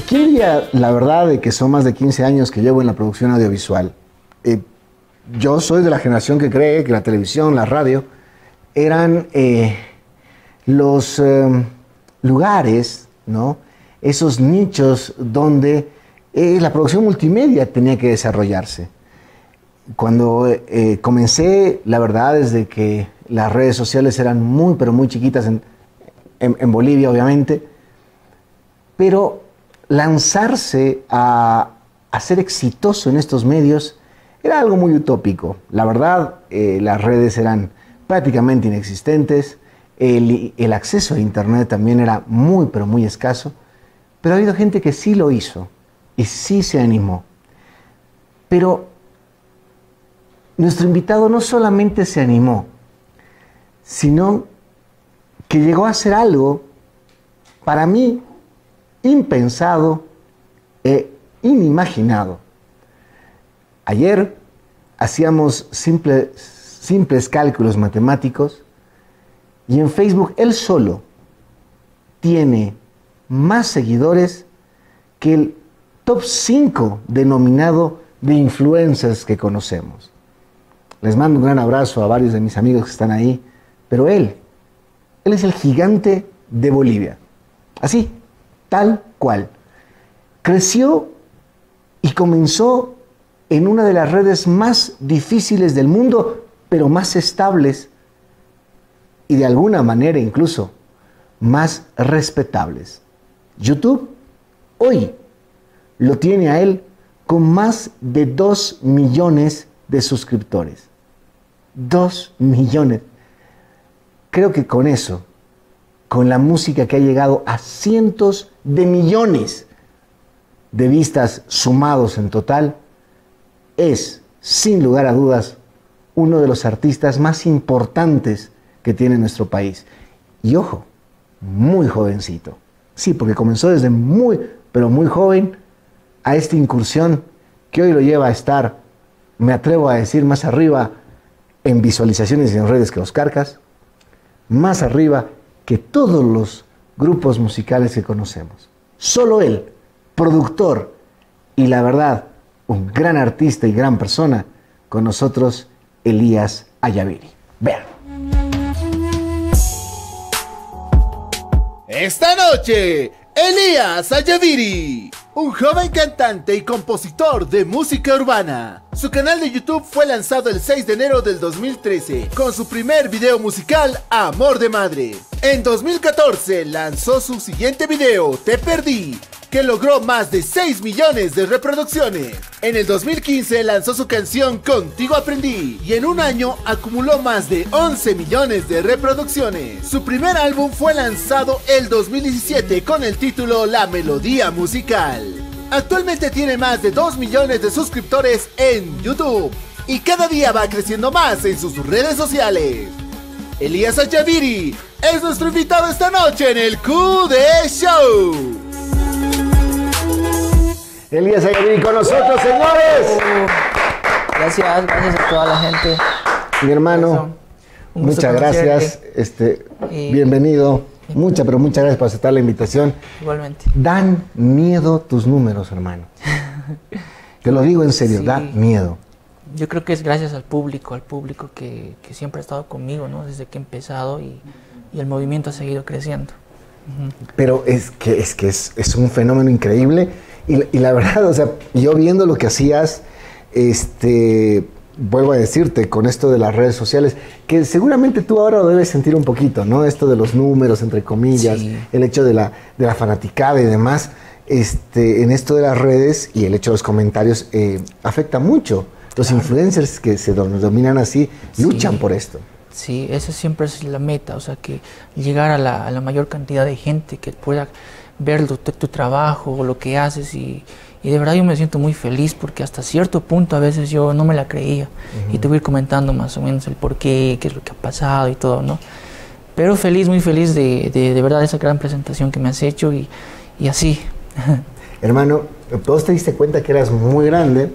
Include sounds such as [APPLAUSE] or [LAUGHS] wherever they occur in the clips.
¿Quién la verdad de que son más de 15 años que llevo en la producción audiovisual? Eh, yo soy de la generación que cree que la televisión, la radio, eran eh, los eh, lugares, ¿no? esos nichos donde la producción multimedia tenía que desarrollarse. Cuando comencé, la verdad es de que las redes sociales eran muy, pero muy chiquitas en, en Bolivia, obviamente, pero lanzarse a, ser exitoso en estos medios era algo muy utópico. La verdad, eh, las redes eran prácticamente inexistentes, el, el, acceso a Internet también era muy, pero muy escaso, pero ha habido gente que sí lo hizo y sí se animó. Pero nuestro invitado no solamente se animó, sino que llegó a hacer algo, para mí, impensado e inimaginado. Ayer hacíamos simples cálculos matemáticos y en Facebook él solo tiene más seguidores que el top 5 denominado de influencers que conocemos. Les mando un gran abrazo a varios de mis amigos que están ahí, pero él, él es el gigante de Bolivia. Así, tal cual. Creció y comenzó en una de las redes más difíciles del mundo, pero más estables y de alguna manera incluso más respetables. YouTube hoy lo tiene a él con más de 2 millones de suscriptores. 2 millones. Creo que con eso con la música que ha llegado a cientos de millones de vistas sumados en total, es, sin lugar a dudas, uno de los artistas más importantes que tiene nuestro país. Y ojo, muy jovencito. Sí, porque comenzó desde muy, pero muy joven a esta incursión que hoy lo lleva a estar, me atrevo a decir, más arriba en visualizaciones y en redes que los carcas, más arriba que todos los grupos musicales que conocemos. Solo él, productor y la verdad, un gran artista y gran persona, con nosotros Elías Ayaviri. Vean. Esta noche, Elías Ayaviri un joven cantante y compositor de música urbana. Su canal de YouTube fue lanzado el 6 de enero del 2013 con su primer video musical Amor de Madre. En 2014 lanzó su siguiente video Te Perdí, que logró más de 6 millones de reproducciones. En el 2015 lanzó su canción Contigo Aprendí y en un año acumuló más de 11 millones de reproducciones. Su primer álbum fue lanzado el 2017 con el título La Melodía Musical. Actualmente tiene más de 2 millones de suscriptores en YouTube y cada día va creciendo más en sus redes sociales. Elías Achaviri es nuestro invitado esta noche en el QD Show. Elías Achaviri con nosotros, señores. Gracias, gracias a toda la gente. Mi hermano, muchas gracias. Este, bienvenido. Muchas, pero muchas gracias por aceptar la invitación. Igualmente. Dan miedo tus números, hermano. Te lo digo en serio, da miedo. Yo creo que es gracias al público, al público que, siempre ha estado conmigo, ¿no? Desde que he empezado y, el movimiento ha seguido creciendo. Pero es que es, que es, es un fenómeno increíble y, y, la [LAUGHS] verdad, o sea, yo viendo lo que hacías, este, vuelvo a decirte, con esto de las redes sociales, que seguramente tú ahora lo debes sentir un poquito, ¿no? Esto de los números, entre comillas, el hecho de la, de la fanaticada y demás, este, en esto de las redes y el hecho de los comentarios eh, afecta mucho. Los influencers que se dominan así luchan por esto. Sí, esa siempre es la meta, o sea, que llegar a la, a la mayor cantidad de gente que pueda ver tu, tu trabajo, lo que haces y, y de verdad yo me siento muy feliz porque hasta cierto punto a veces yo no me la creía. Y te voy a ir comentando más o menos el por qué, qué es lo que ha pasado y todo, ¿no? Pero feliz, muy feliz de, de, verdad esa gran presentación que me has hecho y, y así. [LAUGHS] Hermano, vos te diste cuenta que eras muy grande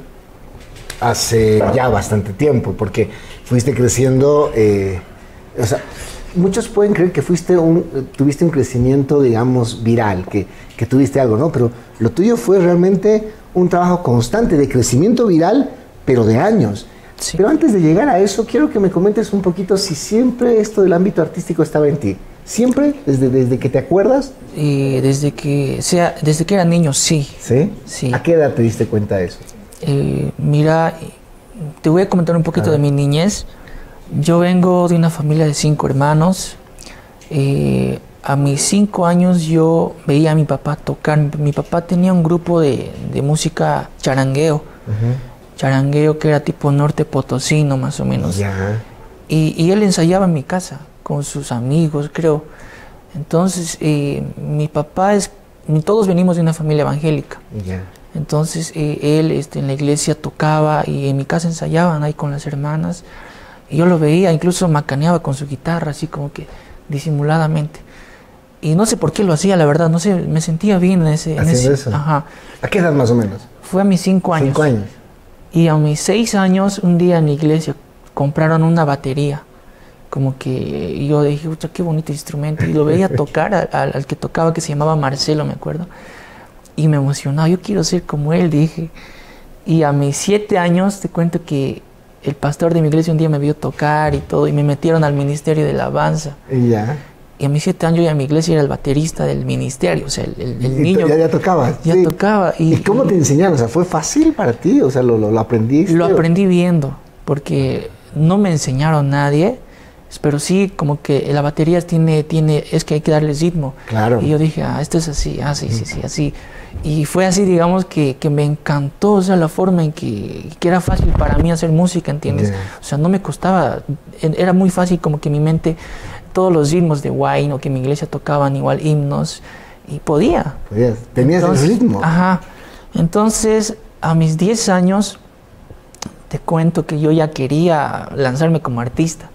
hace ya bastante tiempo, porque fuiste creciendo, eh, o sea, muchos pueden creer que fuiste un, tuviste un crecimiento, digamos, viral, que, que tuviste algo, ¿no? Pero lo tuyo fue realmente un trabajo constante de crecimiento viral, pero de años. Sí. Pero antes de llegar a eso, quiero que me comentes un poquito si siempre esto del ámbito artístico estaba en ti. ¿Siempre? ¿Desde, desde que te acuerdas? Y desde que, sea, desde que era niño, sí. ¿Sí? Sí. ¿A qué edad te diste cuenta de eso? Eh, mira, te voy a comentar un poquito de mi niñez. Yo vengo de una familia de cinco hermanos. Eh, a mis cinco años yo veía a mi papá tocar. Mi papá tenía un grupo de, de música charangueo. Charangueo que era tipo norte potosino más o menos. Ya. Y, y él ensayaba en mi casa con sus amigos, creo. Entonces, eh, mi papá es, todos venimos de una familia evangélica. Ya. Entonces, eh, él este, en la iglesia tocaba y en mi casa ensayaban ahí con las hermanas. Y yo lo veía, incluso macaneaba con su guitarra, así como que disimuladamente. Y no sé por qué lo hacía, la verdad, no sé, me sentía bien en ese... en ese- eso. Ajá. ¿A qué edad más o menos? Fue a mis cinco años. Cinco años. Y a mis seis años, un día en la iglesia, compraron una batería. Como que yo dije, "Ucha, qué bonito instrumento. Y lo veía [LAUGHS] tocar al que tocaba, que se llamaba Marcelo, me acuerdo. Y me emocionaba, yo quiero ser como él, dije. Y a mis siete años, te cuento que el pastor de mi iglesia un día me vio tocar y todo, y me metieron al ministerio de alabanza. Ya. Y a mis siete años, ya mi iglesia era el baterista del ministerio, o sea, el, el- el Y niño. Ya, ya tocabas. Ya sí. tocaba. ¿Y, Y, cómo te enseñaron? O sea, ¿fue fácil para ti? O sea, ¿lo, lo, lo aprendiste? Lo aprendí viendo, porque no me enseñaron nadie, pero sí como que la batería tiene, tiene, es que hay que darle ritmo. Claro. Y yo dije, ah, esto es así, ah, sí, sí, sí, así. Y fue así, digamos, que, que me encantó, o sea, la forma en que, que era fácil para mí hacer música, ¿entiendes? O sea, no me costaba, era muy fácil como que mi mente, todos los ritmos de wine o que mi iglesia tocaban igual himnos, y podía. Podías- Tenías Entonces, el ritmo. Ajá. Entonces, a mis 10 años, te cuento que yo ya quería lanzarme como artista.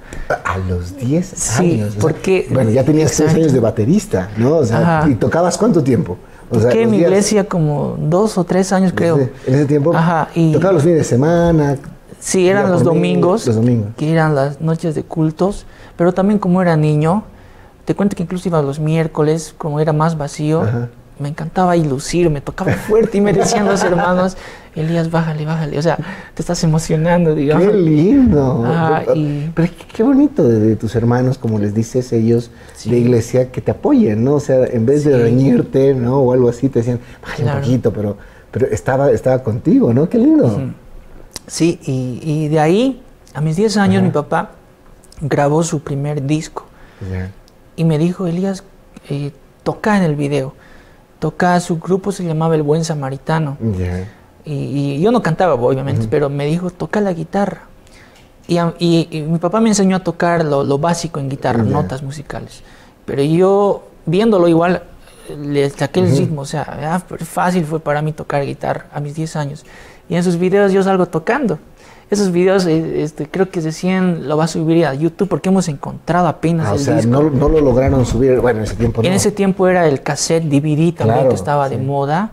A los 10 Sí, años. o sea, porque- bueno, ya tenías 6 Exacto. años de baterista, ¿no? O sea. ¿y tocabas cuánto tiempo? O sea, en mi días- iglesia como dos o tres años, creo. En ese tiempo. Ajá, y- Tocabas los fines de semana. Sí, eran los domingos, los domingos. que eran las noches de cultos, pero también como era niño, te cuento que incluso iba los miércoles, como era más vacío, Ajá. Me encantaba ahí lucir, me tocaba fuerte y me decían los hermanos, [LAUGHS] Elías, bájale, bájale, o sea, te estás emocionando, digamos. ¡Qué lindo! Ah, y- Pero qué, bonito de, de tus hermanos, como les dices ellos Sí. de iglesia, que te apoyen, ¿no? O sea, en vez de reñirte, ¿no? O algo así, te decían, bájale Claro. un poquito, pero, pero estaba, estaba contigo, ¿no? ¡Qué lindo! Sí, y, y de ahí, a mis 10 años, mi papá grabó su primer disco y me dijo, Elías, eh, toca en el video. Toca, su grupo se llamaba El Buen Samaritano. Y, y yo no cantaba, obviamente, pero me dijo, toca la guitarra. Y, y- y mi papá me enseñó a tocar lo, lo básico en guitarra, notas musicales. Pero yo, viéndolo igual, le saqué el Ujú. ritmo. O sea, ah, fácil fue para mí tocar guitarra a mis 10 años. Y en sus videos yo salgo tocando. Esos videos, eh, este, creo que recién lo va a subir a YouTube porque hemos encontrado apenas Ah, o el sea, disco. no, no lo lograron subir, bueno, en ese tiempo no. En ese tiempo era el cassette DVD también Claro, que estaba de moda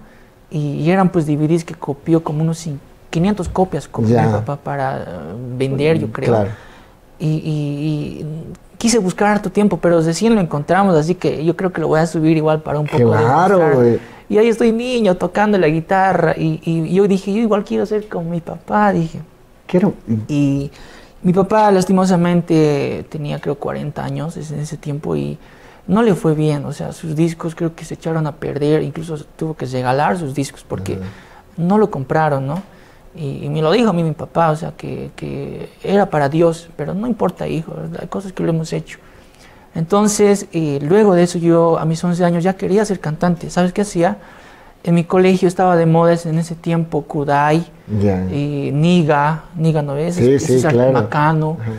y, eran pues DVDs que copió como unos cin- 500 copias copió papá para eh, vender yo creo. Claro. Y, y- y quise buscar harto tiempo pero recién lo encontramos así que yo creo que lo voy a subir igual para un poco de Claro, mostrar. güey. Y ahí estoy niño tocando la guitarra y, y yo dije yo igual quiero ser como mi papá dije. Quiero, Y mi papá lastimosamente tenía creo 40 años en ese tiempo y no le fue bien, o sea, sus discos creo que se echaron a perder, incluso tuvo que regalar sus discos porque no lo compraron, ¿no? Y, y me lo dijo a mí mi papá, o sea, que, que era para Dios, pero no importa, hijo, hay cosas que lo hemos hecho. Entonces, eh, luego de eso yo a mis 11 años ya quería ser cantante, ¿sabes qué hacía? En mi colegio estaba de moda en ese tiempo Kudai, y Niga, Niga no es, Sí, es, sí, es claro. bacano. Ajá.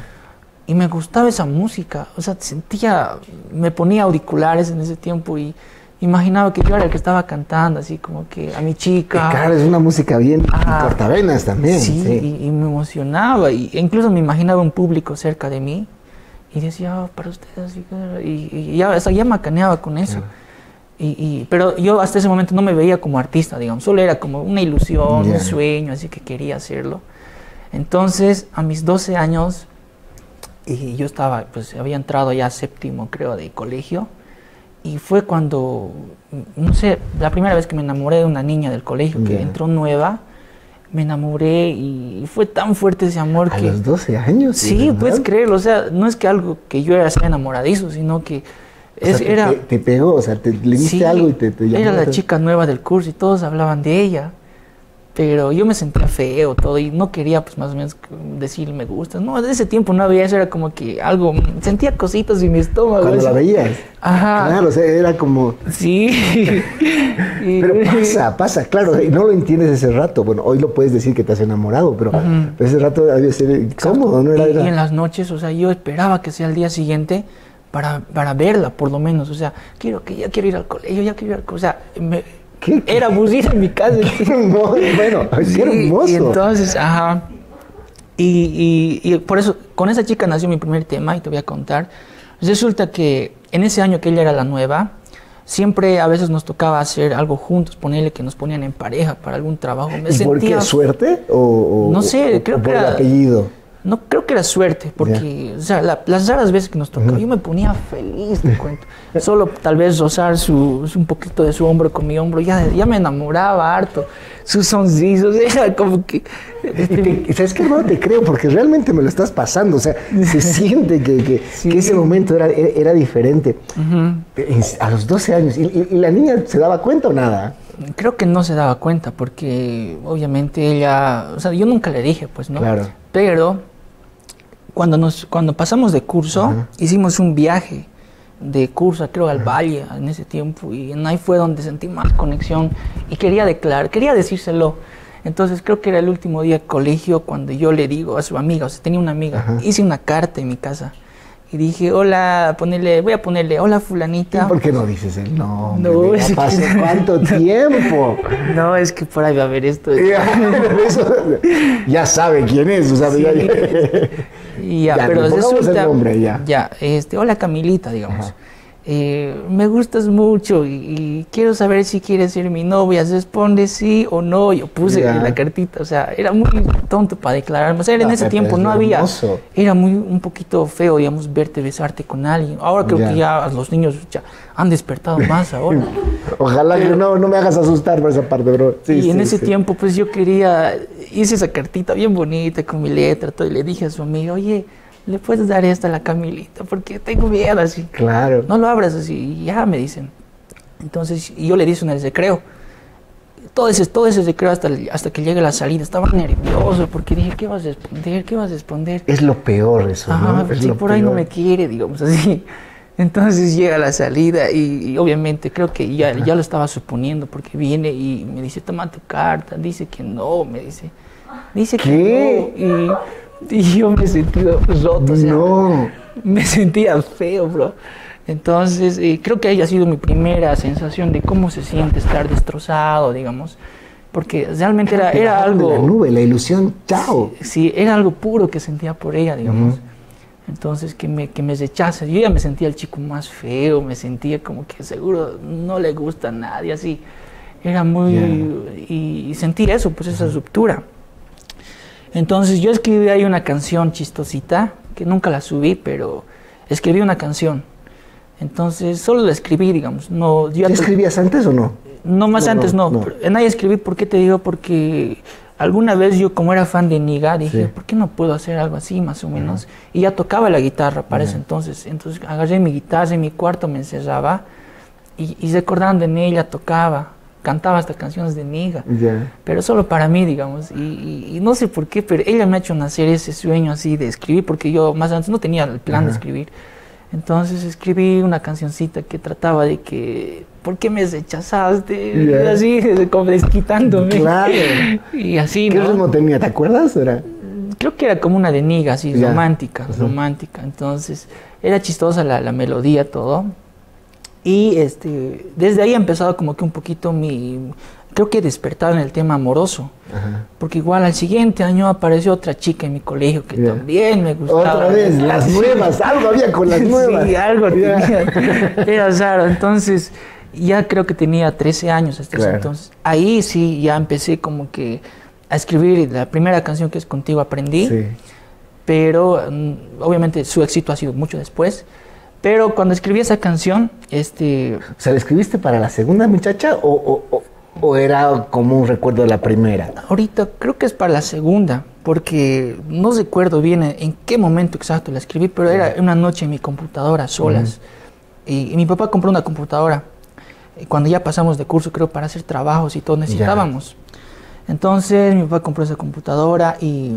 Y me gustaba esa música, o sea, sentía, me ponía auriculares en ese tiempo y imaginaba que yo era el que estaba cantando, así como que a mi Y chica. claro, es una música bien Ajá. cortavenas también. Sí, Sí, Y, y me emocionaba, y, e incluso me imaginaba un público cerca de mí y decía, "Ah, para ustedes, y, y- y ya, o sea, ya macaneaba con eso. Claro. Y, y- pero yo hasta ese momento no me veía como artista, digamos, solo era como una ilusión, Ya. un sueño, así que quería hacerlo. Entonces, a mis 12 años, y yo estaba, pues había entrado ya séptimo, creo, de colegio. Y fue cuando, no sé, la primera vez que me enamoré de una niña del colegio que Ya. entró nueva, me enamoré y fue tan fuerte ese amor A que... los 12 años. Sí, ¿verdad? puedes creerlo, o sea, no es que algo que yo era así enamoradizo, sino que Sea, es- te- era... te, te pegó, o sea, te, le diste Sí, algo y te, te llamó Era la chica nueva del curso y todos hablaban de ella. Pero yo me sentía feo todo y no quería pues más o menos decir me gusta. No, de ese tiempo no había eso, era como que algo, sentía cositas en mi estómago. Cuando la eso. veías. Ajá. Claro, o sea, era como... Sí. [LAUGHS] Pero pasa, pasa, claro, y no lo entiendes ese rato. Bueno, hoy lo puedes decir que te has enamorado, pero, pero ese rato debe ser incómodo, ¿no? Era, era- y en las noches, o sea, yo esperaba que sea el día siguiente para, para verla, por lo menos. O sea, quiero que ya quiero ir al colegio, ya quiero ir al colegio. O sea, me- ¿Qué? era aburrida en mi casa. [LAUGHS] Qué hermoso, bueno, [LAUGHS] qué Sí, hermoso. Y entonces, ajá. Y, y- y por eso, con esa chica nació mi primer tema y te voy a contar. Resulta que en ese año que ella era la nueva, siempre a veces nos tocaba hacer algo juntos, ponerle que nos ponían en pareja para algún trabajo. Me ¿Y por qué? ¿Suerte? O, o- No sé, o- creo o que por el era- apellido. No, creo que era suerte, porque o sea, la- las raras veces que nos tocaba, yo me ponía feliz, te cuento. Solo tal vez rozar su, su- un poquito de su hombro con mi hombro, ya, ya me enamoraba harto. Sus sonrisos, [LAUGHS] era como que... este, Y y ¿Sabes qué, hermano? Te creo, porque realmente me lo estás pasando. O sea, se [LAUGHS] siente que, que- Sí. que ese momento era, era, diferente. En- A los 12 años. ¿Y, y- y la niña se daba cuenta o nada? Creo que no se daba cuenta porque obviamente ella, o sea, yo nunca le dije, pues, ¿no? Claro. Pero cuando nos cuando pasamos de curso, Ajá. hicimos un viaje de curso, creo al valle en ese tiempo y en ahí fue donde sentí más conexión y quería declarar, quería decírselo. Entonces creo que era el último día de colegio cuando yo le digo a su amiga, o sea, tenía una amiga, Ajá. hice una carta en mi casa y dije, hola, ponerle, voy a ponerle, hola ¿Y fulanita. por qué no dices el nombre? No, Ya es que- pasó [LAUGHS] cuánto tiempo. No, es que por ahí va a haber esto. [LAUGHS] [LAUGHS] Ya sabe quién es, o sea, ya- Y ya, Ya, pero resulta, el nombre, ya. este, hola Camilita, digamos. Ajá. Eh, me gustas mucho y, y quiero saber si quieres ser mi novia. Responde sí o no. Yo puse en la cartita, o sea, era muy tonto para declarar. O sea, en Ah, ese tiempo no había. hermoso. Era muy un poquito feo, digamos, verte besarte con alguien. Ahora creo Ya. que ya los niños ya han despertado más ahora. [LAUGHS] Ojalá que no, no me hagas asustar por esa parte, bro. Sí, y en sí, ese sí. tiempo, pues yo quería, hice esa cartita bien bonita con mi letra, todo, y le dije a su amiga, oye, ¿le puedes dar esta a la Camilita? Porque tengo miedo así. Claro. No lo abras así, y ya me dicen. Entonces, y yo le dije en el recreo. Todo ese, todo ese recreo hasta, hasta que llegue la salida, estaba nervioso porque dije, ¿qué vas a responder? ¿Qué vas a responder? Es lo peor eso, Ajá, ¿no? Es sí, lo por ahí no me quiere, digamos así. Entonces llega la salida y, y obviamente creo que ya, ya lo estaba suponiendo porque viene y me dice, toma tu carta, dice que no, me dice. Dice ¿Qué? que no. Y, y yo me he sentido roto, o sea, No. me sentía feo, bro. Entonces eh, creo que haya sido mi primera sensación de cómo se siente estar destrozado, digamos. Porque realmente era, era algo... La nube, la ilusión, chao. Sí, era algo puro que sentía por ella, digamos. Entonces, que me, que me rechace. Yo ya me sentía el chico más feo, me sentía como que seguro no le gusta a nadie, así. Era muy... Y, y sentí eso, pues esa ruptura. Entonces, yo escribí ahí una canción chistosita, que nunca la subí, pero escribí una canción. Entonces, solo la escribí, digamos. No, yo ¿Ya to- escribías antes o no? no, más No, antes no, En ahí escribí, ¿por qué te digo? Porque alguna vez yo, como era fan de Niga, dije, Sí. ¿por qué no puedo hacer algo así, más o menos? Y ya tocaba la guitarra para ese entonces. Entonces agarré mi guitarra en mi cuarto, me encerraba y, y recordando en ella tocaba, cantaba hasta canciones de Niga. Ya. Pero solo para mí, digamos. Y, y- y no sé por qué, pero ella me ha hecho nacer ese sueño así de escribir, porque yo más antes no tenía el plan de escribir. Entonces escribí una cancioncita que trataba de que, ¿por qué me rechazaste? Ya. Así, [LAUGHS] como desquitándome. Claro. [LAUGHS] Y así, ¿Qué ¿no? ritmo tenía? ¿Te acuerdas? Era... Creo que era como una de niga, así, Ya. romántica, romántica. Entonces, era chistosa la, la melodía, todo. Y este, desde ahí ha empezado como que un poquito mi, creo que he despertado en el tema amoroso. Ajá. Porque igual al siguiente año apareció otra chica en mi colegio que también me gustaba. Otra vez, las [LAUGHS] nuevas, algo había con las nuevas. Sí, algo tenía. Era raro. Entonces, ya creo que tenía 13 años hasta ese entonces. Ahí sí ya empecé como que a escribir la primera canción que es Contigo Aprendí. Sí. pero mm, obviamente su éxito ha sido mucho después. Pero cuando escribí esa canción, este... O sea, ¿la escribiste para la segunda muchacha o, o- o- o era como un recuerdo de la primera? Ahorita creo que es para la segunda, porque no recuerdo bien en, qué momento exacto la escribí, pero era una noche en mi computadora, solas. y, y mi papá compró una computadora. eh, Cuando ya pasamos de curso, creo, para hacer trabajos y todo, necesitábamos. Entonces mi papá compró esa computadora y,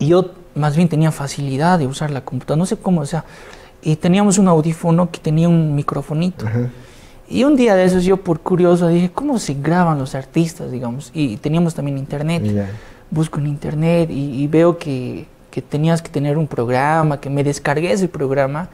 y yo más bien tenía facilidad de usar la computadora, no sé cómo, o sea, y teníamos un audífono que tenía un microfonito. Ajá. Y un día de esos yo por curioso dije, ¿cómo se graban los artistas, digamos? Y teníamos también internet. Ya. Busco en internet y, y veo que, que tenías que tener un programa, que me descargué ese programa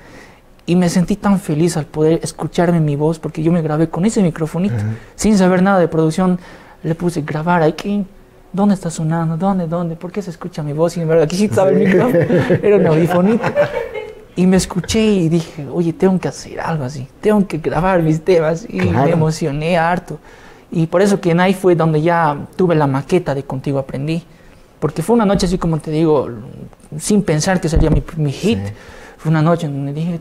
y me sentí tan feliz al poder escucharme mi voz porque yo me grabé con ese microfonito, Ajá. sin saber nada de producción. Le puse grabar, aquí, ¿dónde está sonando? ¿Dónde? ¿Dónde? ¿Por qué se escucha mi voz? Y en verdad, aquí sí estaba el micrófono, era un audifonito. [LAUGHS] Y me escuché y dije, oye, tengo que hacer algo así, tengo que grabar mis temas. Y Claro. me emocioné harto. Y por eso que en ahí fue donde ya tuve la maqueta de Contigo Aprendí. Porque fue una noche así como te digo, sin pensar que sería mi, mi hit. Sí. Fue una noche en donde dije,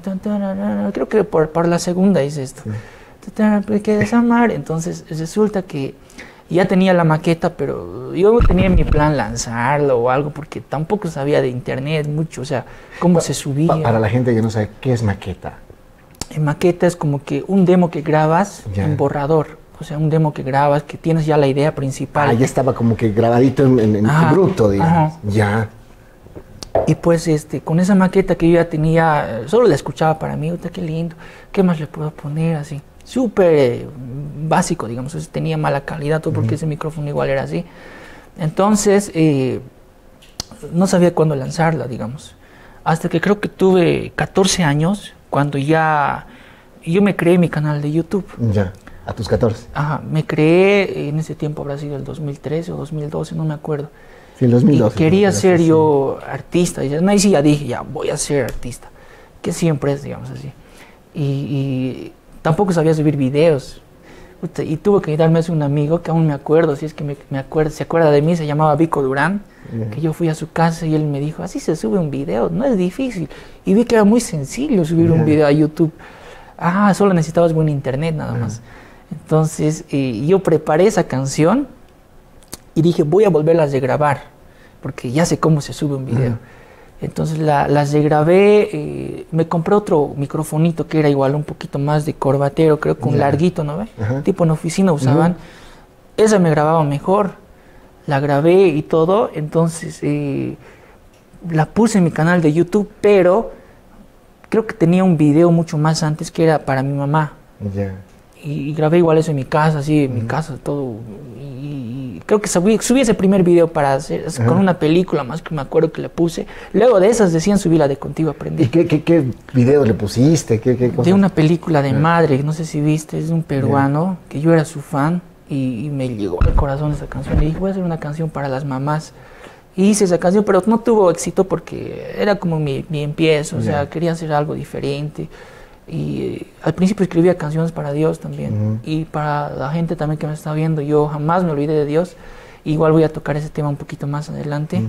creo que por, por la segunda hice esto. "Tan, tarara, ¿por qué desamar? Entonces resulta que ya tenía la maqueta, pero yo no tenía en mi plan lanzarlo o algo porque tampoco sabía de internet mucho, o sea, cómo se subía. Pa- Para la gente que no sabe qué es maqueta. En maqueta es como que un demo que grabas en borrador. O sea, un demo que grabas, que tienes ya la idea principal. Ah, ya estaba como que grabadito en, en- en Ajá, bruto, digamos. ajá. Ya. Y pues este, con esa maqueta que yo ya tenía, eh, solo la escuchaba para mí, "Uta, qué lindo, ¿qué más le puedo poner así? Súper eh, básico, digamos, tenía mala calidad, todo porque ese micrófono igual era así. Entonces, eh, no sabía cuándo lanzarla, digamos. Hasta que creo que tuve 14 años, cuando ya yo me creé mi canal de YouTube. Ya. A tus 14. Ajá, me creé, en ese tiempo habrá sido el 2013 o 2012, no me acuerdo. Sí, el 2012. Y quería ¿no? ser yo artista. Y ya- ahí sí ya dije, ya voy a ser artista. Que siempre es, digamos así. Y, y tampoco sabía subir videos. Y tuve que darme a un amigo que aún me acuerdo, si es que me, me acuerdo, se acuerda de mí, se llamaba Vico Durán. Que yo fui a su casa y él me dijo, así se sube un video, no es difícil. Y vi que era muy sencillo subir un video a YouTube. Ah, solo necesitabas buen internet nada más. Entonces eh, yo preparé esa canción y dije, voy a volverlas de grabar, porque ya sé cómo se sube un video. Entonces la- las regrabé, eh, me compré otro microfonito que era igual un poquito más de corbatero, creo que un larguito, ¿no ve? Ajá. Tipo en oficina usaban. Esa me grababa mejor, la grabé y todo, entonces eh, la puse en mi canal de YouTube, pero creo que tenía un video mucho más antes que era para mi mamá Ya. Y, y grabé igual eso en mi casa, así, en mi casa, todo. Y, y creo que subí, subí ese primer video para hacer, con Ajá. una película más que me acuerdo que le puse. Luego de esas decían subir la de Contigo ¿Y Aprendí. qué, qué, qué videos le pusiste? ¿Qué, qué cosas? De una película de madre, no sé si viste, es de un peruano, que yo era su fan y, y me llegó al corazón esa canción. Y dije, voy a hacer una canción para las mamás. Y hice esa canción, pero no tuvo éxito porque era como mi, mi empiezo, o sea, quería hacer algo diferente. Y al principio escribía canciones para Dios también. Y para la gente también que me está viendo, yo jamás me olvidé de Dios. Igual voy a tocar ese tema un poquito más adelante.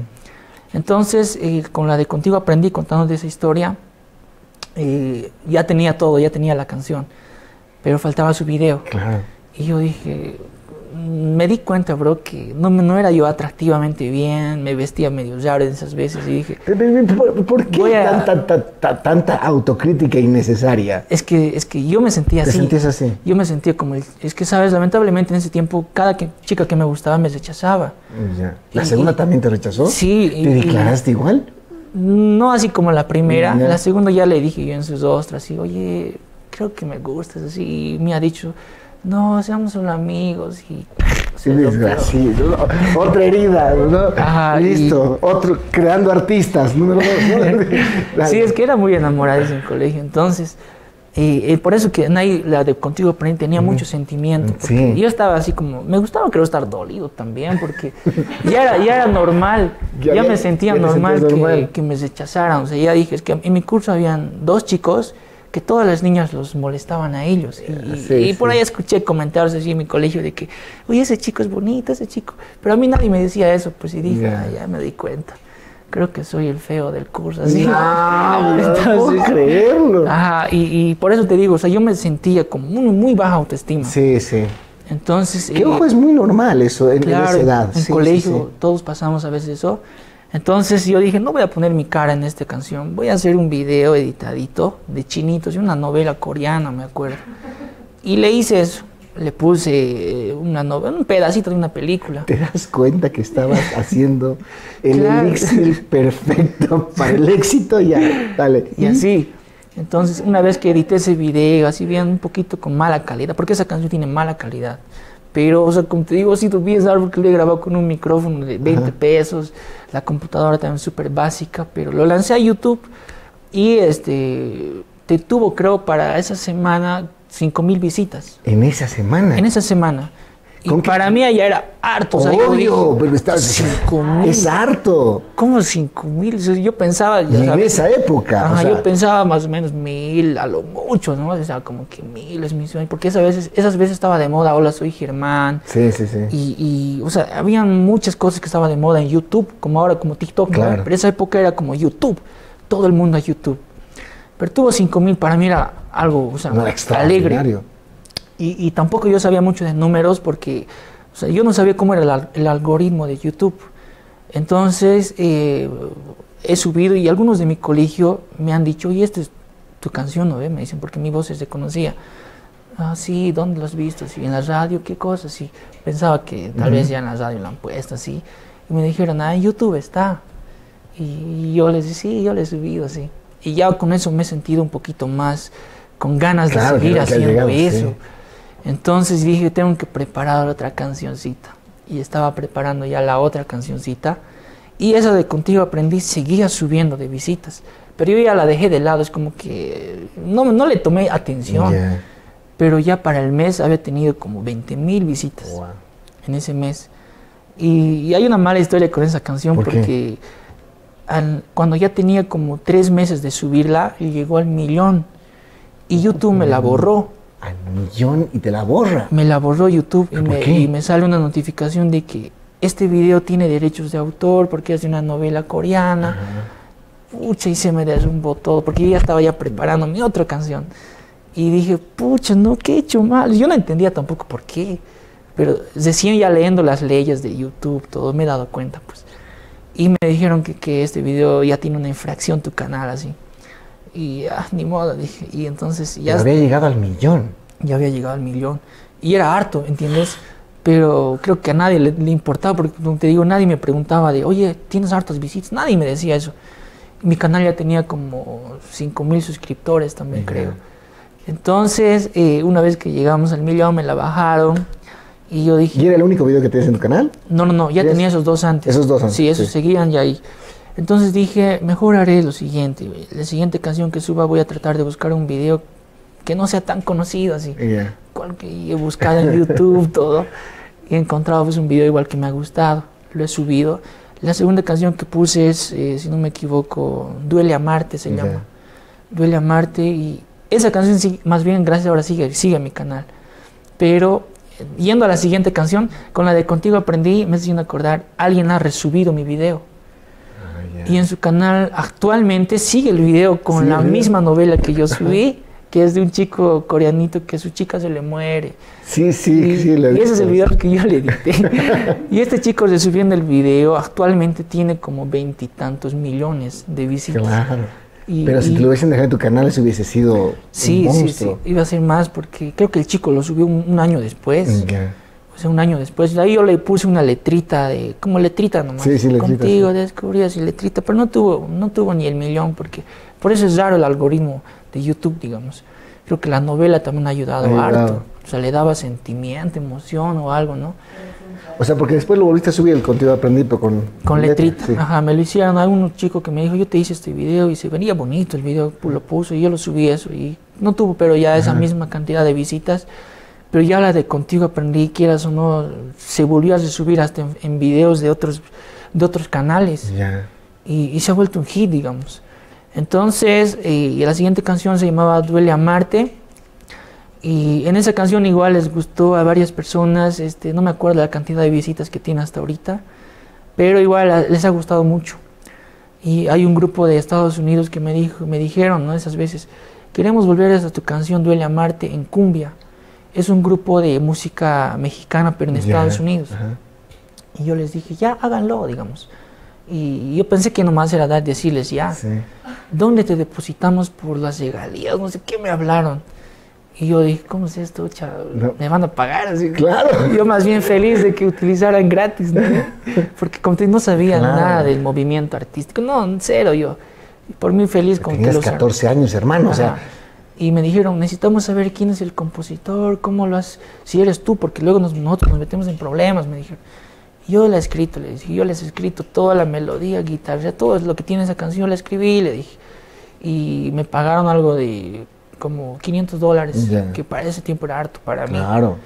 Entonces, eh, con la de Contigo aprendí contando de esa historia. eh, ya tenía todo, ya tenía la canción, pero faltaba su video. Claro. Y yo dije, me di cuenta, bro, que no, no era yo atractivamente bien, me vestía medio raro en esas veces y dije, ¿Por, por qué a- tan- tan- tan- tan- tanta autocrítica innecesaria? es que, es que yo me sentía ¿Te así. sentías así? Yo me sentía como, el- es que, sabes, lamentablemente en ese tiempo cada que- chica que me gustaba me rechazaba. Ya. ¿La Y- segunda y- también te rechazó? Sí, ¿Te y- y- declaraste igual? No así como la primera, Ya. la segunda ya le dije yo en sus ostras, así, oye, creo que me gustas, así, y me ha dicho, no, seamos solo amigos, y... Sí, desgraciado. [LAUGHS] Otra herida, ¿no? Ajá, y- Listo. Otro, creando artistas, número dos. ¿no? [LAUGHS] Sí, es que era muy enamorada en el colegio, entonces, eh, por eso que Nay, la de Contigo Aprendí, tenía mucho sentimiento. porque Sí. Yo estaba así como, me gustaba creo estar dolido también, porque ya era, ya era normal, Ya- me sentía ya normal, que, normal. que me rechazaran. O sea, ya dije, es que en mi curso habían dos chicos que todas las niñas los molestaban a ellos. Y, y- Sí, y por sí. ahí escuché comentarios así en mi colegio de que, oye, ese chico es bonito, ese chico. Pero a mí nadie me decía eso, pues y dije, Ya. "Ah, ya me di cuenta. creo que soy el feo del curso. Así. No, [LAUGHS] no puedo creerlo. Ajá, y, y por eso te digo, o sea, yo me sentía como muy, muy baja autoestima. Sí, sí. Entonces, Que eh, ojo, es muy normal eso en, en claro, esa edad. en Sí, colegio todos pasamos a veces eso. Entonces yo dije, no voy a poner mi cara en esta canción, voy a hacer un video editadito de chinitos, y una novela coreana, me acuerdo. Y le hice eso, le puse eh, una novela, un pedacito de una película. Te das cuenta que estabas [LAUGHS] haciendo el Claro. elixir perfecto para el éxito, ya, dale. Y así. Entonces, una vez que edité ese video, así bien un poquito con mala calidad, porque esa canción tiene mala calidad. Pero, o sea, como te digo, si tú piensas porque lo he grabado con un micrófono de 20 Ajá. pesos, la computadora también súper básica, pero lo lancé a YouTube y este, te tuvo, creo, para esa semana 5 mil visitas. En esa semana. En esa semana. Y ¿Con qué? para mí ya era harto. o sea, yo Obvio, pero estás... "Cinco mil". Es harto. ¿Cómo 5 mil? Yo pensaba... en sabes, esa época. o Ajá, sea, yo pensaba más o menos mil, a lo mucho, ¿no? O sea, como que mil es mi sueño. Porque esas veces, esas veces estaba de moda, hola, soy Germán. Sí, sí, sí. Y, y, o sea, habían muchas cosas que estaban de moda en YouTube, como ahora, como TikTok, ¿no? Claro. Pero esa época era como YouTube, todo el mundo a YouTube. Pero tuvo 5 mil, para mí era algo, o sea, No, alegre. Y, y tampoco yo sabía mucho de números porque o sea, yo no sabía cómo era el, el algoritmo de YouTube. Entonces eh, he subido y algunos de mi colegio me han dicho, oye, esta es tu canción, ¿no? ve?". Me dicen, porque mi voz se conocía. Ah, sí, ¿dónde lo has visto? Sí, en la radio, ¿qué cosa? Sí, pensaba que tal vez ya en la radio la han puesto así. Y me dijeron, ah, en YouTube está. Y yo les dije, sí, yo le he subido así. Y ya con eso me he sentido un poquito más con ganas Claro, de seguir haciendo llegado, sí. Entonces dije, tengo que preparar otra cancioncita. Y estaba preparando ya la otra cancioncita. Y esa de Contigo Aprendí seguía subiendo de visitas. Pero yo ya la dejé de lado, es como que no, no le tomé atención. Pero ya para el mes había tenido como 20 mil visitas Wow. en ese mes. Y, y hay una mala historia con esa canción ¿Por porque al- cuando ya tenía como tres meses de subirla, llegó al millón. Y YouTube me la borró. Al millón y te la borra. Me la borró YouTube y me sale una notificación de que este video tiene derechos de autor porque es de una novela coreana. Pucha, y se me derrumbó todo porque yo ya estaba ya preparando mi otra canción. Y dije, pucha, no, ¿qué he hecho mal? Yo no entendía tampoco por qué. Pero recién ya leyendo las leyes de YouTube, todo, me he dado cuenta, pues. Y me dijeron que, que este video ya tiene una infracción tu canal, así. Y ah, ni modo, dije. Y entonces ya Ya había llegado al millón. ya había llegado al millón. Y era harto, ¿entiendes? Pero creo que a nadie le, le importaba, porque como te digo, nadie me preguntaba de, oye, ¿tienes hartas visitas? Nadie me decía eso. Mi canal ya tenía como 5 mil suscriptores también, creo. Entonces, eh, una vez que llegamos al millón, me la bajaron. Y yo dije, ¿Y era el único video que tienes en tu canal? no, no, no, ya tenía esos dos antes. Esos dos antes, Sí, esos sí. seguían ya ahí. Entonces dije, mejor haré lo siguiente. La siguiente canción que suba voy a tratar de buscar un video que no sea tan conocido así. Que he buscado en YouTube, [LAUGHS] todo. Y he encontrado pues, un video igual que me ha gustado. Lo he subido. La segunda canción que puse es, eh, si no me equivoco, Duele Amarte se Ya. llama. Duele Amarte. Y esa canción, sí, más bien, gracias ahora sigue, sigue en mi canal. Pero yendo a la siguiente canción, con la de Contigo Aprendí, me estoy haciendo acordar, alguien ha resubido mi video. Y en su canal actualmente sigue el video con Sí, la misma novela que yo subí, que es de un chico coreanito que su chica se le muere. Sí, sí, Y, sí. he y ese es el video que yo le edité. [LAUGHS] y este chico resubiendo el video actualmente tiene como veintitantos millones de visitas. Claro. Y- Pero si te lo hubiesen dejado en tu canal, eso hubiese sido Sí, un sí, sí, monstruo. iba a ser más porque creo que el chico lo subió un, un año después. Ya. Sea, un año después. Ahí yo le puse una letrita de, como letrita nomás. Sí, sí, letrita, Contigo sí. descubrí así letrita, pero no tuvo, no tuvo ni el millón porque por eso es raro el algoritmo de YouTube, digamos. Creo que la novela también ha ayudado, Ha ayudado. harto. O sea, le daba sentimiento, emoción o algo, ¿no? O sea, porque después lo volviste a subir el contenido aprendí, pero con, Con letrita. sí. Ajá, me lo hicieron. Hay un chico que me dijo, yo te hice este video y se venía bonito el video, lo puso y yo lo subí eso y no tuvo, pero ya esa Ajá. misma cantidad de visitas. Pero ya la de Contigo Aprendí, quieras o no, se volvió a subir hasta en, en videos de otros, de otros canales Ya. y, y se ha vuelto un hit, digamos. Entonces, eh, y la siguiente canción se llamaba Duele Amarte. Y en esa canción igual les gustó a varias personas, este, no me acuerdo la cantidad de visitas que tiene hasta ahorita, pero igual a- les ha gustado mucho. Y hay un grupo de Estados Unidos que me, dijo, me dijeron, ¿no? Esas veces, queremos volver a tu canción Duele Amarte en cumbia. Es un grupo de música mexicana, pero en Estados Unidos. Y yo les dije, ya, háganlo, digamos. Y yo pensé que nomás era dar, decirles, ya, ¿dónde te depositamos por las regalías? No sé qué me hablaron. Y yo dije, ¿cómo es esto? Me van a pagar así. Claro. Yo más bien feliz de que utilizaran gratis, ¿no? [LAUGHS] Porque como te no sabía nada del movimiento artístico. No, en cero yo. Por mí feliz con que los 14 años, hermano, o sea. Y me dijeron, necesitamos saber quién es el compositor, cómo lo has... Si eres tú, porque luego nosotros nos metemos en problemas, me dijeron. Yo la he escrito, le dije, yo les he escrito toda la melodía, guitarra, todo lo que tiene esa canción, la escribí, le dije. Y me pagaron algo de como 500 dólares, que para ese tiempo era harto para mí. Claro.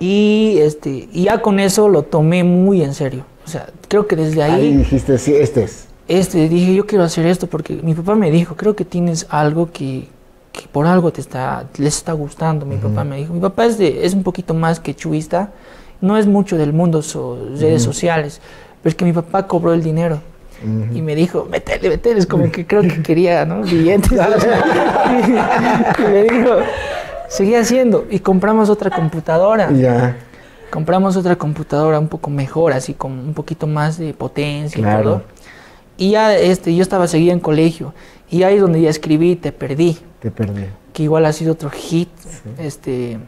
Y, este, y ya con eso lo tomé muy en serio. O sea, creo que desde ahí... Ahí dijiste, sí, este es. Este, dije, yo quiero hacer esto porque mi papá me dijo, creo que tienes algo que, que por algo te está, les está gustando. Mi papá me dijo, mi papá es, de, es un poquito más que chuista, no es mucho del mundo de redes sociales, pero es que mi papá cobró el dinero. Y me dijo, métele, métele, es como que creo que [LAUGHS] quería, ¿no? Billetes. [LAUGHS] y, me dijo, seguí haciendo. Y compramos otra computadora. Ya. Compramos otra computadora un poco mejor, así con un poquito más de potencia y todo. Y ya este, yo estaba seguida en colegio. Y ahí es donde ya escribí Te Perdí. Te Perdí. Que igual ha sido otro hit. Este,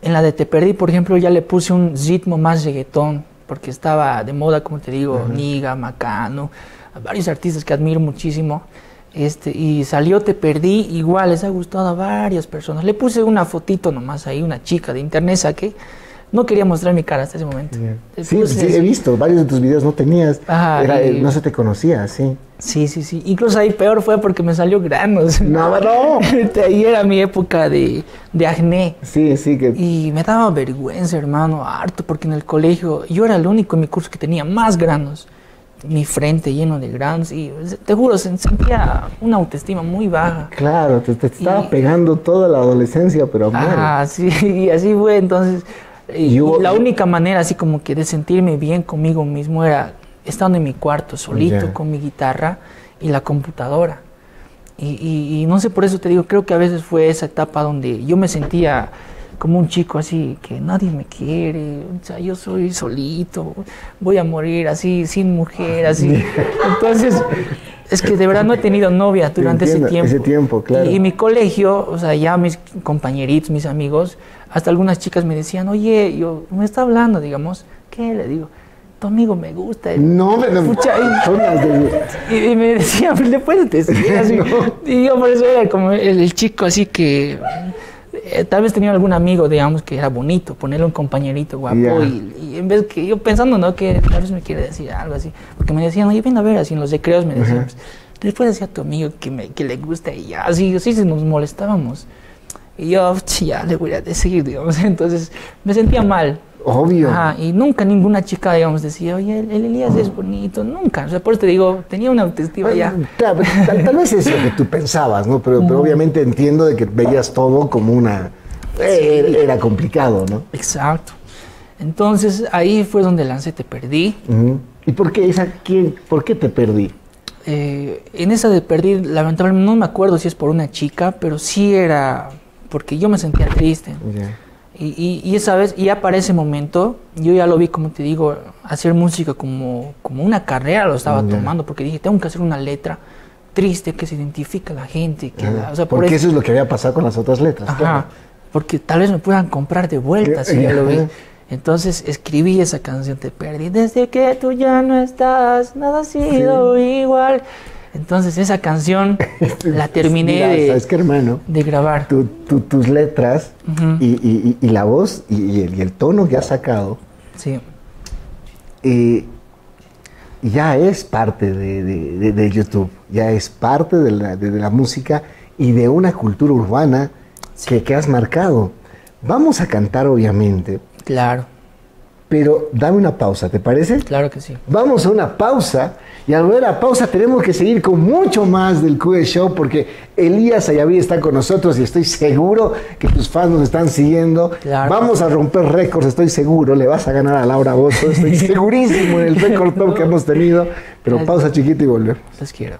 en la de Te Perdí, por ejemplo, ya le puse un ritmo más reggaetón porque estaba de moda, como te digo, Niga, Macano, varios artistas que admiro muchísimo. Este, y salió Te Perdí, igual les ha gustado a varias personas. Le puse una fotito nomás ahí, una chica de internet que no quería mostrar mi cara hasta ese momento. Sí, sí, he visto, varios de tus videos no tenías, no se te conocía, sí. Sí, sí, sí. Incluso ahí peor fue porque me salió granos. [LAUGHS] No, no. [LAUGHS] ahí era mi época de, de acné. Sí, sí. Que... Y me daba vergüenza, hermano, harto, porque en el colegio yo era el único en mi curso que tenía más granos. Mi frente lleno de granos y te juro, sentía una autoestima muy baja. Claro, te, estaba pegando toda la adolescencia, pero Ah, sí, [LAUGHS] y así fue. Entonces, y la única manera así como que de sentirme bien conmigo mismo era estando en mi cuarto solito con mi guitarra y la computadora. Y, no sé, por eso te digo, creo que a veces fue esa etapa donde yo me sentía como un chico así, que nadie me quiere, o sea, yo soy solito, voy a morir así, sin mujer, así. [LAUGHS] Entonces, es que de verdad no he tenido novia durante ese tiempo. Ese tiempo, claro. Y, mi colegio, o sea, ya mis compañeritos, mis amigos, hasta algunas chicas me decían, oye, yo, me está hablando, digamos, ¿qué? Le digo, tu amigo me gusta. No, me no, y, y, me decía, le puedes decir así. [LAUGHS] Y yo por eso era como el, chico así que eh, tal vez tenía algún amigo, digamos, que era bonito, ponerle un compañerito guapo y, en vez que yo pensando, ¿no? Que tal vez me quiere decir algo así. Porque me decían, oye, ven a ver, así en los recreos me decían, pues, le puedes decir a tu amigo que, me, que le gusta y ya, así, así nos molestábamos. Y yo, ya, le voy a decir, digamos. [LAUGHS] Entonces me sentía mal. Obvio. y nunca ninguna chica, digamos, decía, oye, el, Elías es bonito. Nunca. O sea, por eso te digo, tenía una autoestima ya. Claro, tal, vez es lo que tú pensabas, ¿no? Pero, pero obviamente entiendo de que veías todo como una... Era, complicado, ¿no? Exacto. Entonces ahí fue donde lancé Te Perdí. ¿Y por qué, esa, quién, por qué Te Perdí? Eh, en esa de Perdí, lamentablemente no me acuerdo si es por una chica, pero sí era porque yo me sentía triste. Y, y, esa vez, ya para ese momento, yo ya lo vi, como te digo, hacer música como, como una carrera lo estaba tomando, porque dije, tengo que hacer una letra triste que se identifique a la gente. Que porque eso, es lo que había pasado con las otras letras. Ajá, porque tal vez me puedan comprar de vuelta, si ya lo vi. Entonces escribí esa canción, Te perdí desde que tú ya no estás, nada ha sido igual. Entonces esa canción [LAUGHS] la terminé de, ¿sabes qué, hermano? de grabar. tus letras y, la voz y, el, tono que has sacado sí. Eh, ya es parte de, YouTube, ya es parte de la, música y de una cultura urbana que, que has marcado. Vamos a cantar, obviamente. Claro. Pero dame una pausa, ¿te parece? Claro que sí. Vamos a una pausa y al volver a la pausa tenemos que seguir con mucho más del QE Show porque Elías Ayaví está con nosotros y estoy seguro que tus fans nos están siguiendo. Claro. Vamos a romper récords, estoy seguro. Le vas a ganar a Laura Bozo, estoy [LAUGHS] segurísimo en el récord top que hemos tenido. Pero pausa chiquita y volvemos. Les quiero.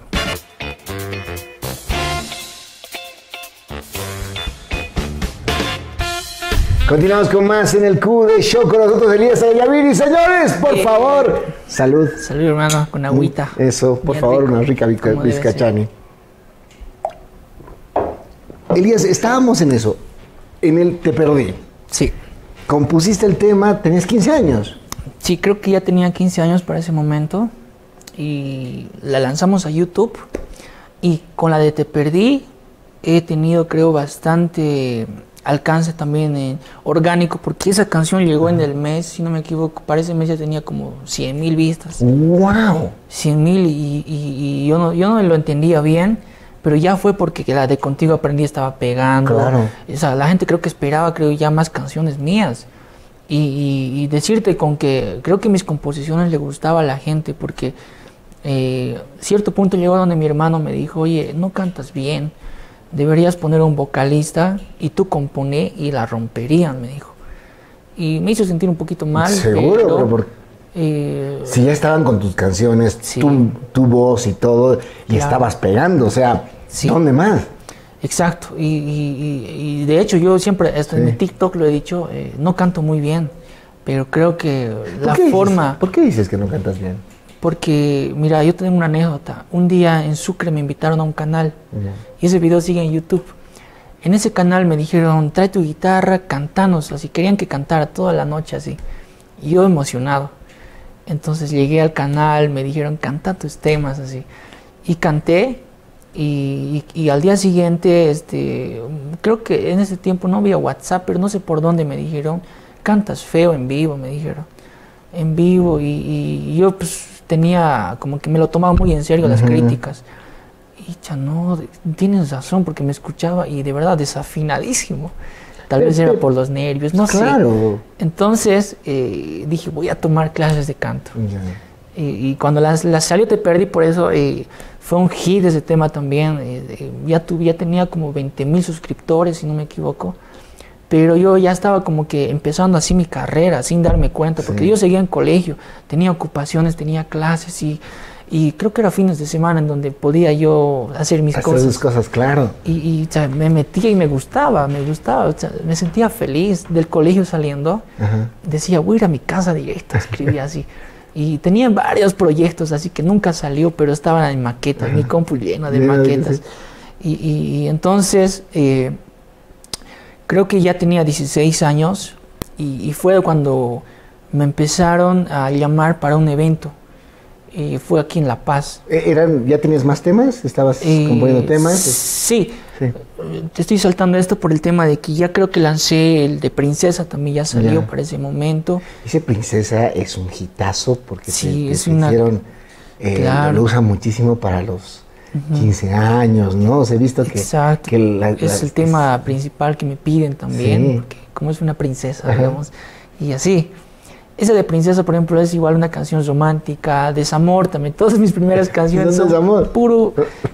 Continuamos con más en el Q de Show con nosotros Elías Ayaviri. Señores, por Eh, favor, salud. Salud, hermano, con agüita. Eso, por Bien favor, rico, una rica vizcachani. Elías, estábamos en eso. En el Te Perdí. Sí. Compusiste el tema, tenías 15 años. Sí, creo que ya tenía 15 años para ese momento y la lanzamos a YouTube y con la de Te Perdí he tenido creo bastante alcance también en orgánico porque esa canción llegó en el mes, si no me equivoco, para ese mes ya tenía como 100 mil vistas. ¡Wow! 100 mil y, y- y yo, no, yo no lo entendía bien, pero ya fue porque la de Contigo Aprendí estaba pegando. Claro. O sea, la gente creo que esperaba, creo, ya más canciones mías. Y, y- decirte con que creo que mis composiciones le gustaba a la gente porque eh, cierto punto llegó donde mi hermano me dijo, oye, no cantas bien, deberías poner un vocalista y tú componé y la romperían, me dijo. Y me hizo sentir un poquito mal. Seguro, pero, pero por- eh, Si ya estaban con tus canciones, Sí. tu, tu voz y todo, y Claro. estabas pegando, o sea, Sí. ¿dónde más? Exacto, y, y- y- de hecho yo siempre, hasta en Sí. mi TikTok lo he dicho, eh, no canto muy bien, pero creo que ¿Por la dices- forma, ¿Por qué dices que no cantas bien? Porque mira, yo tengo una anécdota, un día en Sucre me invitaron a un canal y ese video sigue en YouTube. En ese canal me dijeron, trae tu guitarra, cantanos, así querían que cantara toda la noche así. Y yo emocionado. Entonces llegué al canal, me dijeron, canta tus temas así. Y canté y, y- y al día siguiente, este, creo que en ese tiempo no había WhatsApp, pero no sé por dónde me dijeron, cantas feo en vivo, me dijeron. En vivo y, y yo pues tenía como que me lo tomaba muy en serio las críticas. Y ya no, tienes razón porque me escuchaba y de verdad desafinadísimo. Tal vez era por los nervios, no sé. Entonces eh, dije, voy a tomar clases de canto. Y, y cuando las, las salió Te Perdí, por eso eh, fue un hit ese tema también. eh, ya, tuve, ya tenía como 20 mil suscriptores, si no me equivoco. Pero yo ya estaba como que empezando así mi carrera, sin darme cuenta, porque Sí. yo seguía en colegio, tenía ocupaciones, tenía clases y, y creo que era fines de semana en donde podía yo hacer mis Hacer cosas. sus cosas, claro. Y, y, o sea, me metía y me gustaba, me gustaba, o sea, me sentía feliz del colegio saliendo. Ajá. Decía, voy a ir a mi casa directo, escribía así. Y tenía varios proyectos, así que nunca salió, pero estaban en maquetas, mi compu llena de maquetas. sí. Y- y entonces, eh, creo que ya tenía 16 años y, y fue cuando me empezaron a llamar para un evento. Y fue aquí en La Paz. Eh, ¿Eran, ¿Ya tenías más temas? ¿Estabas Eh, componiendo temas? Sí, Sí. eh, te estoy saltando esto por el tema de que ya creo que lancé el de Princesa, también ya salió Ya. para ese momento. Ese Princesa es un hitazo porque Sí, te- te, es te una- hicieron, eh, Claro. lo usan muchísimo para los 15 años, ¿no? O sea, he visto que, Exacto. que la- es el tema principal que me piden también, Sí. porque como es una princesa, Ajá. digamos, y así. Esa de princesa, por ejemplo, es igual una canción romántica, desamor también. Todas mis primeras [LAUGHS] canciones Son desamor. puro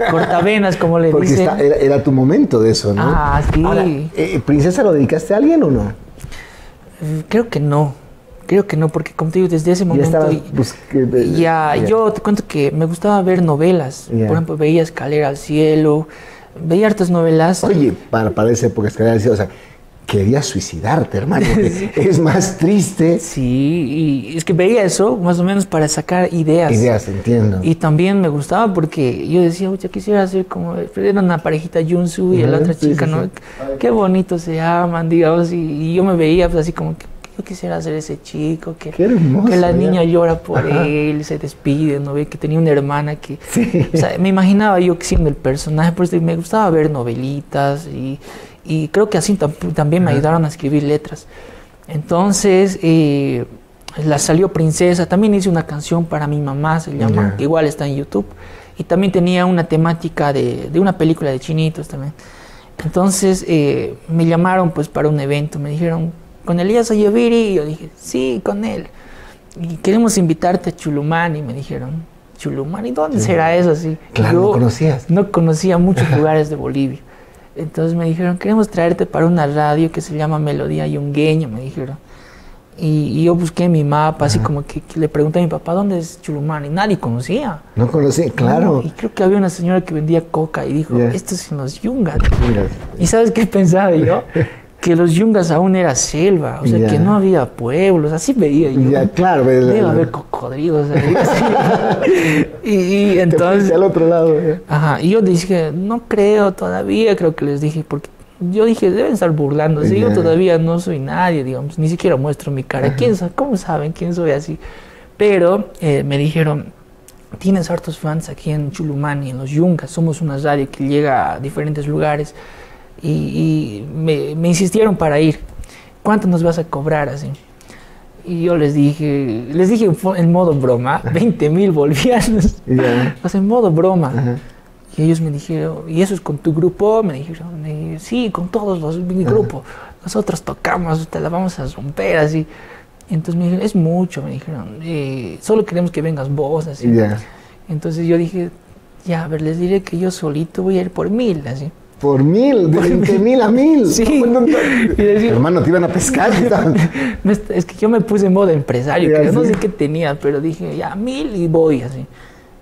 cortavenas, como le [LAUGHS] Porque dicen. está- era, era tu momento de eso, ¿no? Ah, sí. Ahora, eh, ¿Princesa lo dedicaste a alguien o no? Creo que no. Creo que no, porque como te digo, desde ese momento ya, yo te cuento que me gustaba ver novelas. Por ejemplo, veía Escalera al Cielo, veía hartas novelas. Oye, para, para esa época, es que había sido, o sea, querías suicidarte, hermano. [LAUGHS] Es más triste. Sí, y es que veía eso más o menos para sacar ideas. Ideas, entiendo. Y también me gustaba porque yo decía, "Ucha, quisiera ser como. Era una parejita Junsu y la otra sí, chica, sí, ¿no? Qué bonito se aman, digamos. Y, y yo me veía pues, así como que yo quisiera ser ese chico, que, hermoso, que la ya. niña llora por Ajá. él, se despide, ¿no? Ve que tenía una hermana que. Sí. O sea, me imaginaba yo siendo el personaje, por eso me gustaba ver novelitas y, y creo que así tam- también me ayudaron a escribir letras. Entonces, eh, la salió Princesa, también hice una canción para mi mamá, se llama, que igual está en YouTube, y también tenía una temática de, de una película de chinitos también. Entonces, eh, me llamaron pues para un evento, me dijeron, con Elías Ayaviri. Y yo dije, sí, con él. Y queremos invitarte a Chulumani, me dijeron. Chulumani, ¿dónde será eso? Así, Claro, no conocías. No conocía muchos [LAUGHS] lugares de Bolivia. Entonces me dijeron, queremos traerte para una radio que se llama Melodía Yungueña, me dijeron. Y, y yo busqué mi mapa, así como que, que le pregunté a mi papá, ¿dónde es Chulumani? Nadie conocía. No conocí, claro. No, y creo que había una señora que vendía coca y dijo, Ya. esto es en los yungas. Mira, ¿Y sabes qué pensaba yo? [LAUGHS] que los yungas aún era selva, o sea, Ya. que no había pueblos, así veía yo. ya, claro. Debe la- haber cocodrilos [LAUGHS] y, y [LAUGHS] entonces... al otro lado. ya. Ajá, y yo dije, no creo todavía, creo que les dije, porque yo dije, deben estar burlándose, yo Ya. todavía no soy nadie, digamos, ni siquiera muestro mi cara. ¿Quién ¿Cómo saben quién soy así? Pero eh, me dijeron, tienes hartos fans aquí en Chulumani, en los Yungas, somos una radio que llega a diferentes lugares y, y me, me insistieron para ir. ¿Cuánto nos vas a cobrar así? Y yo les dije, les dije en modo broma, 20 mil bolivianos. [LAUGHS] Ya. O sea, en modo broma. Y ellos me dijeron, ¿y eso es con tu grupo? Me dijeron, "Eh, sí, con todos los mi grupo. Nosotros tocamos, te la vamos a romper así. Entonces me dijeron, es mucho, me dijeron, "eh, solo queremos que vengas vos, así. Entonces yo dije, ya, a ver, les diré que yo solito voy a ir por mil, así. Por mil, de 20 mil a mil. Sí. No, no, no. Y decía- Hermano, te iban a pescar. [LAUGHS] Es que yo me puse en modo empresario, que yo no sé qué tenía, pero dije, ya, mil y voy, así.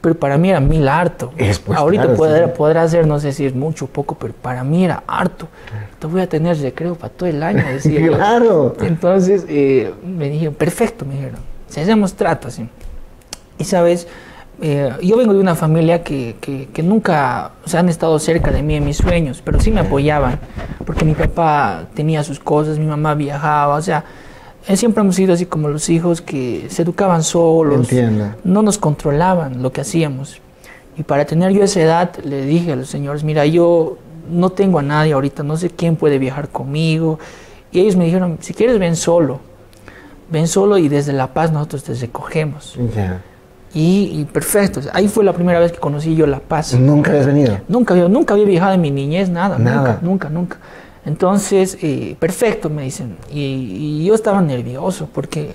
Pero para mí era mil harto. Es, pues, Ahorita claro, podrá, sí. podrá ser, no sé si es mucho o poco, pero para mí era harto. Te voy a tener recreo para todo el año, [LAUGHS] decía yo. Claro. Entonces eh, me dijeron, perfecto, me dijeron, si hacemos trato así. Y sabes, Eh, yo vengo de una familia que, que, que nunca o sea, han estado cerca de mí en mis sueños, pero sí me apoyaban, porque mi papá tenía sus cosas, mi mamá viajaba, o sea, eh, siempre hemos sido así como los hijos que se educaban solos, Entiendo. no nos controlaban lo que hacíamos. Y para tener yo esa edad, le dije a los señores, mira, yo no tengo a nadie ahorita, no sé quién puede viajar conmigo. Y ellos me dijeron, si quieres ven solo, ven solo y desde La Paz nosotros te recogemos. Ya. Y, y perfecto, ahí fue la primera vez que conocí yo La Paz. Nunca habías venido. Nunca, había- nunca había viajado en mi niñez, nada, Nada. nunca, nunca, nunca. Entonces, eh, perfecto, me dicen. Y, y yo estaba nervioso porque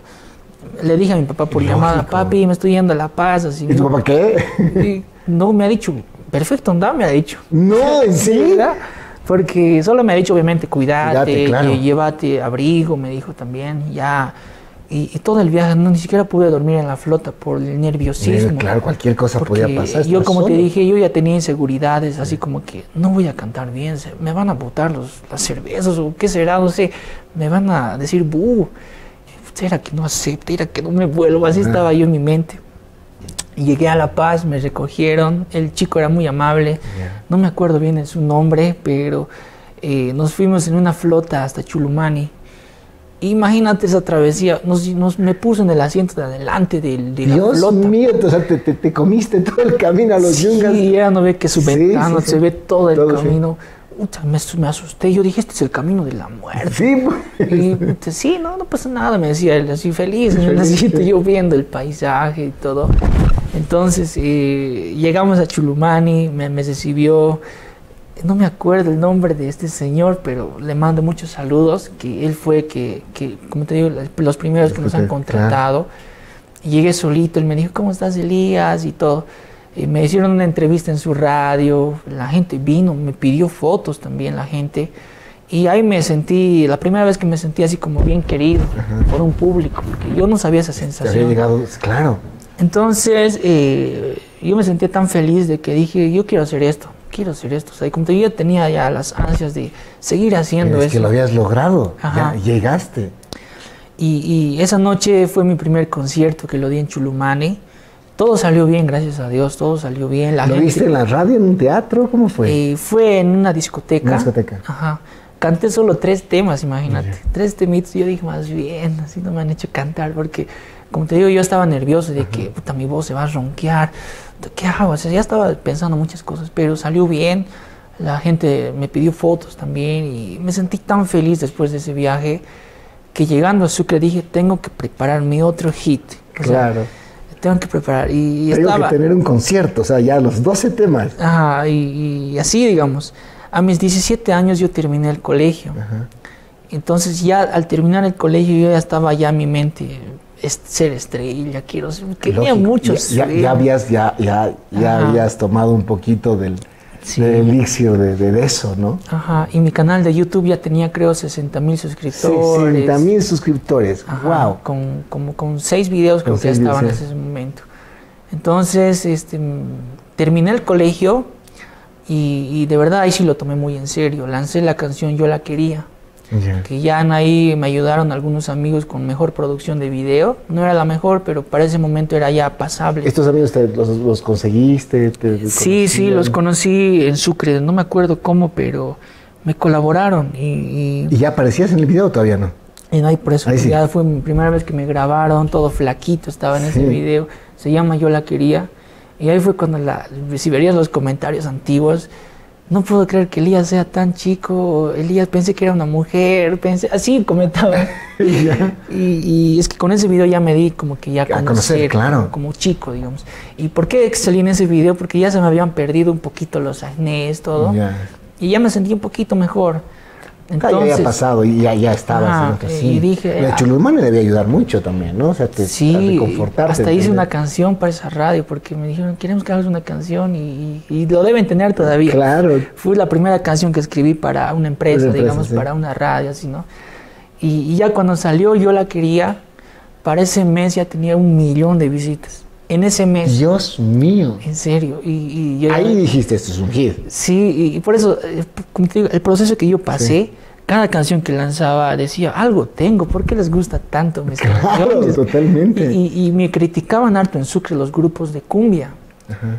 le dije a mi papá por llamada, papi, me estoy yendo a La Paz, así. ¿Y tu ¿no? papá qué? Y no me ha dicho, perfecto, anda, me ha dicho. No, ¿en serio? ¿verdad? Porque solo me ha dicho, obviamente, cuidate, Cuídate, claro. llévate abrigo, me dijo también, ya. Y, y todo el viaje, no, ni siquiera pude dormir en la flota por el nerviosismo. Claro, cualquier cosa podía pasar. yo, como te solo. dije, yo ya tenía inseguridades, así como que no voy a cantar bien, se- me van a botar los, las cervezas o qué será, no sé, me van a decir, buh, será que no acepte, será que no me vuelvo, así Ajá. estaba yo en mi mente. Llegué a La Paz, me recogieron, el chico era muy amable, no me acuerdo bien de su nombre, pero eh, nos fuimos en una flota hasta Chulumani. Imagínate esa travesía, nos, nos- me puso en el asiento de adelante del- de, Dios flota. mío, o sea, te, te- te comiste todo el camino a los Sí, yungas. ya no ve que su Sí, ventana, sí, sí. se ve todo el Todo, camino. Me, me asusté, yo dije, este es el camino de la muerte. Sí, pues. Y sí, no, no pasa nada, me decía él, así feliz, en el Feliz. asiento, yo viendo el paisaje y todo. Entonces, eh, llegamos a Chulumani, me, me recibió, no me acuerdo el nombre de este señor, pero le mando muchos saludos, que él fue que, que como te digo, los primeros que nos han Claro. contratado. Y llegué solito, él me dijo, ¿cómo estás, Elías? Y todo. Y me hicieron una entrevista en su radio, la gente vino, me pidió fotos también la gente. Y ahí me sentí, la primera vez que me sentí así como bien querido por un público, porque yo no sabía esa Te había sensación. llegado, claro. Entonces, eh, yo me sentía tan feliz de que dije, yo quiero hacer esto, quiero hacer esto. O sea, como te digo, yo tenía ya las ansias de seguir haciendo Es eso. que lo habías logrado. Ajá. Ya llegaste. Y, y esa noche fue mi primer concierto que lo di en Chulumani. Todo salió bien, gracias a Dios, todo salió bien. La ¿Lo gente, viste en la radio, en un teatro? ¿Cómo fue? Eh, fue en una discoteca. Una discoteca. Ajá. Canté solo tres temas, imagínate. Tres temitas. Yo dije, más bien, así no me han hecho cantar, porque, como te digo, yo estaba nervioso de que, puta, mi voz se va a ronquear. ¿Qué hago? O sea, ya estaba pensando muchas cosas, pero salió bien. La gente me pidió fotos también y me sentí tan feliz después de ese viaje que llegando a Sucre dije, tengo que preparar mi otro hit. O sea, claro. tengo que preparar. Y, y Tengo estaba... que tener un concierto, o sea, ya los 12 temas. Ajá, y, y así, digamos. A mis 17 años yo terminé el colegio. Ajá. Entonces ya al terminar el colegio yo ya estaba ya en mi mente es ser estrella, quiero ser, quería muchos. Ya, ya, ya habías, ya, ya, ya Ajá. habías tomado un poquito del, Sí. del elixir de, eso, ¿no? Ajá, y mi canal de YouTube ya tenía creo 60 mil suscriptores. 60 mil suscriptores. Ajá, Wow. Con, como con seis videos creo Con que ya estaban en ese momento. Entonces, este, terminé el colegio y, y de verdad ahí sí lo tomé muy en serio. Lancé la canción Yo la quería, Ya. que ya ahí me ayudaron algunos amigos con mejor producción de video. No era la mejor, pero para ese momento era ya pasable. ¿Estos amigos te- los, los conseguiste? te- te Sí, sí, los conocí en Sucre, no me acuerdo cómo, pero me colaboraron y, y, ¿Y ya aparecías en el video o todavía no? y no, y por eso Ahí sí. ya fue mi primera vez que me grabaron, todo flaquito estaba en ese Sí. video, se llama Yo la quería, y ahí fue cuando la, si verías los comentarios antiguos, no puedo creer que Elías sea tan chico, Elías pensé que era una mujer, pensé, así comentaban. [LAUGHS] Ya. Y, y es que con ese video ya me di como que ya A conocer, claro. como chico, digamos. ¿Y por qué salí en ese video? Porque ya se me habían perdido un poquito los acnés, todo. Y ya me sentí un poquito mejor. Ah, ya había Entonces, pasado y ya, ya estabas Ah, que y sí. dije, La ah. Chulumán me debía ayudar mucho también, ¿no? O sea, te, a sí, reconfortarte. hasta hice una canción para esa radio porque me dijeron, queremos que hagas una canción y, y lo deben tener todavía. Claro. Fue la primera canción que escribí para una empresa, Una empresa, digamos, sí. para una radio, así, ¿no? Y, y ya cuando salió yo la quería, para ese mes ya tenía un millón de visitas. En ese mes, Dios mío. en serio. Y, y yo, Ahí dijiste, esto es un hit. Sí, y, por eso, eh, como te digo, el proceso que yo pasé, cada canción que lanzaba decía, algo tengo, ¿por qué les gusta tanto mis Claro, canciones? totalmente. Y, y- y me criticaban harto en Sucre los grupos de cumbia.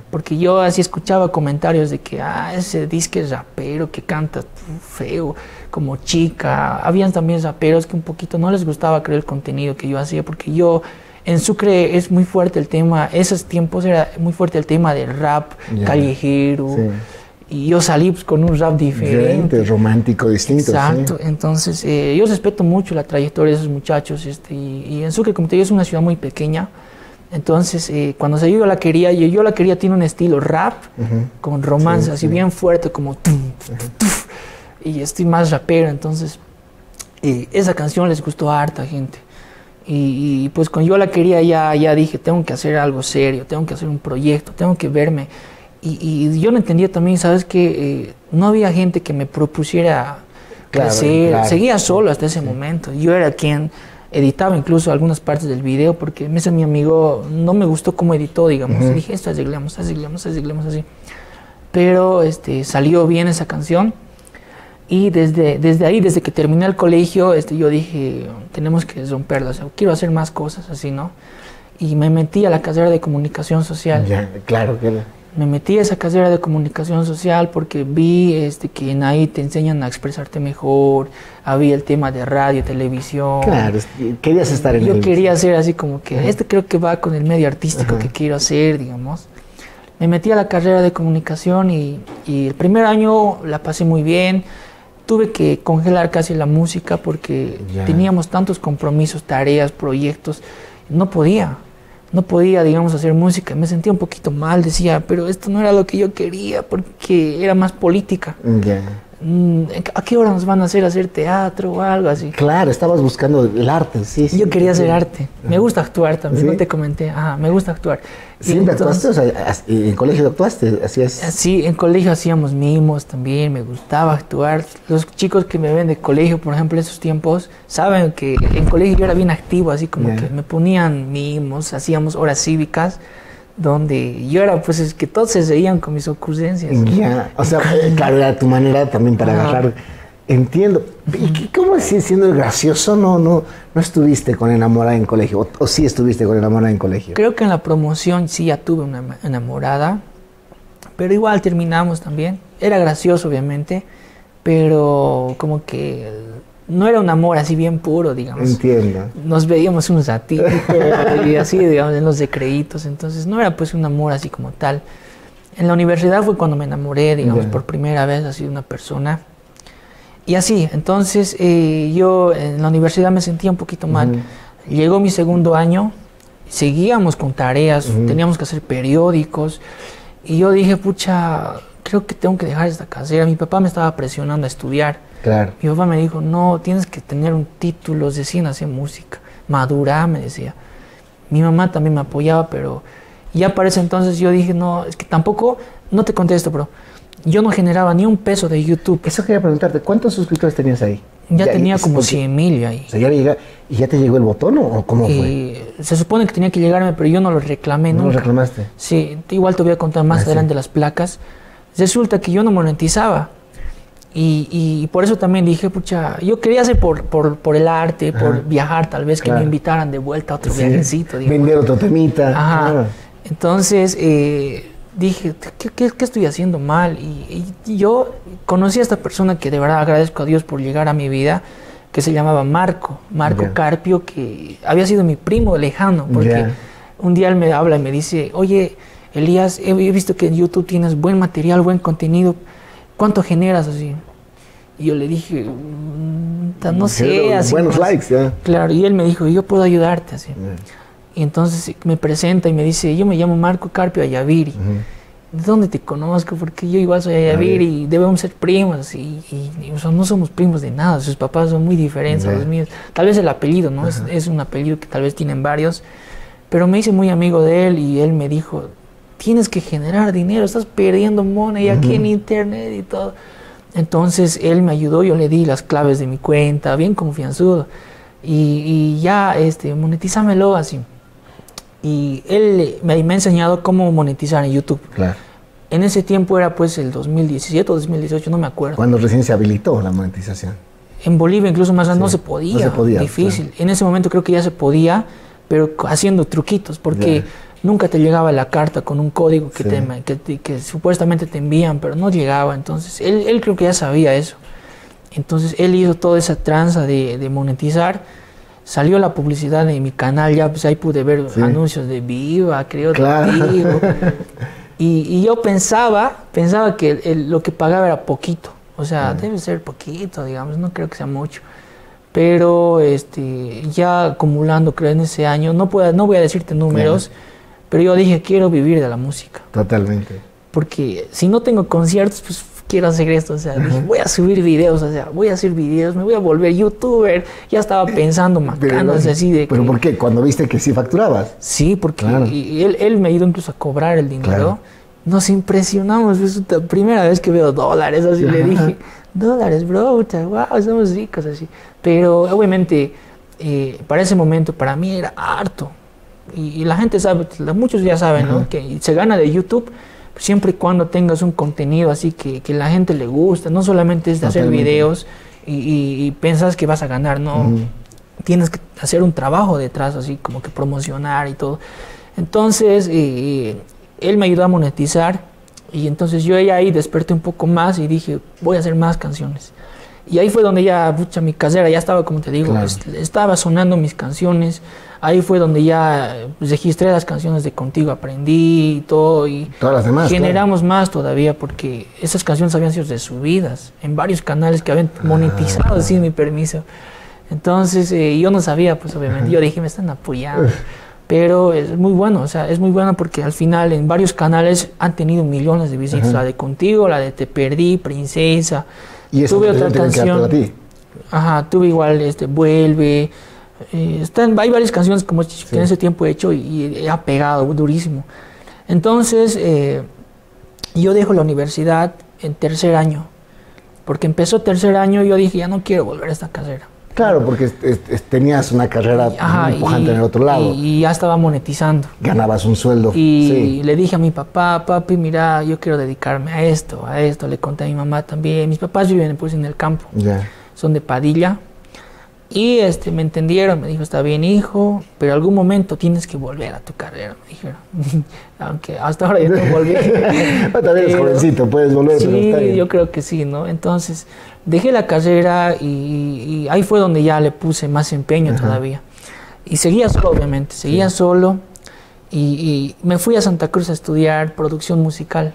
Porque yo así escuchaba comentarios de que, ah, ese disque es rapero que canta feo, como chica. Habían también raperos que un poquito no les gustaba creer el contenido que yo hacía, porque yo, en Sucre es muy fuerte el tema, esos tiempos era muy fuerte el tema del rap callejero. Sí. Y yo salí pues, con un rap diferente. Diferente, romántico, distinto. Exacto, sí. entonces eh, yo respeto mucho la trayectoria de esos muchachos este, y, y en Sucre, como te digo, es una ciudad muy pequeña. Entonces, eh, cuando se yo la quería, yo, yo la quería tiene un estilo rap con romance, Sí, así sí. bien fuerte, como tum, tum, tum, y estoy más rapero. Entonces, eh, esa canción les gustó a harta gente. Y, y, pues cuando yo la quería, ya, ya dije, tengo que hacer algo serio, tengo que hacer un proyecto, tengo que verme. Y, y yo no entendía también, ¿sabes? Que no había gente que me propusiera Claro, crecer. claro, Seguía sí, solo hasta ese momento. Yo era quien editaba incluso algunas partes del video porque me dice mi amigo, no me gustó cómo editó, digamos. Ujú. Dije, esto arreglamos, arreglamos, arreglamos así. Pero este, salió bien esa canción. Y desde, desde ahí, desde que terminé el colegio, este, yo dije, tenemos que romperlo, o sea, quiero hacer más cosas así, ¿no? Y me metí a la carrera de comunicación social. Ya, claro que Me metí a esa carrera de comunicación social porque vi este, que en ahí te enseñan a expresarte mejor, había el tema de radio, televisión. Claro, querías estar en Yo el- quería hacer así como que, este creo que va con el medio artístico Ajá. que quiero hacer, digamos. Me metí a la carrera de comunicación y, y el primer año la pasé muy bien. Tuve que congelar casi la música porque Ya. teníamos tantos compromisos, tareas, proyectos. No podía, no podía, digamos, hacer música. Me sentía un poquito mal, decía, pero esto no era lo que yo quería porque era más política. Ya. Mm, ¿A qué hora nos van a hacer hacer teatro o algo así? Claro, estabas buscando el arte, sí. sí. Yo quería hacer arte. Me gusta actuar también, ¿Sí? no te comenté. Ajá, me gusta actuar. ¿Siempre entonces- actuaste? O sea, ¿en colegio actuaste? Hacías... Sí, en colegio hacíamos mimos también, me gustaba actuar. Los chicos que me ven de colegio, por ejemplo, esos tiempos, saben que en colegio yo era bien activo, así como Ya. que me ponían mimos, hacíamos horas cívicas, donde yo era, pues, es que todos se reían con mis ocurrencias. Ya, o sea, eh, claro, era tu manera también para Ajá. agarrar. Entiendo. ¿Y qué- cómo así, siendo el gracioso, no, no, no estuviste con enamorada en colegio? ¿O, o sí estuviste con enamorada en colegio? Creo que en la promoción sí ya tuve una enamorada, pero igual terminamos también. Era gracioso, obviamente, pero como que no era un amor así bien puro, digamos. Entiendo. Nos veíamos un ratito [LAUGHS] y así, digamos, en los recreitos, entonces no era pues un amor así como tal. En la universidad fue cuando me enamoré, digamos, por primera vez así de una persona. Y así, entonces eh, yo en la universidad me sentía un poquito mal. Llegó mi segundo año, seguíamos con tareas, teníamos que hacer periódicos. Y yo dije, pucha, creo que tengo que dejar esta carrera. Mi papá me estaba presionando a estudiar. Claro. Mi papá me dijo, no, tienes que tener un título de cine hacer música, madura, me decía. Mi mamá también me apoyaba, pero ya para ese entonces yo dije, no, es que tampoco, no te contesto, pero yo no generaba ni un peso de YouTube. Eso quería preguntarte, ¿cuántos suscriptores tenías ahí? Ya, tenía como porque- 100 mil ahí. O sea, ya llega, ¿y ya te llegó el botón o cómo fue? Se supone que tenía que llegarme, pero yo no lo reclamé ¿No lo nunca. reclamaste? Sí, igual te voy a contar más Ah, sí. adelante las placas. Resulta que yo no monetizaba. Y, y por eso también dije, pucha, yo quería hacer por, por, por el arte, por Ajá. viajar, tal vez que Claro. me invitaran de vuelta a otro Sí. viajecito. digamos. Vender otro temita. Ajá. claro. Entonces eh, dije, ¿qué, qué, qué estoy haciendo mal? Y, y yo conocí a esta persona que de verdad agradezco a Dios por llegar a mi vida, que se llamaba Marco, Marco. Carpio, que había sido mi primo lejano, porque un día él me habla y me dice, oye, Elías, he visto que en YouTube tienes buen material, buen contenido, ¿cuánto generas así? Y yo le dije, "Mm, no sé, así. Buenos más". likes, ya. Claro, y él me dijo, yo puedo ayudarte así. Ya. Y entonces me presenta y me dice, yo me llamo Marco Carpio Ayaviri. Ujú. ¿De dónde te conozco? Porque yo igual soy Ayaviri y debemos ser primos. Y, y- y, o sea, no somos primos de nada, sus papás son muy diferentes a Ya. los míos. Tal vez el apellido, ¿no? Es, es un apellido que tal vez tienen varios. Pero me hice muy amigo de él y él me dijo, tienes que generar dinero, estás perdiendo money aquí en internet y todo. Entonces él me ayudó, yo le di las claves de mi cuenta, bien confianzudo. Y, y ya, este, monetízamelo así. Y él me, me ha enseñado cómo monetizar en YouTube. Claro. En ese tiempo era pues el 2017 o 2018, no me acuerdo. Cuando recién se habilitó la monetización. En Bolivia incluso más no Sí, se podía. no se podía, Difícil. En ese momento creo que ya se podía, pero haciendo truquitos, porque Ya. Nunca te llegaba la carta con un código que, Sí. te que, te- que supuestamente te envían, pero no llegaba. Entonces él, él creo que ya sabía eso. Entonces él hizo toda esa tranza de, de monetizar. Salió la publicidad en mi canal, ya pues ahí pude ver Sí. anuncios de Viva, creo, Claro. de Tigo. [LAUGHS] Y, y yo pensaba, pensaba que el- el- lo que pagaba era poquito. O sea, debe ser poquito, digamos, no creo que sea mucho. Pero este, ya acumulando, creo, en ese año, no, puedo, no voy a decirte números, pero yo dije, quiero vivir de la música. Totalmente. Porque si no tengo conciertos, pues quiero hacer esto. O sea, dije, voy a subir videos, o sea, voy a hacer videos, me voy a volver youtuber. Ya estaba pensando macanas así de ¿Pero que- por qué? Cuando viste que sí facturabas. Sí, porque Claro. y él, él me ayudó incluso a cobrar el dinero. Claro. Nos impresionamos, es la primera vez que veo dólares, así le dije, dólares, bro, wow, somos ricos, así. Pero obviamente, eh, para ese momento, para mí era harto. Y, y la gente sabe, muchos ya saben, ¿no? Que se gana de YouTube siempre y cuando tengas un contenido así que, que la gente le gusta, no solamente es de hacer videos y, y- y piensas que vas a ganar, no tienes que hacer un trabajo detrás, así como que promocionar y todo. Entonces, eh, él me ayudó a monetizar y entonces yo ya ahí desperté un poco más y dije, voy a hacer más canciones. Y ahí fue donde ya, pucha, mi casera ya estaba, como te digo, Claro. est- estaba sonando mis canciones. Ahí fue donde ya eh, registré las canciones de Contigo Aprendí y todo. Y Todas las demás. generamos más todavía porque esas canciones habían sido subidas en varios canales que habían monetizado [LAUGHS] sin mi permiso. Entonces eh, yo no sabía, pues obviamente, yo dije, me están apoyando. [LAUGHS] Pero es muy bueno, o sea, es muy bueno porque al final en varios canales han tenido millones de visitas. Ajá. La de Contigo, la de Te Perdí, Princesa. Y eso tuve te otra canción. Ajá, tuve igual este Vuelve. Eh, están, hay varias canciones como que en ese tiempo he hecho y, y ha pegado durísimo. Entonces, eh, yo dejo la universidad en tercer año. Porque empezó tercer año y yo dije, ya no quiero volver a esta carrera. Claro, porque es- es- tenías una carrera Ajá, muy pujante en el otro lado. Y, y ya estaba monetizando. Ganabas un sueldo. Y sí. le dije a mi papá, papi, mira, yo quiero dedicarme a esto, a esto. Le conté a mi mamá también. Mis papás viven pues en el campo. Ya. son de Padilla. Y este, me entendieron, me dijo, está bien hijo, pero algún momento tienes que volver a tu carrera, me dijeron. [LAUGHS] Aunque hasta ahora yo no volví. Pero [LAUGHS] También eres jovencito, puedes volver, pero está Sí, bien. yo creo que sí, ¿no? Entonces, dejé la carrera y, y ahí fue donde ya le puse más empeño Ajá. todavía. Y seguía solo, obviamente, seguía solo. Y, y me fui a Santa Cruz a estudiar producción musical.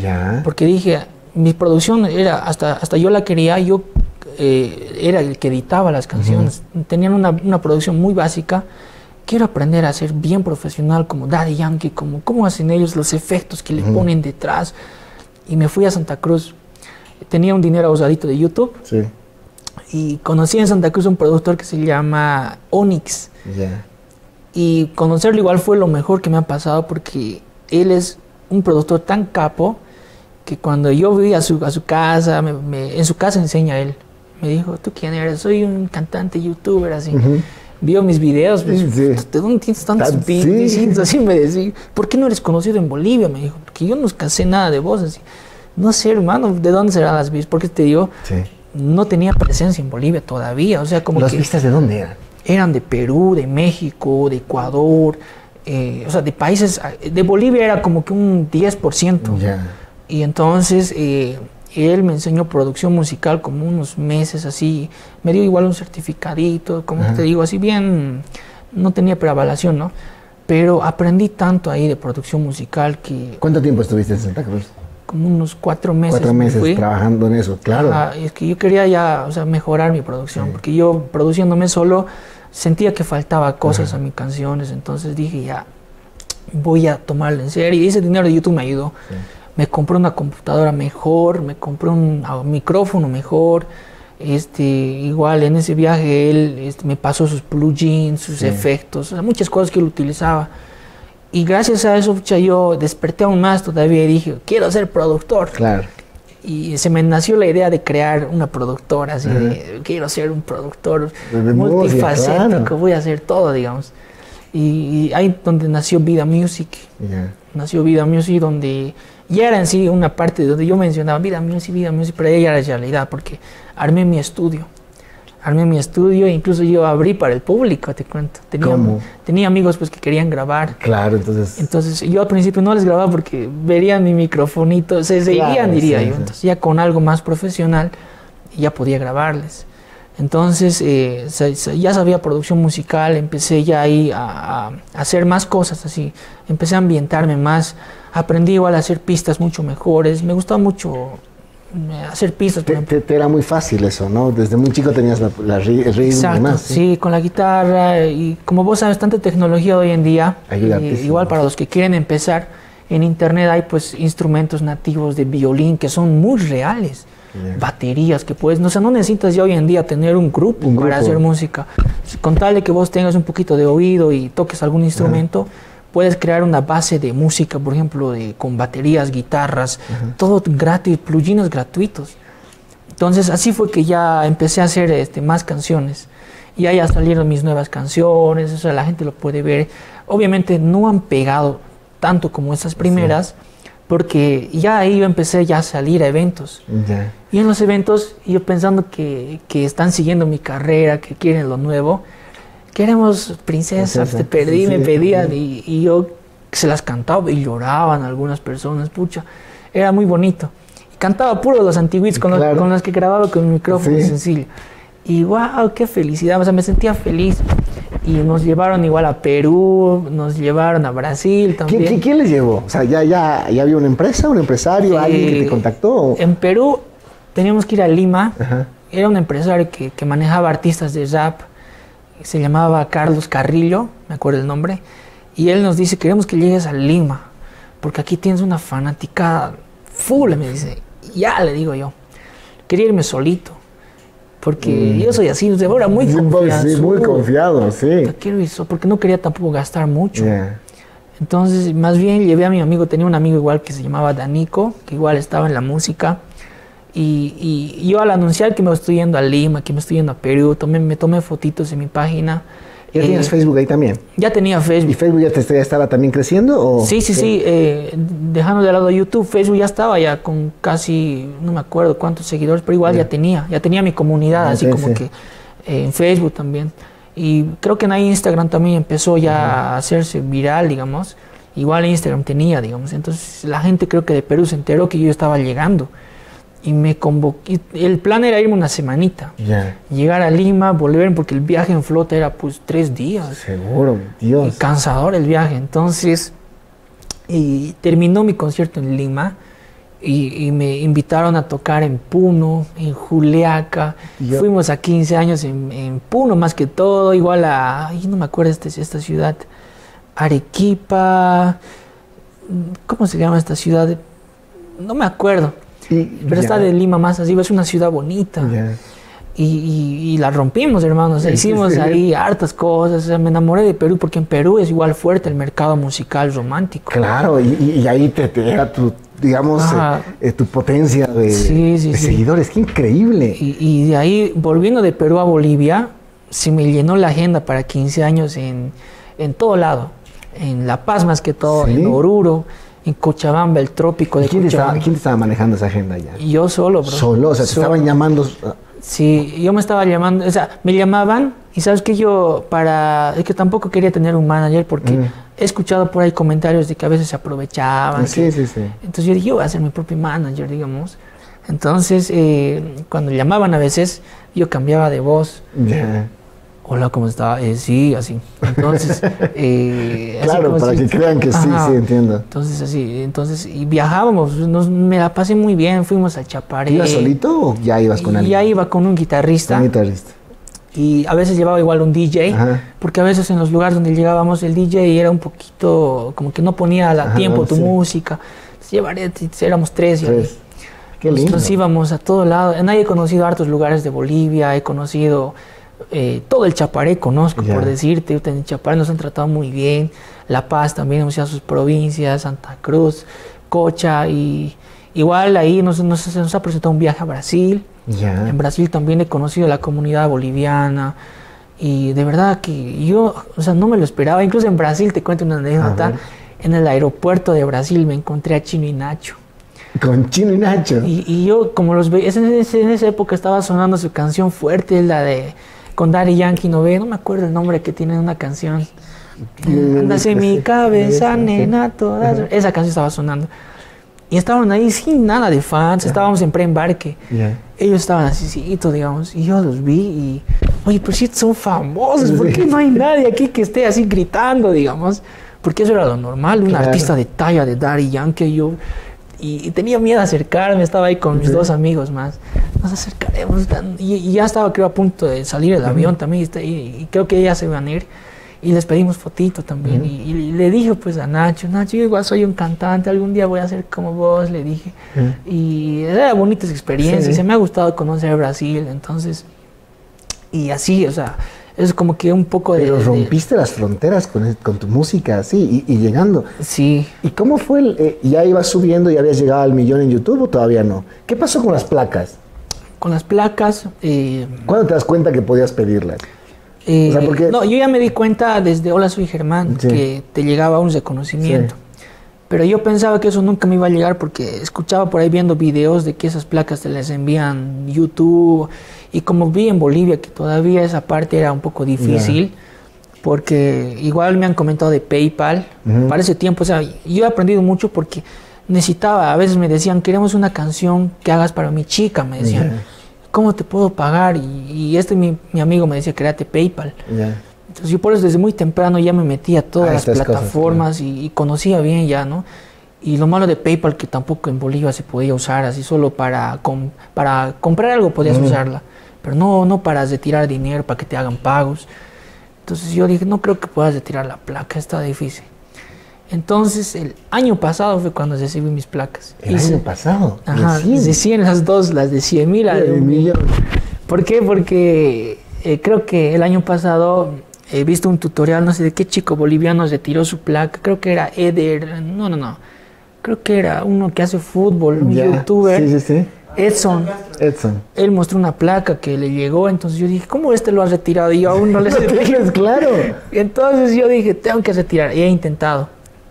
Ya. Porque dije, mi producción era, hasta, hasta yo la quería, yo eh, era el que editaba las canciones. Tenían una, una producción muy básica. Quiero aprender a ser bien profesional como Daddy Yankee, como cómo hacen ellos los efectos que le Ujú. ponen detrás. Y me fui a Santa Cruz. tenía un dinero usadito de YouTube Sí. y conocí en Santa Cruz un productor que se llama Onyx. Ya. Y conocerlo igual fue lo mejor que me ha pasado porque él es un productor tan capo que cuando yo fui a su, a su casa, me- me- en su casa enseña él. Me dijo, ¿tú quién eres? Soy un cantante, youtuber, así. Ujú. Vio mis videos, pues, Sí, sí. ¿de dónde tienes tantos Tan- beats sí. Así me decía, ¿por qué no eres conocido en Bolivia? Me dijo, porque yo no sé nada de vos, así. No sé, hermano, ¿de dónde serán las beats? Porque te digo, no tenía presencia en Bolivia todavía, o sea, como ¿Los que vistas de dónde eran? eran de Perú, de México, de Ecuador, eh, o sea, de países, de Bolivia era como que un 10%. Ya. Y entonces eh, él me enseñó producción musical como unos meses así, me dio igual un certificadito, como Ajá. te digo, así bien, no tenía preavalación, ¿no? Pero aprendí tanto ahí de producción musical que ¿Cuánto tiempo estuviste en Santa Cruz? como unos cuatro meses. Cuatro me meses trabajando en eso, claro. Ajá, es que yo quería ya, o sea, mejorar mi producción, Sí. porque yo produciéndome solo sentía que faltaba cosas Ajá. a mis canciones, entonces dije ya, voy a tomarlo en serio, y ese dinero de YouTube me ayudó. Sí. Me compré una computadora mejor, me compré un micrófono mejor, este, igual en ese viaje él este, me pasó sus plugins, sus Sí. efectos, o sea, muchas cosas que él utilizaba. Y gracias a eso, pucha, yo desperté aún más todavía y dije, quiero ser productor. Claro. Y se me nació la idea de crear una productora, así Ajá. de, quiero ser un productor multifacético, claro. voy a hacer todo, digamos. Y, y ahí donde nació Vida Music, Ya. nació Vida Music, donde ya era en sí una parte donde yo mencionaba Vida Music, Vida Music, pero ella era realidad, porque armé mi estudio. Armé mi estudio e incluso yo abrí para el público, te cuento. Tenía, ¿Cómo? tenía amigos pues que querían grabar. Claro, entonces. Entonces yo al principio no les grababa porque verían mi microfonito, se seguían, Claro, diría sí, yo. sí. Entonces ya con algo más profesional ya podía grabarles. Entonces eh, ya sabía producción musical, empecé ya ahí a, a hacer más cosas así, empecé a ambientarme más, aprendí igual a hacer pistas mucho mejores, me gustaba mucho eh, hacer pistas. Te, ejemplo. te- te era muy fácil eso, ¿no? Desde muy chico tenías la, la ri- el ritmo y Exacto, demás. sí, con la guitarra y como vos sabes, tanta tecnología hoy en día, Ayuda y igual para los que quieren empezar, en internet hay pues instrumentos nativos de violín que son muy reales, baterías que puedes, no, o sea, no necesitas ya hoy en día tener un grupo, Un para hacer música, con tal de que vos tengas un poquito de oído y toques algún instrumento, puedes crear una base de música, por ejemplo, de, con baterías, guitarras, todo gratis, plugins gratuitos. Entonces así fue que ya empecé a hacer este, más canciones. Y ahí ya salieron mis nuevas canciones, o sea, la gente lo puede ver. Obviamente no han pegado tanto como esas primeras, porque ya ahí yo empecé ya a salir a eventos. Ya. Y en los eventos, yo pensando que, que están siguiendo mi carrera, que quieren lo nuevo, queremos princesas, Princesa, te perdí, sí, me sí. pedían y, y yo se las cantaba y lloraban algunas personas, pucha, era muy bonito. Y cantaba puro los antiguitos con, los- Claro. con los que grababa con mi micrófono Sí. sencillo. Y wow, qué felicidad, o sea, me sentía feliz. Y nos llevaron igual a Perú, nos llevaron a Brasil ¿Quién, también. quién- quién les llevó? O sea, ¿ya, ya, ya había una empresa, un empresario, alguien que te contactó? En Perú teníamos que ir a Lima. Ajá. Era un empresario que, que manejaba artistas de rap. Se llamaba Carlos Carrillo, me acuerdo el nombre. Y él nos dice, queremos que llegues a Lima, porque aquí tienes una fanática full, me dice. Ya, le digo yo. Quería irme solito, porque yo soy así, ahora muy Mm. Confiado. sí, muy confiado, sí. Quiero ir porque no quería tampoco gastar mucho. Entonces, más bien llevé a mi amigo, tenía un amigo igual que se llamaba Danico, que igual estaba en la música. Y, y yo al anunciar que me estoy yendo a Lima, que me estoy yendo a Perú, tomé, me tomé fotitos en mi página. ¿Ya Eh, tienes Facebook ahí también? Ya tenía ¿Y Facebook. Facebook ya, te, ya estaba también creciendo? O Sí, sí, sí. eh, dejando de lado YouTube, Facebook ya estaba ya con casi, no me acuerdo cuántos seguidores, pero igual ya, tenía, ya tenía mi comunidad, Ah, así sí, como sí. que eh, en Facebook también. Y creo que en ahí Instagram también empezó ya a hacerse viral, digamos. Igual Instagram tenía, digamos. Entonces la gente creo que de Perú se enteró que yo estaba llegando. Y me convoqué. El plan era irme una semanita. Llegar a Lima, volver, porque el viaje en flota era pues tres días. seguro, Y Dios. cansador el viaje. Entonces, y terminó mi concierto en Lima y, y me invitaron a tocar en Puno, en Juliaca. Fuimos a 15 años en, en Puno más que todo, igual a, ay, no me acuerdo este, esta ciudad, Arequipa, ¿cómo se llama esta ciudad? No me acuerdo. Pero está de Lima más así, es una ciudad bonita. Y, y, la rompimos, hermanos. hicimos ahí hartas cosas. me enamoré de Perú porque en Perú es igual fuerte el mercado musical romántico. Claro, y, ahí te, te llega tu, digamos, eh, eh, tu potencia de, seguidores. ¡Qué increíble! Y, de ahí, volviendo de Perú a Bolivia, se me llenó la agenda para 15 años en, en todo lado. En La Paz más que todo, en Oruro en Cochabamba, el trópico de ¿Quién Cochabamba. Estaba, ¿Quién estaba manejando esa agenda ya? Yo solo, bro. Solo, o sea, te estaban llamando. Sí, yo me estaba llamando, o sea, me llamaban y sabes que yo para, es que tampoco quería tener un manager porque mm. he escuchado por ahí comentarios de que a veces se aprovechaban. Sí, sí, sí. Entonces yo dije, yo voy a ser mi propio manager, digamos. Entonces, eh, cuando llamaban a veces, yo cambiaba de voz. Hola, ¿cómo está? Eh, sí, así. Entonces, [LAUGHS] eh, claro, para que crean que sí, sí, entiendo. Entonces, así, entonces, y viajábamos, nos, me la pasé muy bien, fuimos a Chaparé. ¿Ibas solito o ya ibas con alguien? Ya iba con un guitarrista. Un guitarrista. Y a veces llevaba igual un DJ, porque a veces en los lugares donde llegábamos el DJ era un poquito, como que no ponía a tiempo tu música. Entonces, llevaré, éramos tres. tres. Qué lindo. Entonces íbamos a todo lado. Nadie he conocido hartos lugares de Bolivia, he conocido eh, todo el Chaparé conozco, por decirte, en Chaparé nos han tratado muy bien, La Paz también, hemos ido a sus provincias, Santa Cruz, Cocha, y igual ahí nos, nos, ha presentado un viaje a Brasil. En Brasil también he conocido la comunidad boliviana, y de verdad que yo, o sea, no me lo esperaba, incluso en Brasil, te cuento una anécdota, en el aeropuerto de Brasil me encontré a Chino y Nacho. Con Chino y Nacho. Y, yo, como los veía, en, en, esa época estaba sonando su canción fuerte, la de con Daddy Yankee, no ve, no me acuerdo el nombre que tiene una canción. Andas en mi cabeza, nena, todas. Esa canción estaba sonando. Y estaban ahí sin nada de fans, estábamos en preembarque. Ellos estaban así, digamos, y yo los vi y, oye, pero si son famosos, ¿por qué no hay nadie aquí que esté así gritando, digamos? Porque eso era lo normal, un artista de talla de Daddy Yankee, yo y, tenía miedo de acercarme, estaba ahí con mis dos amigos más. Nos acercaremos y, ya estaba creo a punto de salir el avión también y, creo que ya se van a ir y les pedimos fotito también y, le dije pues a Nacho, Nacho yo igual soy un cantante, algún día voy a ser como vos, le dije. Y era bonitas experiencias, se me ha gustado conocer Brasil, entonces, y así, o sea, es como que un poco de... Pero rompiste las fronteras con, con, tu música, así, y, llegando. Sí. ¿Y cómo fue? El, eh, ¿Ya ibas subiendo y habías llegado al millón en YouTube o todavía no? ¿Qué pasó con las placas? Con las placas... Eh, ¿Cuándo te das cuenta que podías pedirlas? Eh, No, yo ya me di cuenta desde Hola Soy Germán que te llegaba un reconocimiento. Pero yo pensaba que eso nunca me iba a llegar porque escuchaba por ahí viendo videos de que esas placas te las envían YouTube y como vi en Bolivia que todavía esa parte era un poco difícil, porque igual me han comentado de PayPal, para ese tiempo, o sea, yo he aprendido mucho porque necesitaba, a veces me decían, queremos una canción que hagas para mi chica, me decían, ¿cómo te puedo pagar? Y, este mi, mi, amigo me decía, créate PayPal. Entonces yo por eso desde muy temprano ya me metí a todas las plataformas y, conocía bien ya, ¿no? Y lo malo de PayPal que tampoco en Bolivia se podía usar así solo para, para comprar algo podías usarla pero no, no para retirar dinero para que te hagan pagos. Entonces yo dije, no creo que puedas retirar la placa, está difícil. Entonces el año pasado fue cuando recibí mis placas. ¿El año pasado? Ajá, de 100 las dos, las de 100 mil, de un millón. ¿Por qué? Porque eh, creo que el año pasado he visto un tutorial, no sé de qué chico boliviano retiró su placa, creo que era Eder, no, no, no, creo que era uno que hace fútbol, un youtuber. Sí, sí, sí Edson. Edson. Él mostró una placa que le llegó, entonces yo dije, ¿cómo este lo has retirado? Y yo aún no le [LAUGHS] sé. claro. [LAUGHS] Entonces yo dije, tengo que retirar. Y he intentado.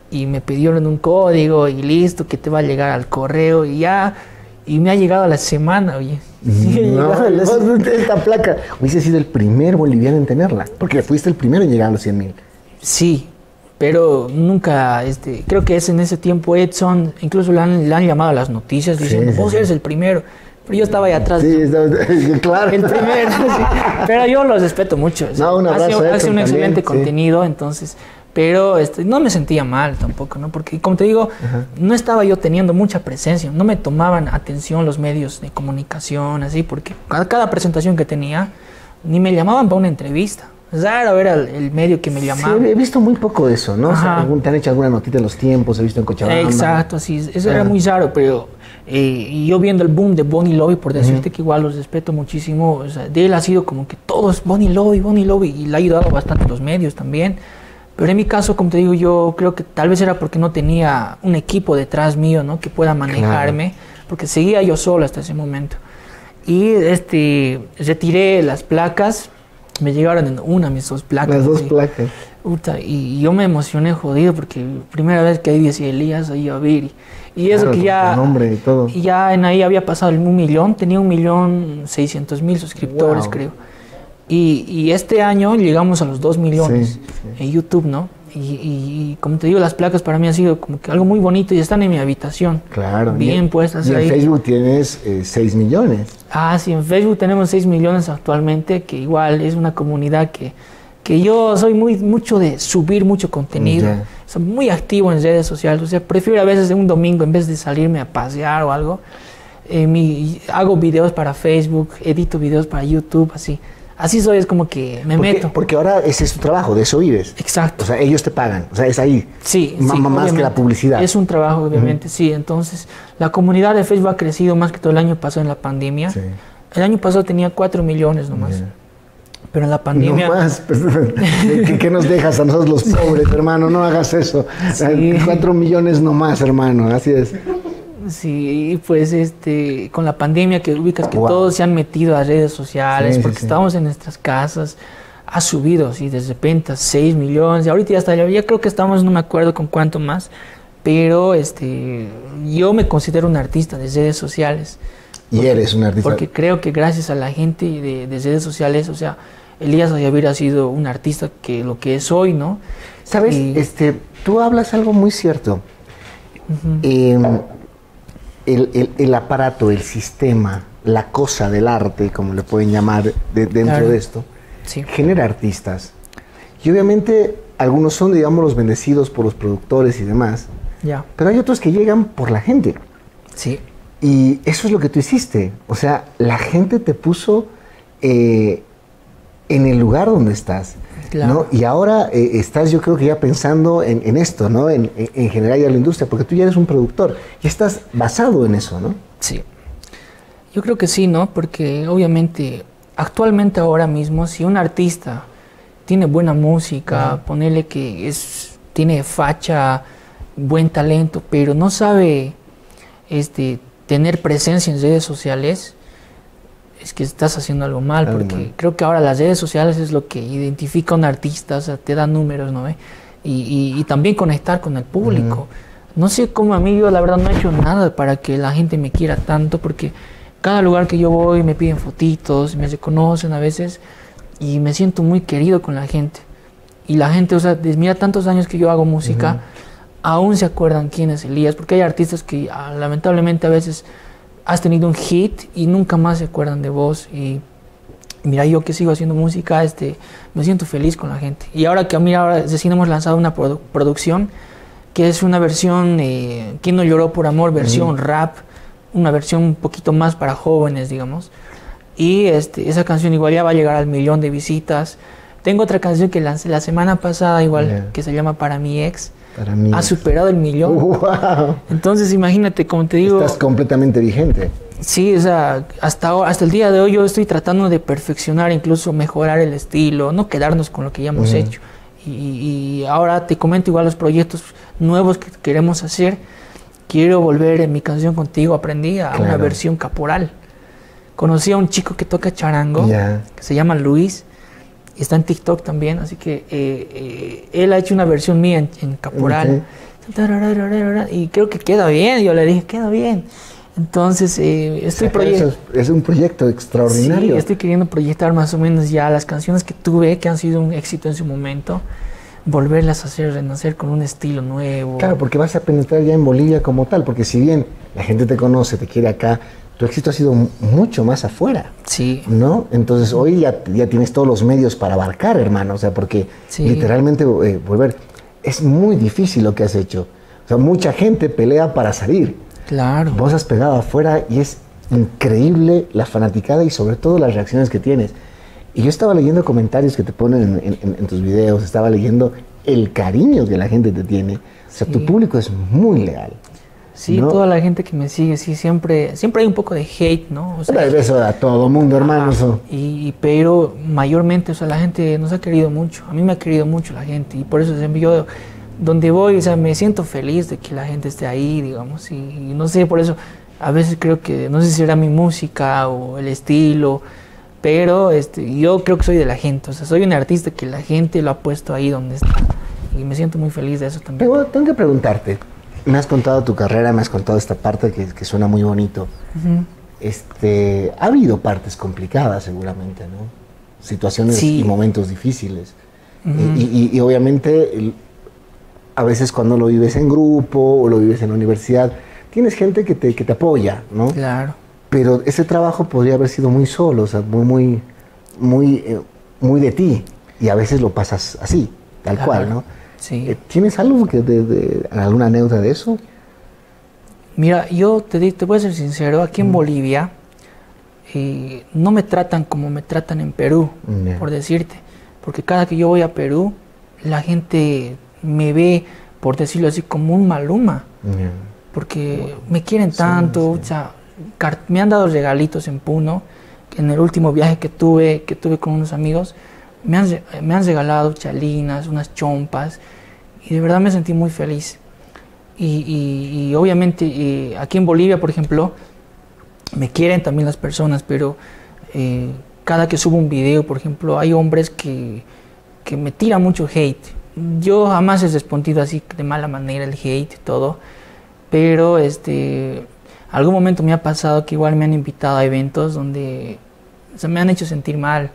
Y me pidieron un código y listo, que te va a llegar al correo y ya. Y me ha llegado a la semana, oye. [LAUGHS] Sí, no, esta placa. Hubiese sido el primer boliviano en tenerla. Porque fuiste el primero en llegar a los 100 mil. Sí, pero nunca, este, creo que es en ese tiempo Edson, incluso le han, le han llamado a las noticias diciendo, vos eres el primero. Pero yo estaba ahí atrás. [LAUGHS] Sí, claro. El primero, Pero yo los respeto mucho. No, un abrazo hace, hace un excelente contenido, entonces. Pero este, no me sentía mal tampoco, ¿no? Porque, como te digo, no estaba yo teniendo mucha presencia. No me tomaban atención los medios de comunicación, así, porque cada, cada presentación que tenía, ni me llamaban para una entrevista. Raro era el, el medio que me Sí, llamaba. he visto muy poco de eso, ¿no? O sea, Ajá. algún- te han hecho alguna notita en los tiempos, he visto en Cochabamba. Exacto, sí, eso era Ah. muy raro, pero eh, y yo viendo el boom de Bonnie Lobby, por decirte que igual los respeto muchísimo, o sea, de él ha sido como que todos Bonnie Lobby, Bonnie Lobby, y le ha ayudado bastante los medios también. Pero en mi caso, como te digo, yo creo que tal vez era porque no tenía un equipo detrás mío, ¿no? Que pueda manejarme, porque seguía yo solo hasta ese momento. Y este, retiré las placas, me llegaron una mis dos placas. Las dos así. placas. Puta, y yo me emocioné jodido porque primera vez que ahí decía Elías ahí a ver y, y eso Claro, que con ya nombre y todo. ya en ahí había pasado un millón tenía un millón seiscientos mil suscriptores Wow. creo y, y este año llegamos a los dos millones Sí, sí. en YouTube no y, y- y como te digo las placas para mí han sido como que algo muy bonito y están en mi habitación Claro. bien y, puestas y en Facebook tienes 6 millones. Ah, sí, en Facebook tenemos 6 millones actualmente, que igual es una comunidad que, que yo soy muy mucho de subir mucho contenido. Ya. Soy muy activo en redes sociales. O sea, prefiero a veces un domingo, en vez de salirme a pasear o algo, eh, mi- hago videos para Facebook, edito videos para YouTube, así. Así soy, es como que me Porque, meto. porque ahora ese es tu trabajo, de eso vives. Exacto. O sea, ellos te pagan. O sea, es ahí. Sí, Ma- sí, más que la publicidad. Es un trabajo, obviamente, sí. Entonces, la comunidad de Facebook ha crecido más que todo el año pasado en la pandemia. Sí. El año pasado tenía 4 millones nomás. Pero en la pandemia... No más. pues, [LAUGHS] ¿Qué, qué nos dejas a nosotros los [LAUGHS] pobres, hermano? No hagas eso. Sí. Cuatro millones no más, hermano. Así es. Sí, pues este, con la pandemia que ubicas que Wow. todos se han metido a redes sociales Sí, sí, porque sí. estábamos en nuestras casas, ha subido, sí, de repente a 6 millones, y ahorita ya está, ya creo que estamos, no me acuerdo con cuánto más, pero este, yo me considero un artista de redes sociales, Y eres un artista. porque creo que gracias a la gente de, de redes sociales, o sea, Elías Ayavir ha sido un artista que lo que es hoy, ¿no? ¿Sabes? Y- Este, tú hablas algo muy cierto. Eh, el, el- el aparato, el sistema, la cosa del arte, como le pueden llamar de- dentro Claro. de esto, Sí, genera artistas. Y obviamente algunos son, digamos, los bendecidos por los productores y demás, ya, pero hay otros que llegan por la gente. sí, Y eso es lo que tú hiciste. O sea, la gente te puso eh, en el lugar donde estás. Claro. ¿no? Y ahora eh, estás, yo creo que ya pensando en, en esto, ¿no? En, en, en general ya la industria, porque tú ya eres un productor y estás basado en eso, ¿no? Sí. Yo creo que sí, ¿no? Porque obviamente, actualmente ahora mismo, si un artista tiene buena música, ponerle que es, tiene facha, buen talento, pero no sabe este, tener presencia en redes sociales, es que estás haciendo algo mal, Algo porque mal. creo que ahora las redes sociales es lo que identifica a un artista, o sea, te da números, ¿no? Y, y- y también conectar con el público. No sé cómo a mí, yo la verdad no he hecho nada para que la gente me quiera tanto, porque cada lugar que yo voy me piden fotitos, me reconocen a veces, y me siento muy querido con la gente. Y la gente, o sea, des- mira tantos años que yo hago música, aún se acuerdan quién es Elías, porque hay artistas que ah, lamentablemente a veces has tenido un hit y nunca más se acuerdan de vos. Y mira, yo que sigo haciendo música, este, me siento feliz con la gente. Y ahora que, mira, ahora recién hemos lanzado una produ- producción que es una versión, eh, ¿Quién no lloró por amor? Versión rap, una versión un poquito más para jóvenes, digamos. Y este, esa canción igual ya va a llegar al millón de visitas. Tengo otra canción que lancé la semana pasada igual, Ya. que se llama Para mi ex. Para mí. Ha superado el millón. [LAUGHS] ¡Wow! Entonces imagínate, como te digo, Estás completamente vigente. sí, o sea, hasta, ahora- hasta el día de hoy yo estoy tratando de perfeccionar, incluso mejorar el estilo, no quedarnos con lo que ya hemos hecho. Y, y ahora te comento igual los proyectos nuevos que queremos hacer. Quiero volver en mi canción contigo, aprendí a una versión caporal. Conocí a un chico que toca charango, que se llama Luis, y está en TikTok también, así que eh, eh, él ha hecho una versión mía en, en caporal. Y creo que queda bien, yo le dije, queda bien. Entonces, eh, estoy proyectando. es, es un proyecto extraordinario. Sí, estoy queriendo proyectar más o menos ya las canciones que tuve, que han sido un éxito en su momento, volverlas a hacer renacer con un estilo nuevo. Claro, porque vas a penetrar ya en Bolivia como tal, porque si bien la gente te conoce, te quiere acá, tu éxito ha sido mucho más afuera, Sí, ¿no? Entonces hoy ya, ya tienes todos los medios para abarcar, hermano, o sea, porque Sí. literalmente eh, volver, es muy difícil lo que has hecho. O sea, mucha gente pelea para salir. claro. Vos has pegado afuera y es increíble la fanaticada y sobre todo las reacciones que tienes. Y yo estaba leyendo comentarios que te ponen en, tus videos, estaba leyendo el cariño que la gente te tiene. O sea, tu público es muy leal. Sí, toda la gente que me sigue, sí, siempre, siempre hay un poco de hate, ¿no? O sea, eso todo mundo, hermano. Y, pero mayormente, o sea, la gente nos ha querido mucho. A mí me ha querido mucho la gente y por eso yo donde voy, o sea, me siento feliz de que la gente esté ahí, digamos. Y, no sé, por eso a veces creo que, no sé si era mi música o el estilo, pero este, yo creo que soy de la gente. O sea, soy un artista que la gente lo ha puesto ahí donde está. Y me siento muy feliz de eso también. tengo que preguntarte me has contado tu carrera, me has contado esta parte que, suena muy bonito. este, ha habido partes complicadas seguramente, ¿no? Situaciones y momentos difíciles. y, obviamente a veces cuando lo vives en grupo o lo vives en la universidad, tienes gente que te, que te apoya, ¿no? Claro. Pero ese trabajo podría haber sido muy solo, o sea, muy, muy, muy, eh, muy de ti. Y a veces lo pasas así, tal cual, ¿no? Eh, ¿Tienes algo que de, alguna anécdota de eso? Mira, yo te, te voy a ser sincero, aquí en Bolivia eh, no me tratan como me tratan en Perú, por decirte. Porque cada que yo voy a Perú, la gente me ve, por decirlo así, como un maluma. Porque me quieren tanto, O sea, me han dado regalitos en Puno, en el último viaje que tuve, que tuve con unos amigos, me han, me han regalado chalinas, unas chompas, y de verdad me sentí muy feliz. Y, obviamente eh, aquí en Bolivia, por ejemplo, me quieren también las personas, pero eh, cada que subo un video, por ejemplo, hay hombres que, que me tiran mucho hate. Yo jamás he respondido así de mala manera el hate y todo, pero este, algún momento me ha pasado que igual me han invitado a eventos donde se me han hecho sentir mal.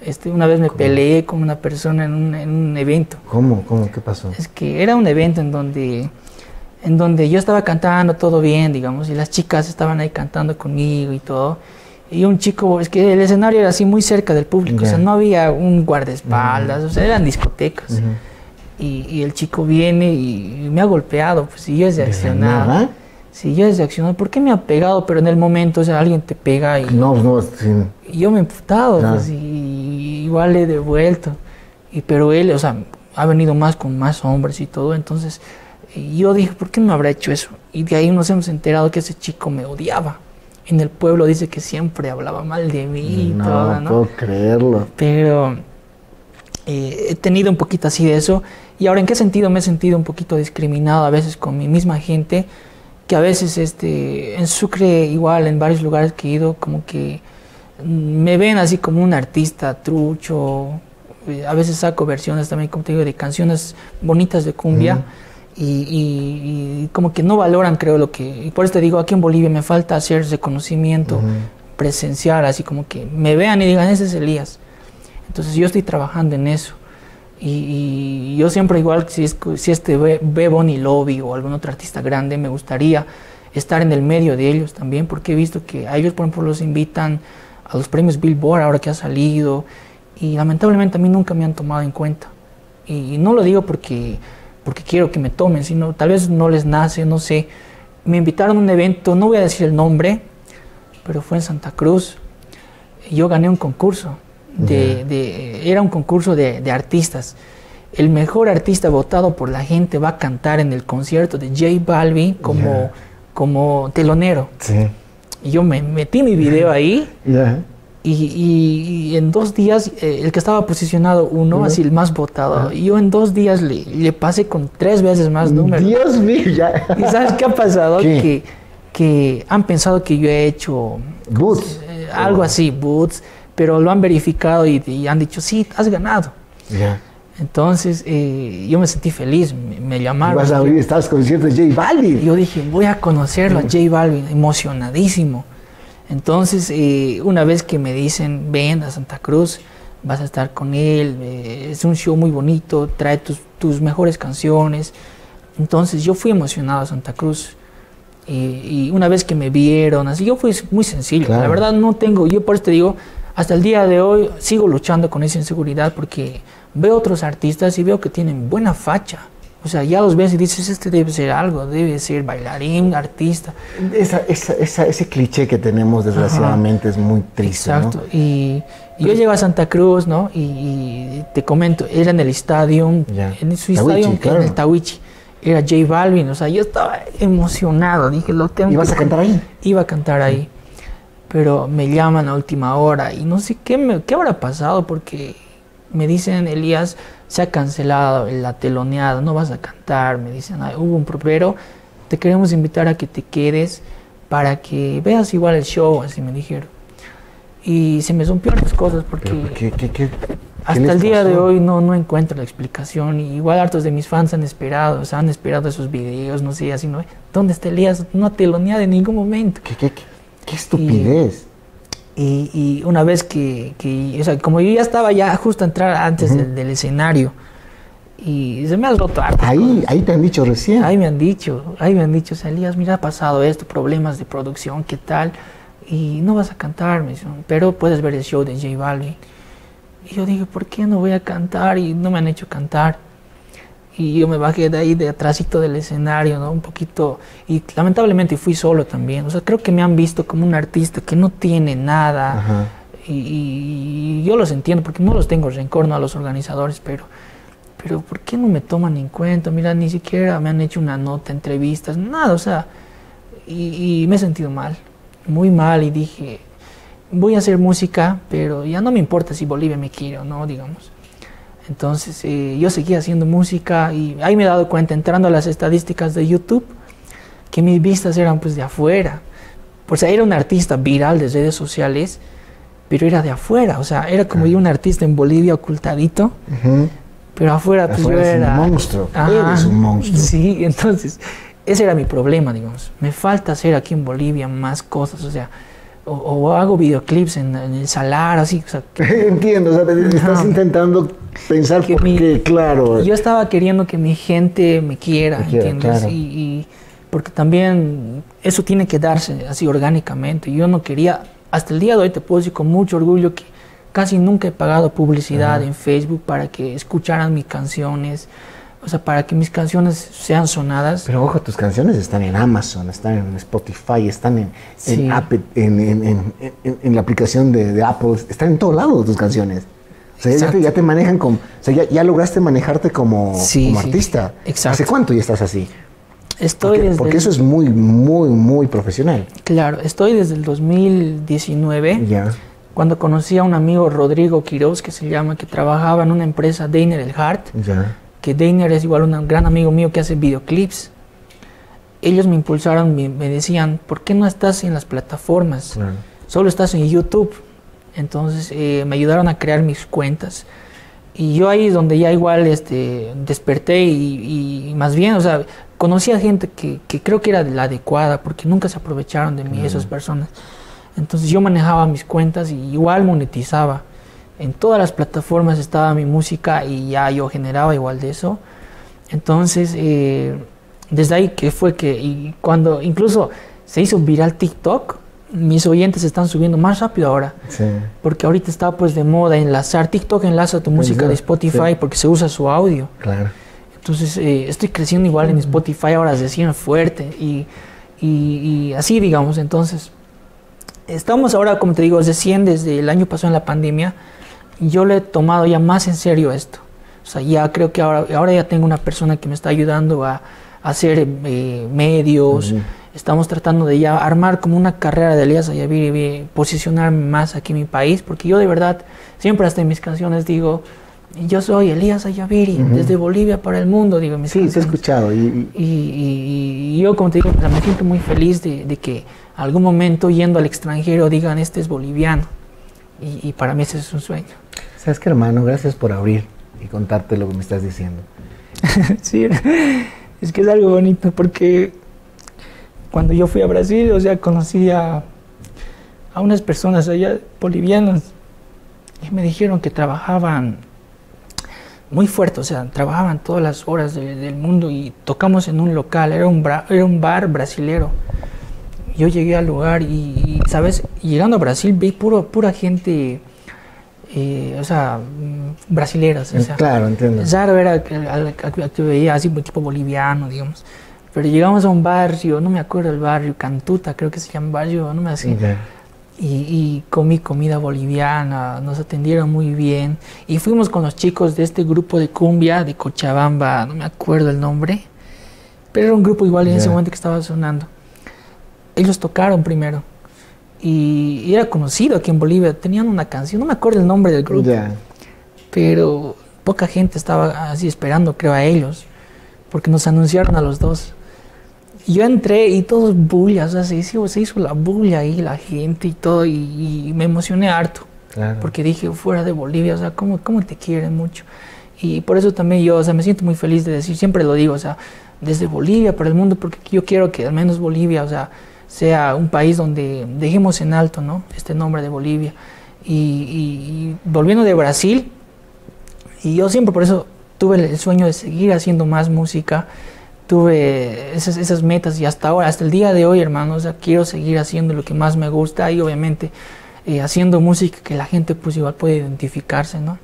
Este, una vez me peleé con una persona en un, en un, evento. ¿Cómo? ¿Cómo? ¿Qué pasó? Es que era un evento en donde, en donde yo estaba cantando todo bien, digamos, y las chicas estaban ahí cantando conmigo y todo. Y un chico, es que el escenario era así muy cerca del público, o sea, no había un guardaespaldas, o sea, eran discotecas. y, y, el chico viene y, me ha golpeado, pues, y yo es de accionar. Sí, yo desde accionar, ¿por qué me ha pegado? Pero en el momento, o sea, alguien te pega y... No, no, sí. Y yo me he emputado, pues, y igual le he devuelto. Y, pero él, o sea, ha venido más con más hombres y todo, entonces yo dije, ¿por qué no habrá hecho eso? Y de ahí nos hemos enterado que ese chico me odiaba. En el pueblo dice que siempre hablaba mal de mí y no, todo, ¿no? puedo creerlo. Pero eh, he tenido un poquito así de eso. Y ahora, ¿en qué sentido me he sentido un poquito discriminado a veces con mi misma gente? que a veces este, en Sucre, igual en varios lugares que he ido, como que me ven así como un artista trucho. Eh, a veces saco versiones también, como te digo, de canciones bonitas de cumbia. y, como que no valoran, creo, lo que. Y por eso te digo, aquí en Bolivia me falta hacer reconocimiento presencial, así como que me vean y digan, ese es Elías. Entonces yo estoy trabajando en eso. Y, yo siempre igual, si, es, si este ve, Bonnie Lobby o algún otro artista grande, me gustaría estar en el medio de ellos también, porque he visto que a ellos, por ejemplo, los invitan a los premios Billboard ahora que ha salido, y lamentablemente a mí nunca me han tomado en cuenta. Y, no lo digo porque, porque quiero que me tomen, sino tal vez no les nace, no sé. Me invitaron a un evento, no voy a decir el nombre, pero fue en Santa Cruz. Yo gané un concurso de, era un concurso de, artistas. El mejor artista votado por la gente va a cantar en el concierto de J Balvin como, como telonero. Y yo me metí mi video ahí. [LAUGHS] Y, en dos días, eh, el que estaba posicionado uno, así el más votado, y yo en dos días le, le, pasé con tres veces más números. Dios mío, ya. [LAUGHS] ¿Y sabes qué ha pasado? Que, que han pensado que yo he hecho... Boots. Eh, algo así, boots pero lo han verificado y, han dicho, sí, has ganado. Entonces eh, yo me sentí feliz, me, llamaron. Vas a abrir, estabas concierto de J Balvin. Yo dije, voy a conocerlo a J Balvin, emocionadísimo. Entonces, eh, una vez que me dicen, ven a Santa Cruz, vas a estar con él, eh, es un show muy bonito, trae tus, tus, mejores canciones. Entonces yo fui emocionado a Santa Cruz. Y, una vez que me vieron, así yo fui muy sencillo. La verdad no tengo, yo por eso te digo, hasta el día de hoy sigo luchando con esa inseguridad porque veo otros artistas y veo que tienen buena facha. O sea, ya los ves y dices, este debe ser algo, debe ser bailarín, artista. Esa, esa, esa, ese cliché que tenemos, desgraciadamente, es muy triste. Exacto. Y, y yo llego a Santa Cruz, ¿no? Y, y te comento, era en el estadio, en su estadio, claro. en el Tawichi. Era J Balvin, o sea, yo estaba emocionado, dije, lo tengo ¿Ibas que a cantar ahí? Iba a cantar ahí, pero me llaman a última hora y no sé qué, me, qué habrá pasado porque me dicen, Elías, se ha cancelado la teloneada, no vas a cantar, me dicen, "Ay, hubo un pro- pero te queremos invitar a que te quedes para que veas igual el show, así me dijeron. Y se me rompieron las cosas porque ¿qué, qué, qué- hasta el día de hoy no, no encuentro la explicación. Y igual hartos de mis fans han esperado, o sea, han esperado esos videos, no sé, así, ¿no? ¿Dónde está Elías? No telonea en ningún momento. ¿Qué, qué, qué- qué estupidez? Y, y una vez que, que, o sea, como yo ya estaba ya justo a entrar antes del, del escenario, y se me ha roto hartas Ahí, ahí te han dicho recién. Ahí me han dicho, ahí me han dicho, Elías, mira, ha pasado esto, problemas de producción, ¿qué tal? Y no vas a cantar, me dicen, pero puedes ver el show de J Balvin. Y yo dije, ¿por qué no voy a cantar? Y no me han hecho cantar. Y yo me bajé de ahí, de atrásito del escenario, ¿no? Un poquito, y lamentablemente fui solo también. O sea, creo que me han visto como un artista que no tiene nada. Ajá. Y, y yo los entiendo, porque no los tengo rencor ¿no? a los organizadores, pero, pero ¿por qué no me toman en cuenta? Mira, ni siquiera me han hecho una nota, entrevistas, nada, o sea, y, y me he sentido mal, muy mal, y dije, voy a hacer música, pero ya no me importa si Bolivia me quiere o no, digamos. Entonces eh, yo seguía haciendo música y ahí me he dado cuenta, entrando a las estadísticas de YouTube, que mis vistas eran pues de afuera. O sea, era un artista viral de redes sociales, pero era de afuera. O sea, era como yo un artista en Bolivia ocultadito, pero afuera pues Afuera yo es un era... monstruo. Ajá. Eres un monstruo. Sí, entonces, ese era mi problema, digamos. Me falta hacer aquí en Bolivia más cosas, o sea, o, o hago videoclips en, en el salar, así, o sea, que- [LAUGHS] Entiendo, o sea, te- te estás intentando pensar Que por mi- qué, claro. yo estaba queriendo que mi gente me quiera, Me quiera, ¿entiendes? claro. Y, y- porque también eso tiene que darse así orgánicamente. Yo no quería, hasta el día de hoy te puedo decir con mucho orgullo que casi nunca he pagado publicidad Ajá. en Facebook para que escucharan mis canciones, o sea, para que mis canciones sean sonadas. Pero ojo, tus canciones están en Amazon, están en Spotify, están en, Sí. en, Apple, en, en- en- la aplicación de, de Apple, están en todos lados tus canciones. O sea, ya te, Exacto. ya te manejan como, o sea, ya, ya lograste manejarte como, Sí, como sí, artista. exacto. ¿Hace cuánto ya estás así? Estoy Porque, desde porque el- eso es muy, muy, muy profesional. Claro, estoy desde el 2019. Ya. Cuando conocí a un amigo Rodrigo Quiroz, que se llama, que trabajaba en una empresa Deiner El Hart, Ya. Que Deiner es igual un gran amigo mío que hace videoclips. Ellos me impulsaron, me, me decían, ¿por qué no estás en las plataformas? Claro. Solo estás en YouTube. Entonces eh, me ayudaron a crear mis cuentas. Y yo ahí es donde ya igual este, desperté y, y más bien, o sea, conocí a gente que, que creo que era la adecuada porque nunca se aprovecharon de mí esas personas. Entonces yo manejaba mis cuentas y igual monetizaba. En todas las plataformas estaba mi música y ya yo generaba igual de eso. Entonces, eh, desde ahí que fue que, y cuando incluso se hizo viral TikTok, mis oyentes están subiendo más rápido ahora. Sí. Porque ahorita está pues de moda enlazar. TikTok enlaza tu música de Spotify Sí. porque se usa su audio. Claro. Entonces eh, estoy creciendo igual en Spotify ahora recién fuerte y, y, y así digamos. Entonces estamos ahora, como te digo, recién desde el año pasado en la pandemia, yo le he tomado ya más en serio esto. O sea, ya creo que ahora, ahora ya tengo una persona que me está ayudando a, a hacer eh, medios. Estamos tratando de ya armar como una carrera de Elías Ayaviri, y posicionarme más aquí en mi país, porque yo de verdad, siempre hasta en mis canciones digo, yo soy Elías Ayaviri, Ujú. desde Bolivia para el mundo, digo mis Sí, te he canciones. escuchado. Y, y- Y, y- y yo, como te digo, me siento muy feliz de, de que algún momento yendo al extranjero digan, este es boliviano. Y, y para mí ese es un sueño. ¿Sabes qué, hermano? Gracias por abrir y contarte lo que me estás diciendo. [LAUGHS] Sí, es que es algo bonito porque cuando yo fui a Brasil, o sea, conocí a, a unas personas allá bolivianas y me dijeron que trabajaban muy fuerte, o sea, trabajaban todas las horas de- del mundo y tocamos en un local, era un, bra- era un bar brasilero. Yo llegué al lugar y, y, ¿sabes? Llegando a Brasil vi puro, pura gente, eh, o sea, mm, brasileras. O Eh, sea, claro, entiendo. Raro ver a, a- a- a- que veía así tipo boliviano, digamos. Pero llegamos a un barrio, no me acuerdo el barrio, Cantuta creo que se llama barrio, no me así. Ya. Y, y comí comida boliviana, nos atendieron muy bien. Y fuimos con los chicos de este grupo de cumbia de Cochabamba, no me acuerdo el nombre. Pero era un grupo igual en ese momento que estaba sonando. Ellos tocaron primero. Y, y era conocido aquí en Bolivia. Tenían una canción, no me acuerdo el nombre del grupo pero poca gente estaba así esperando, creo, a ellos, porque nos anunciaron a los dos. Y yo entré y todos bullas, o sea, se hizo, se hizo la bulla ahí, la gente y todo, y, y me emocioné harto, Claro. porque dije, fuera de Bolivia, o sea, ¿cómo, cómo te quieren mucho? Y por eso también yo, o sea, me siento muy feliz de decir, siempre lo digo, o sea, desde Bolivia para el mundo, porque yo quiero que al menos Bolivia, o sea, sea un país donde dejemos en alto, ¿no? Este nombre de Bolivia. Y, volviendo de Brasil, y yo siempre por eso tuve el sueño de seguir haciendo más música, tuve esas, metas y hasta ahora, hasta el día de hoy, hermano, o sea, quiero seguir haciendo lo que más me gusta y obviamente eh, haciendo música que la gente pues igual puede identificarse, ¿no?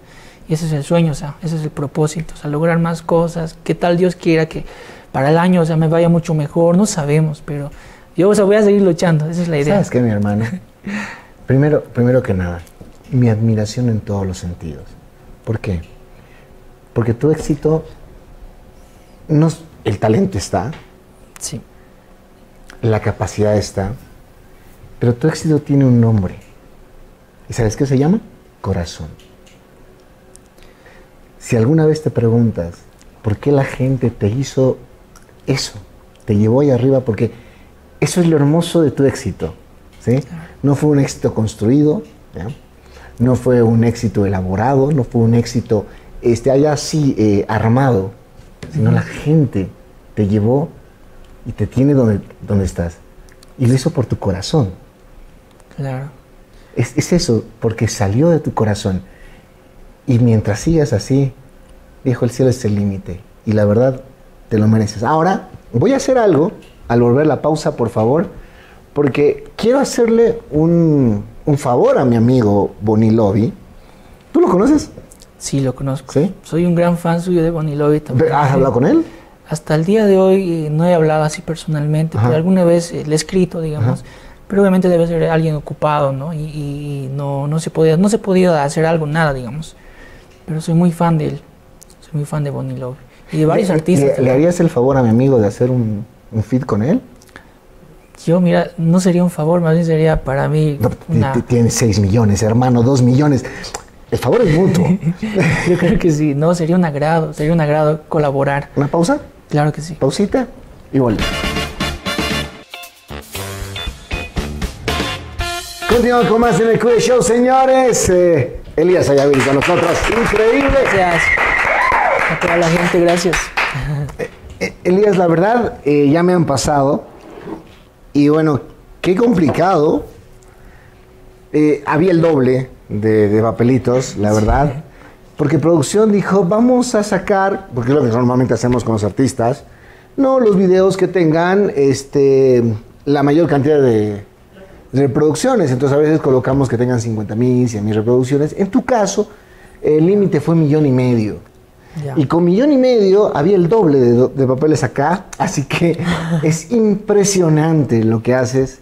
Y ese es el sueño, o sea, ese es el propósito, o lograr más cosas, que tal Dios quiera que para el año, o sea, me vaya mucho mejor, no sabemos, pero yo, o sea, voy a seguir luchando, esa es la idea. ¿Sabes qué, mi hermano? [LAUGHS] primero, primero que nada, mi admiración en todos los sentidos. ¿Por qué? Porque tu éxito, no, el talento está, Sí, la capacidad está, pero tu éxito tiene un nombre. ¿Y sabes qué se llama? Corazón. Si alguna vez te preguntas por qué la gente te hizo eso, te llevó ahí arriba, porque eso es lo hermoso de tu éxito. ¿sí? No fue un éxito construido, ¿ya? no fue un éxito elaborado, no fue un éxito este, allá así eh, armado, sino la gente te llevó y te tiene donde, donde estás. Y lo hizo por tu corazón. claro. Es, es eso, porque salió de tu corazón. Y mientras sigas así, dijo el cielo es el límite. Y la verdad, te lo mereces. Ahora, voy a hacer algo, al volver la pausa, por favor, porque quiero hacerle un, un favor a mi amigo Bonnie Lobby. ¿Tú lo conoces? Sí, lo conozco. ¿Sí? Soy un gran fan suyo de Bonnie Lobby también. ¿Has hablado con él? Hasta el día de hoy eh, no he hablado así personalmente, Ajá. pero alguna vez eh, le he escrito, digamos. Ajá. Pero obviamente debe ser alguien ocupado, ¿no? Y, y- no, no, se podía, no se podía hacer algo, nada, digamos. Pero soy muy fan de él. Soy muy fan de Bonnie Lobby. Y de varios ¿Le- artistas. ¿Le, le harías el favor a mi amigo de hacer un, un feed con él? Yo, mira, no sería un favor, más bien sería para mí No, una... Tienes 6 millones, hermano, 2 millones. El favor es mutuo. [LAUGHS] Yo creo que sí, no, sería un agrado, sería un agrado colaborar. ¿Una pausa? Claro que sí. Pausita y volvemos. Continuamos con más en el Q Show, señores. Eh, Elías Ayaviri con nosotros. Increíble. Gracias a toda la gente, gracias. Eh, Elías, la verdad, eh, ya me han pasado. Y bueno, qué complicado. Eh, había el doble de, de papelitos, la verdad. Porque producción dijo, vamos a sacar, porque es lo que normalmente hacemos con los artistas, no los videos que tengan este, la mayor cantidad de reproducciones. Entonces a veces colocamos que tengan 50 mil, 100 mil reproducciones. En tu caso, el límite fue millón y medio. Ya. Y con millón y medio había el doble de, papeles acá, [LAUGHS] así que es impresionante lo que haces.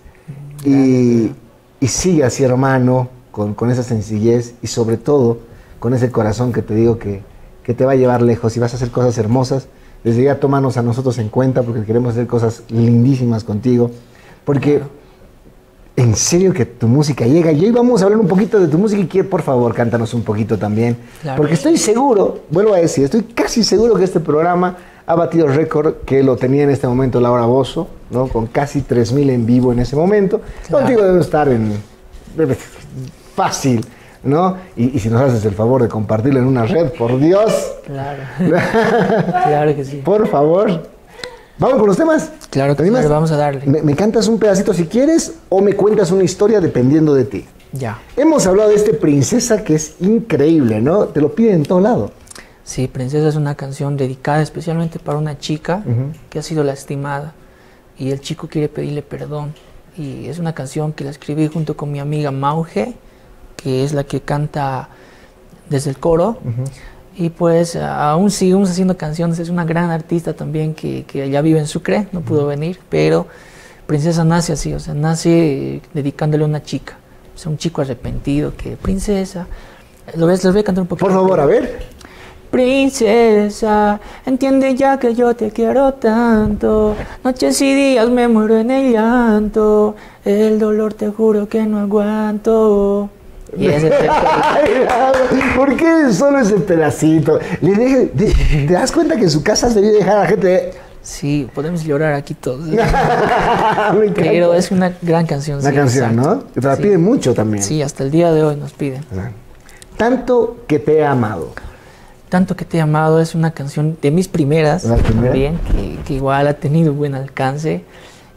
Y, y sigue así, hermano, con, con esa sencillez y sobre todo con ese corazón que te digo que, que te va a llevar lejos y vas a hacer cosas hermosas. Desde ya tómanos a nosotros en cuenta porque queremos hacer cosas lindísimas contigo. Porque en serio que tu música llega. Y hoy vamos a hablar un poquito de tu música y quiero, por favor, cántanos un poquito también. Claro. Porque estoy seguro, vuelvo a decir, estoy casi seguro que este programa ha batido récord que lo tenía en este momento Laura Bozo, ¿no? Con casi 3.000 en vivo en ese momento. Claro. Contigo debe estar en... fácil, ¿no? Y, y si nos haces el favor de compartirlo en una red, por Dios, Claro. [LAUGHS] claro que sí. por favor. Vamos con los temas. Claro ¿Te que sí, animas? vamos a darle. Me, me cantas un pedacito si quieres o me cuentas una historia dependiendo de ti. Ya. Hemos hablado de este princesa que es increíble, ¿no? Te lo piden en todo lado. Sí, Princesa es una canción dedicada especialmente para una chica que ha sido lastimada y el chico quiere pedirle perdón. Y es una canción que la escribí junto con mi amiga Mauge, que es la que canta desde el coro. Y pues aún seguimos haciendo canciones. Es una gran artista también que, que ya vive en Sucre, no pudo venir, pero Princesa nace así, o sea, nace dedicándole a una chica. O sea, un chico arrepentido que, princesa, lo ves, les voy a cantar un poquito. Por favor, a ver. Princesa, entiende ya que yo te quiero tanto. Noches y días me muero en el llanto. El dolor te juro que no aguanto. Y ese [LAUGHS] ¿Por qué solo ese pedacito? Le ¿Te das cuenta que en su casa se debe dejar a la gente? Sí, podemos llorar aquí todos. [LAUGHS] Pero es una gran canción. Una canción, ¿no? Te la piden mucho también. Sí, hasta el día de hoy nos piden. Tanto que te he amado. Tanto que te he amado es una canción de mis primeras también, que, igual ha tenido buen alcance.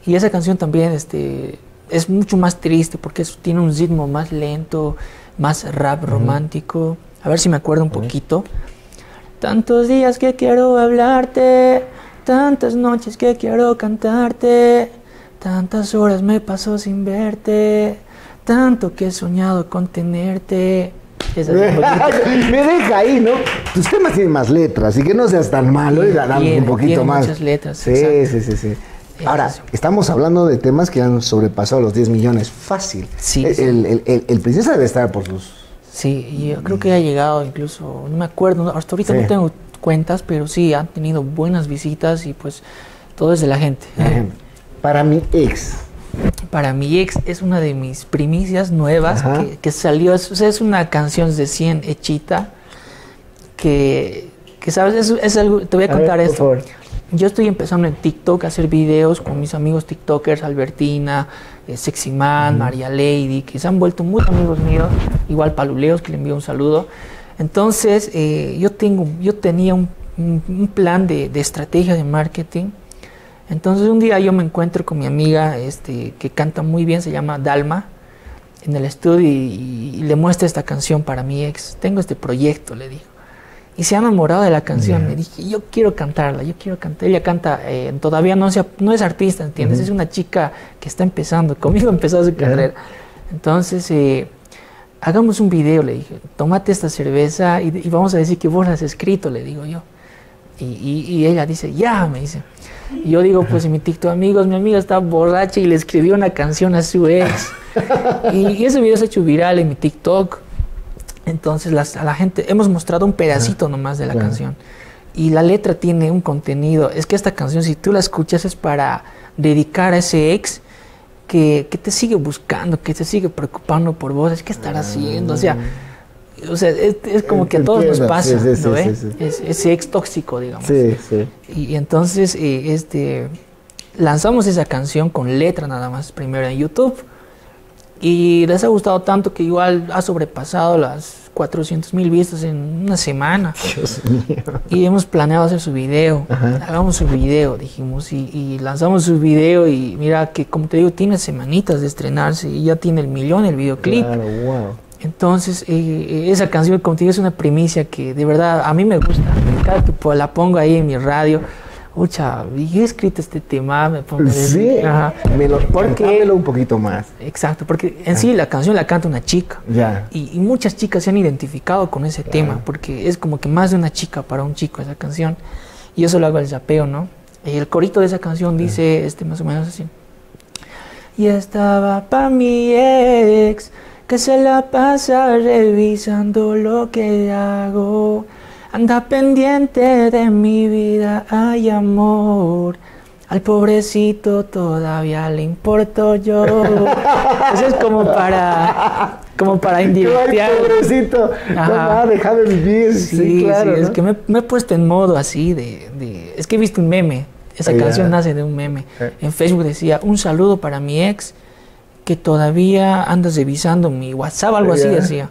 Y esa canción también este, es mucho más triste porque tiene un ritmo más lento, más rap romántico. A ver si me acuerdo un poquito. Tantos días que quiero hablarte, tantas noches que quiero cantarte, tantas horas me paso sin verte, tanto que he soñado con tenerte. [LAUGHS] me deja ahí, ¿no? Tus temas tienen más letras, y que no seas tan malo y ganamos un poquito más. muchas letras. Sí, sí, sí, sí. Ahora, estamos hablando de temas que han sobrepasado los 10 millones fácil. Sí. El, el, Princesa debe estar por sus... Sí, yo creo que ha llegado incluso, no me acuerdo, hasta ahorita no tengo cuentas, pero sí han tenido buenas visitas y pues todo es de la gente. Para mi ex, para mi ex es una de mis primicias nuevas que, salió, es, es una canción de 100 hechita que, que sabes, es, algo, te voy a, contar esto. Yo estoy empezando en TikTok a hacer videos con mis amigos TikTokers, Albertina, eh, Sexy Man, María Lady, que se han vuelto muy amigos míos, igual Paluleos, que le envío un saludo. Entonces, eh, yo, tengo, yo tenía un, plan de, de estrategia de marketing entonces un día yo me encuentro con mi amiga este, que canta muy bien, se llama Dalma, en el estudio y, le muestra esta canción para mi ex. Tengo este proyecto, le digo. Y se ha enamorado de la canción. Me dije, yo quiero cantarla, yo quiero cantar. Ella canta, eh, todavía no, no es artista, ¿entiendes? Es una chica que está empezando, conmigo [LAUGHS] empezó su carrera. Entonces, eh, hagamos un video, le dije, tómate esta cerveza y, vamos a decir que vos la has escrito, le digo yo. Y, y ella dice, ya, me dice. Y yo digo, pues en mi TikTok, amigos, mi amiga está borracha y le escribió una canción a su ex. [LAUGHS] y, ese video se ha hecho viral en mi TikTok. Entonces a la gente hemos mostrado un pedacito nomás de la canción. Y la letra tiene un contenido. Es que esta canción, si tú la escuchas, es para dedicar a ese ex que, que te sigue buscando, que te sigue preocupando por vos. Es que estar haciendo. O sea, o sea, es, como que a todos nos pasa, ¿no es, ese ex tóxico, digamos. Sí, sí. Y, entonces, eh, este, lanzamos esa canción con letra nada más primero en YouTube. Y les ha gustado tanto que igual ha sobrepasado las 400 mil vistas en una semana. [LAUGHS] Dios mío. Y hemos planeado hacer su video. Hagamos su video, dijimos. Y, y, lanzamos su video y mira que, como te digo, tiene semanitas de estrenarse y ya tiene el millón el videoclip. Claro, wow. Entonces, eh, eh, esa canción contigo es una primicia que de verdad a mí me gusta. Cada que la pongo ahí en mi radio, Ucha, y he escrito este tema, me pongo Sí, ajá. Me lo, porque, un poquito más. Exacto, porque en sí la canción la canta una chica. Ya. Y, muchas chicas se han identificado con ese tema, porque es como que más de una chica para un chico esa canción. Y eso lo hago el zapeo, ¿no? Y el corito de esa canción dice, este más o menos así. Y estaba para mi ex que se la pasa revisando lo que hago. Anda pendiente de mi vida, hay amor. Al pobrecito todavía le importo yo. [LAUGHS] Eso es como para como para indirectear. pobrecito, no, déjame vivir. Sí, claro. es que me, he puesto en modo así de, es que he visto un meme. Esa canción nace de un meme. Eh. En Facebook decía, un saludo para mi ex que todavía andas revisando mi WhatsApp, algo así decía.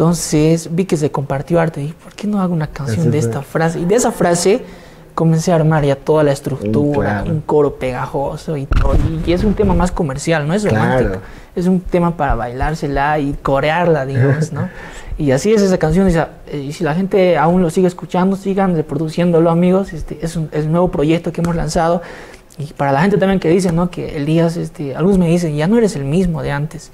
Entonces vi que se compartió arte y dije, ¿por qué no hago una canción de esta frase? Y de esa frase comencé a armar ya toda la estructura, un coro pegajoso y todo. Y, es un tema más comercial, no es romántico. Es un tema para bailársela y corearla, digamos, ¿no? [LAUGHS] y así es esa canción. Y, si la gente aún lo sigue escuchando, sigan reproduciéndolo, amigos. Este, es, un, es un nuevo proyecto que hemos lanzado. Y para la gente también que dice, ¿no? Que Elías, este, algunos me dicen, ya no eres el mismo de antes.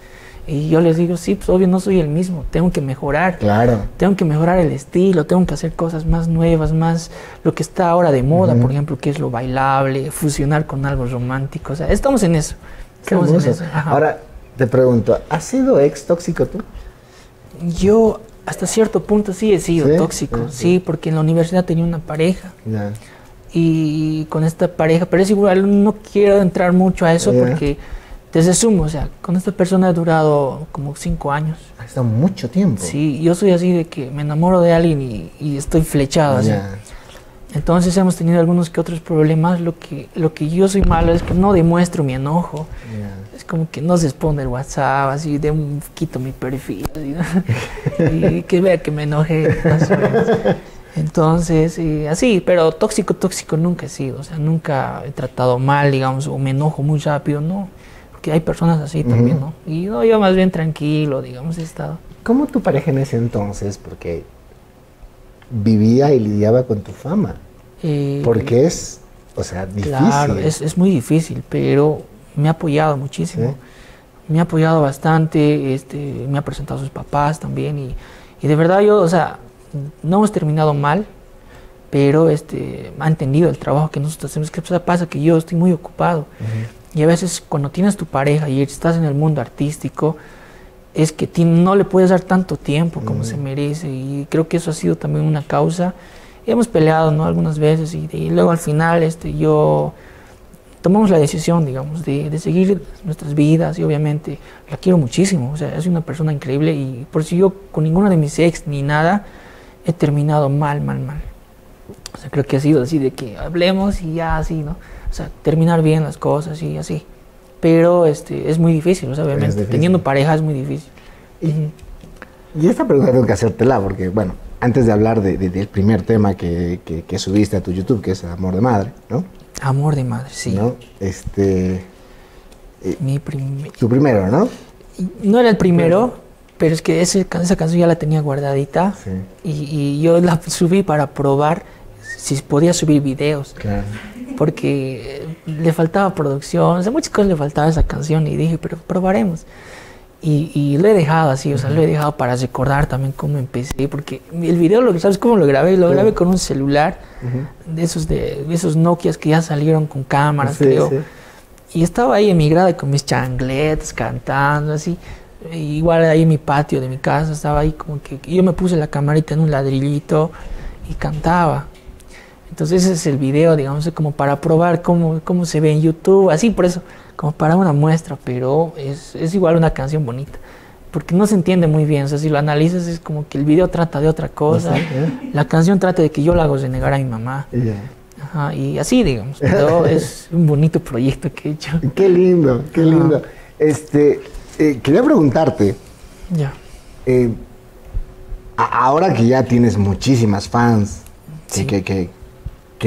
Y yo les digo, sí, pues obvio no soy el mismo, tengo que mejorar. Claro. Tengo que mejorar el estilo, tengo que hacer cosas más nuevas, más lo que está ahora de moda, por ejemplo, que es lo bailable, fusionar con algo romántico. O sea, estamos en eso. Estamos en eso. Ahora, te pregunto, ¿has sido ex tóxico tú? Yo hasta cierto punto sí he sido ¿Sí? tóxico, Sí, sí, porque en la universidad tenía una pareja Ya. y con esta pareja, pero es igual, no quiero entrar mucho a eso porque desde sumo, o sea, con esta persona he durado como cinco años. Ha estado mucho tiempo. Sí, yo soy así de que me enamoro de alguien y, y estoy flechado así. Entonces hemos tenido algunos que otros problemas. Lo que, lo que yo soy malo es que no demuestro mi enojo. Ya. Es como que no se expone el WhatsApp, así de un quito mi perfil, así, ¿no? [LAUGHS] y que vea que me enojé. más o menos. Entonces, y así, pero tóxico, tóxico nunca he sido, o sea, nunca he tratado mal, digamos, o me enojo muy rápido, no, porque hay personas así también, ¿no? Y no, yo más bien tranquilo, digamos, he estado. ¿Cómo tu pareja en ese entonces? Porque vivía y lidiaba con tu fama. Eh, Porque es, o sea, difícil. Claro, es, es muy difícil, pero me ha apoyado muchísimo. Sí. Me ha apoyado bastante, este, me ha presentado a sus papás también y, y de verdad yo, o sea, no hemos terminado mal, pero este, ha entendido el trabajo que nosotros hacemos. ¿Qué pasa? Que yo estoy muy ocupado y a veces cuando tienes tu pareja y estás en el mundo artístico, es que no le puedes dar tanto tiempo como se merece y creo que eso ha sido también una causa. Y hemos peleado ¿no? algunas veces y, y luego al final este, yo tomamos la decisión, digamos, de, de seguir nuestras vidas y obviamente la quiero muchísimo, o sea, es una persona increíble y por si yo con ninguna de mis ex ni nada he terminado mal, mal, mal. O sea, creo que ha sido así de que hablemos y ya así, ¿no? Sea, terminar bien las cosas y así. Pero este, es muy difícil, o sea, obviamente, difícil. teniendo pareja es muy difícil. Y, y esta pregunta tengo que hacértela porque, bueno, antes de hablar de- de- del primer tema que, que- que subiste a tu YouTube, que es Amor de Madre, ¿no? Amor de madre, sí. ¿No? Este, Mi primer... tu primero, ¿no? No era el primero, pero es que ese, esa canción ya la tenía guardadita Sí. y, y yo la subí para probar si podía subir videos, Claro. Porque le faltaba producción, o sea, muchas cosas le faltaba a esa canción y dije, pero probaremos. Y, y lo he dejado así, o sea, lo he dejado para recordar también cómo empecé, porque el video, lo ¿sabes cómo lo grabé? Lo grabé con un celular, de esos de de esos Nokias que ya salieron con cámaras, Sí, creo. sí. Y estaba ahí emigrada con mis chancletas, cantando, así. E igual ahí en mi patio de mi casa, estaba ahí como que y yo me puse la camarita en un ladrillito y cantaba. Entonces ese es el video, digamos, como para probar cómo, cómo se ve en YouTube, así por eso, como para una muestra, pero es, es igual una canción bonita, porque no se entiende muy bien, o sea, si lo analizas es como que el video trata de otra cosa, ¿eh? la canción trata de que yo la hago renegar a mi mamá. Ajá, y así, digamos, pero [LAUGHS] es un bonito proyecto que he hecho. Qué lindo, qué lindo. Este, eh, quería preguntarte, Ya. eh, ahora que ya tienes muchísimas fans Sí. que, que,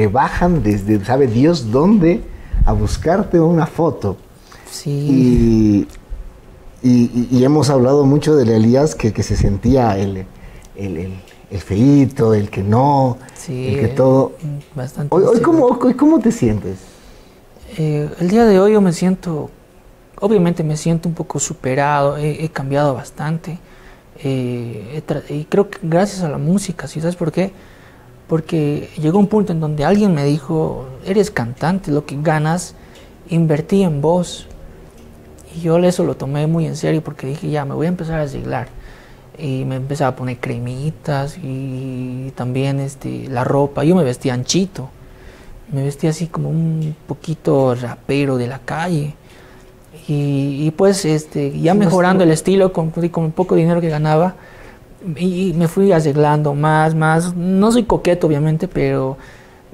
que bajan desde, ¿sabe Dios dónde? A buscarte una foto. Sí. Y, y- hemos hablado mucho del Elías que, que se sentía el, el, el, el feíto, el que no, Sí, el que todo. Bastante. Hoy, hoy. ¿cómo, hoy cómo te sientes? Eh, el día de hoy yo me siento, obviamente me siento un poco superado, he, he cambiado bastante. eh, he y creo que gracias a la música, ¿sí sabes por qué? Porque llegó un punto en donde alguien me dijo, eres cantante, lo que ganas, invertí en vos. Y yo eso lo tomé muy en serio porque dije, ya, me voy a empezar a arreglar. Y me empezaba a poner cremitas y también este, la ropa. Yo me vestía anchito me vestía así como un poquito rapero de la calle. Y, y pues este, ya mejorando el estilo con, con el poco dinero que ganaba, y, y me fui arreglando más, más. No soy coqueto, obviamente, pero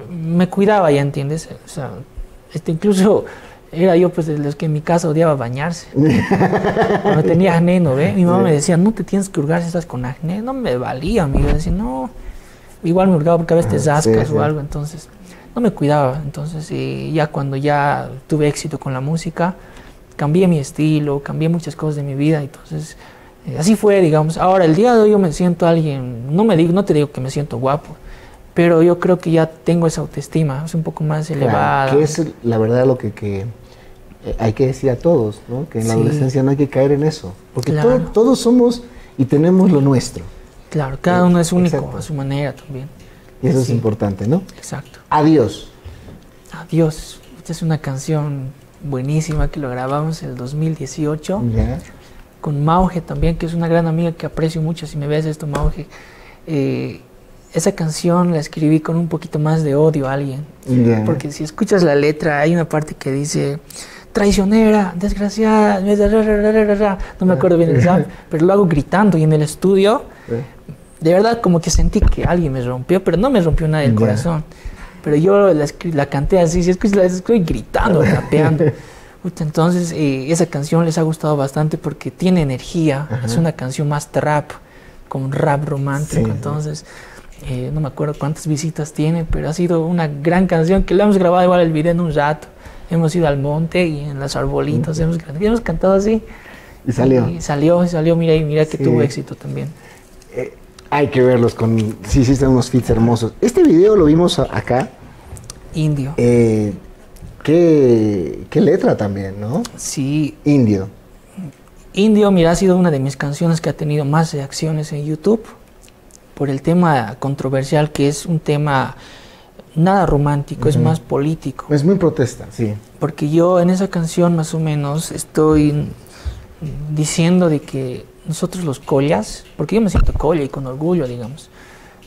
me cuidaba, ya entiendes. O sea, este, incluso era yo pues de los que en mi casa odiaba bañarse. [LAUGHS] Cuando tenía acné, ¿no ve? Mi mamá me decía, no te tienes que hurgar si estás con acné. No me valía, amigo. Decía, no. Igual me hurgaba porque a veces te Ah, sí, zascas sí. o algo, entonces no me cuidaba. Entonces, eh, ya cuando ya tuve éxito con la música, cambié mi estilo, cambié muchas cosas de mi vida. Entonces, así fue, digamos. Ahora, el día de hoy yo me siento alguien, no, me digo, no te digo que me siento guapo, pero yo creo que ya tengo esa autoestima, es un poco más elevada. Que es la verdad lo que, que eh, hay que decir a todos, ¿no? Que en la adolescencia no hay que caer en eso. Porque Claro. todo- todos somos y tenemos lo nuestro. Claro, cada uno es único Exacto. a su manera también. Y eso es importante, ¿no? Exacto. Adiós. Adiós. Esta es una canción buenísima que lo grabamos en el 2018 Ya. Con Mauge también, que es una gran amiga que aprecio mucho. Si me ves esto, Mauge. Eh, esa canción la escribí con un poquito más de odio a alguien. Porque si escuchas la letra, hay una parte que dice traicionera, desgraciada, no me acuerdo bien el rap, pero lo hago gritando y en el estudio, Eh, de verdad como que sentí que alguien me rompió, pero no me rompió nada el Ya. corazón. Pero yo la, la canté así, si escuchas la estoy gritando, [LAUGHS] rapeando. Entonces, eh, esa canción les ha gustado bastante porque tiene energía, Ajá. es una canción más trap, con rap romántico. Sí. Entonces, eh, no me acuerdo cuántas visitas tiene, pero ha sido una gran canción que la hemos grabado igual el video en un rato. Hemos ido al monte y en las arbolitos hemos, hemos cantado así. Y salió. Y salió, y salió, mira, y mira que Sí. tuvo éxito también. Eh, hay que verlos con. Sí, sí, están unos fits hermosos. Este video lo vimos acá. Indio. Eh, qué, qué letra también, ¿no? Sí, Indio. Indio, mira, ha sido una de mis canciones que ha tenido más reacciones en YouTube por el tema controversial que es un tema nada romántico, es más político. Es muy protesta, sí. Porque yo en esa canción más o menos estoy diciendo de que nosotros los collas, porque yo me siento colla y con orgullo, digamos,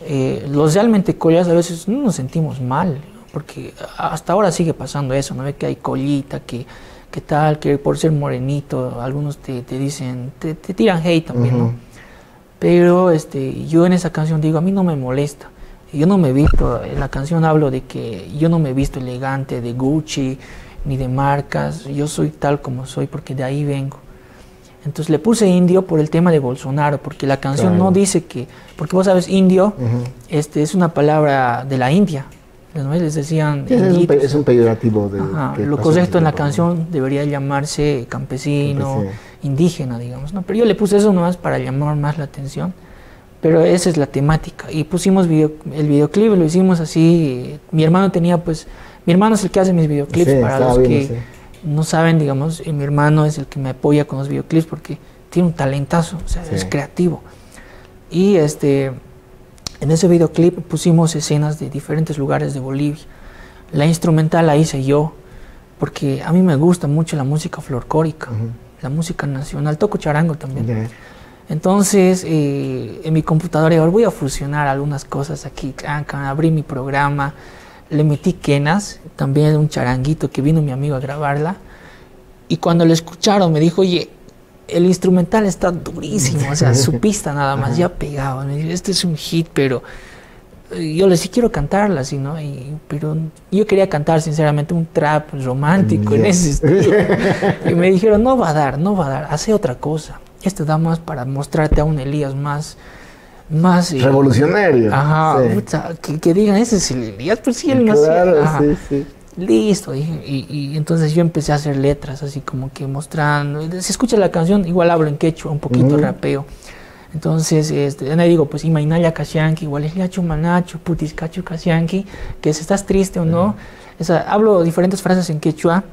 eh, los realmente collas a veces no nos sentimos mal, porque hasta ahora sigue pasando eso, ¿no? Ve que hay collita, que, que tal, que por ser morenito, algunos te, te dicen, te, te tiran hate también. Pero este, yo en esa canción digo, a mí no me molesta. Yo no me he visto, en la canción hablo de que yo no me he visto elegante de Gucci ni de marcas, yo soy tal como soy porque de ahí vengo. Entonces le puse indio por el tema de Bolsonaro, porque la canción Claro. no dice que, porque vos sabes, indio este, es una palabra de la India. ¿No? Les decían Sí, es, un, es un peyorativo de. Ajá, Lo correcto en la canción debería llamarse campesino, indígena, digamos, ¿no? Pero yo le puse eso nomás para llamar más la atención. Pero esa es la temática. Y pusimos video- el videoclip, lo hicimos así. Mi hermano tenía, pues, mi hermano es el que hace mis videoclips Sí, para los viendo, que sí. no saben, digamos, eh, mi hermano es el que me apoya con los videoclips porque tiene un talentazo, o sea, Sí. es creativo. Y este, en ese videoclip pusimos escenas de diferentes lugares de Bolivia. La instrumental la hice yo, porque a mí me gusta mucho la música folclórica, Ujú. la música nacional, toco charango también. Ya. Entonces, eh, en mi computadora ahora voy a fusionar algunas cosas aquí. Acá abrí mi programa, le metí quenas, también un charanguito que vino mi amigo a grabarla. Y cuando lo escucharon, me dijo, oye, el instrumental está durísimo, o sea, [LAUGHS] su pista nada más, ya dijo, este es un hit, pero eh, yo le sí quiero cantarla, así, ¿no? Y, pero yo quería cantar, sinceramente, un trap romántico en Ya. ese estilo. [LAUGHS] y me dijeron, no va a dar, no va a dar, hace otra cosa. Esto da más para mostrarte a un Elías más... más eh, Revolucionario. Ajá, Sí. puta, que, que digan, ese es el Elías, pues sí, él no hacía- Claro, ajá. sí, sí. Listo, dije, y, y entonces yo empecé a hacer letras, así como que mostrando. Si escuchas la canción, igual hablo en quechua, un poquito Ujú. rapeo. Entonces, este, ahí digo, pues, Imainaya Kasyanki, igual es Yacho Manacho, Putis Cacho Kasyanki, que si estás triste o no. Esa, hablo diferentes frases en quechua,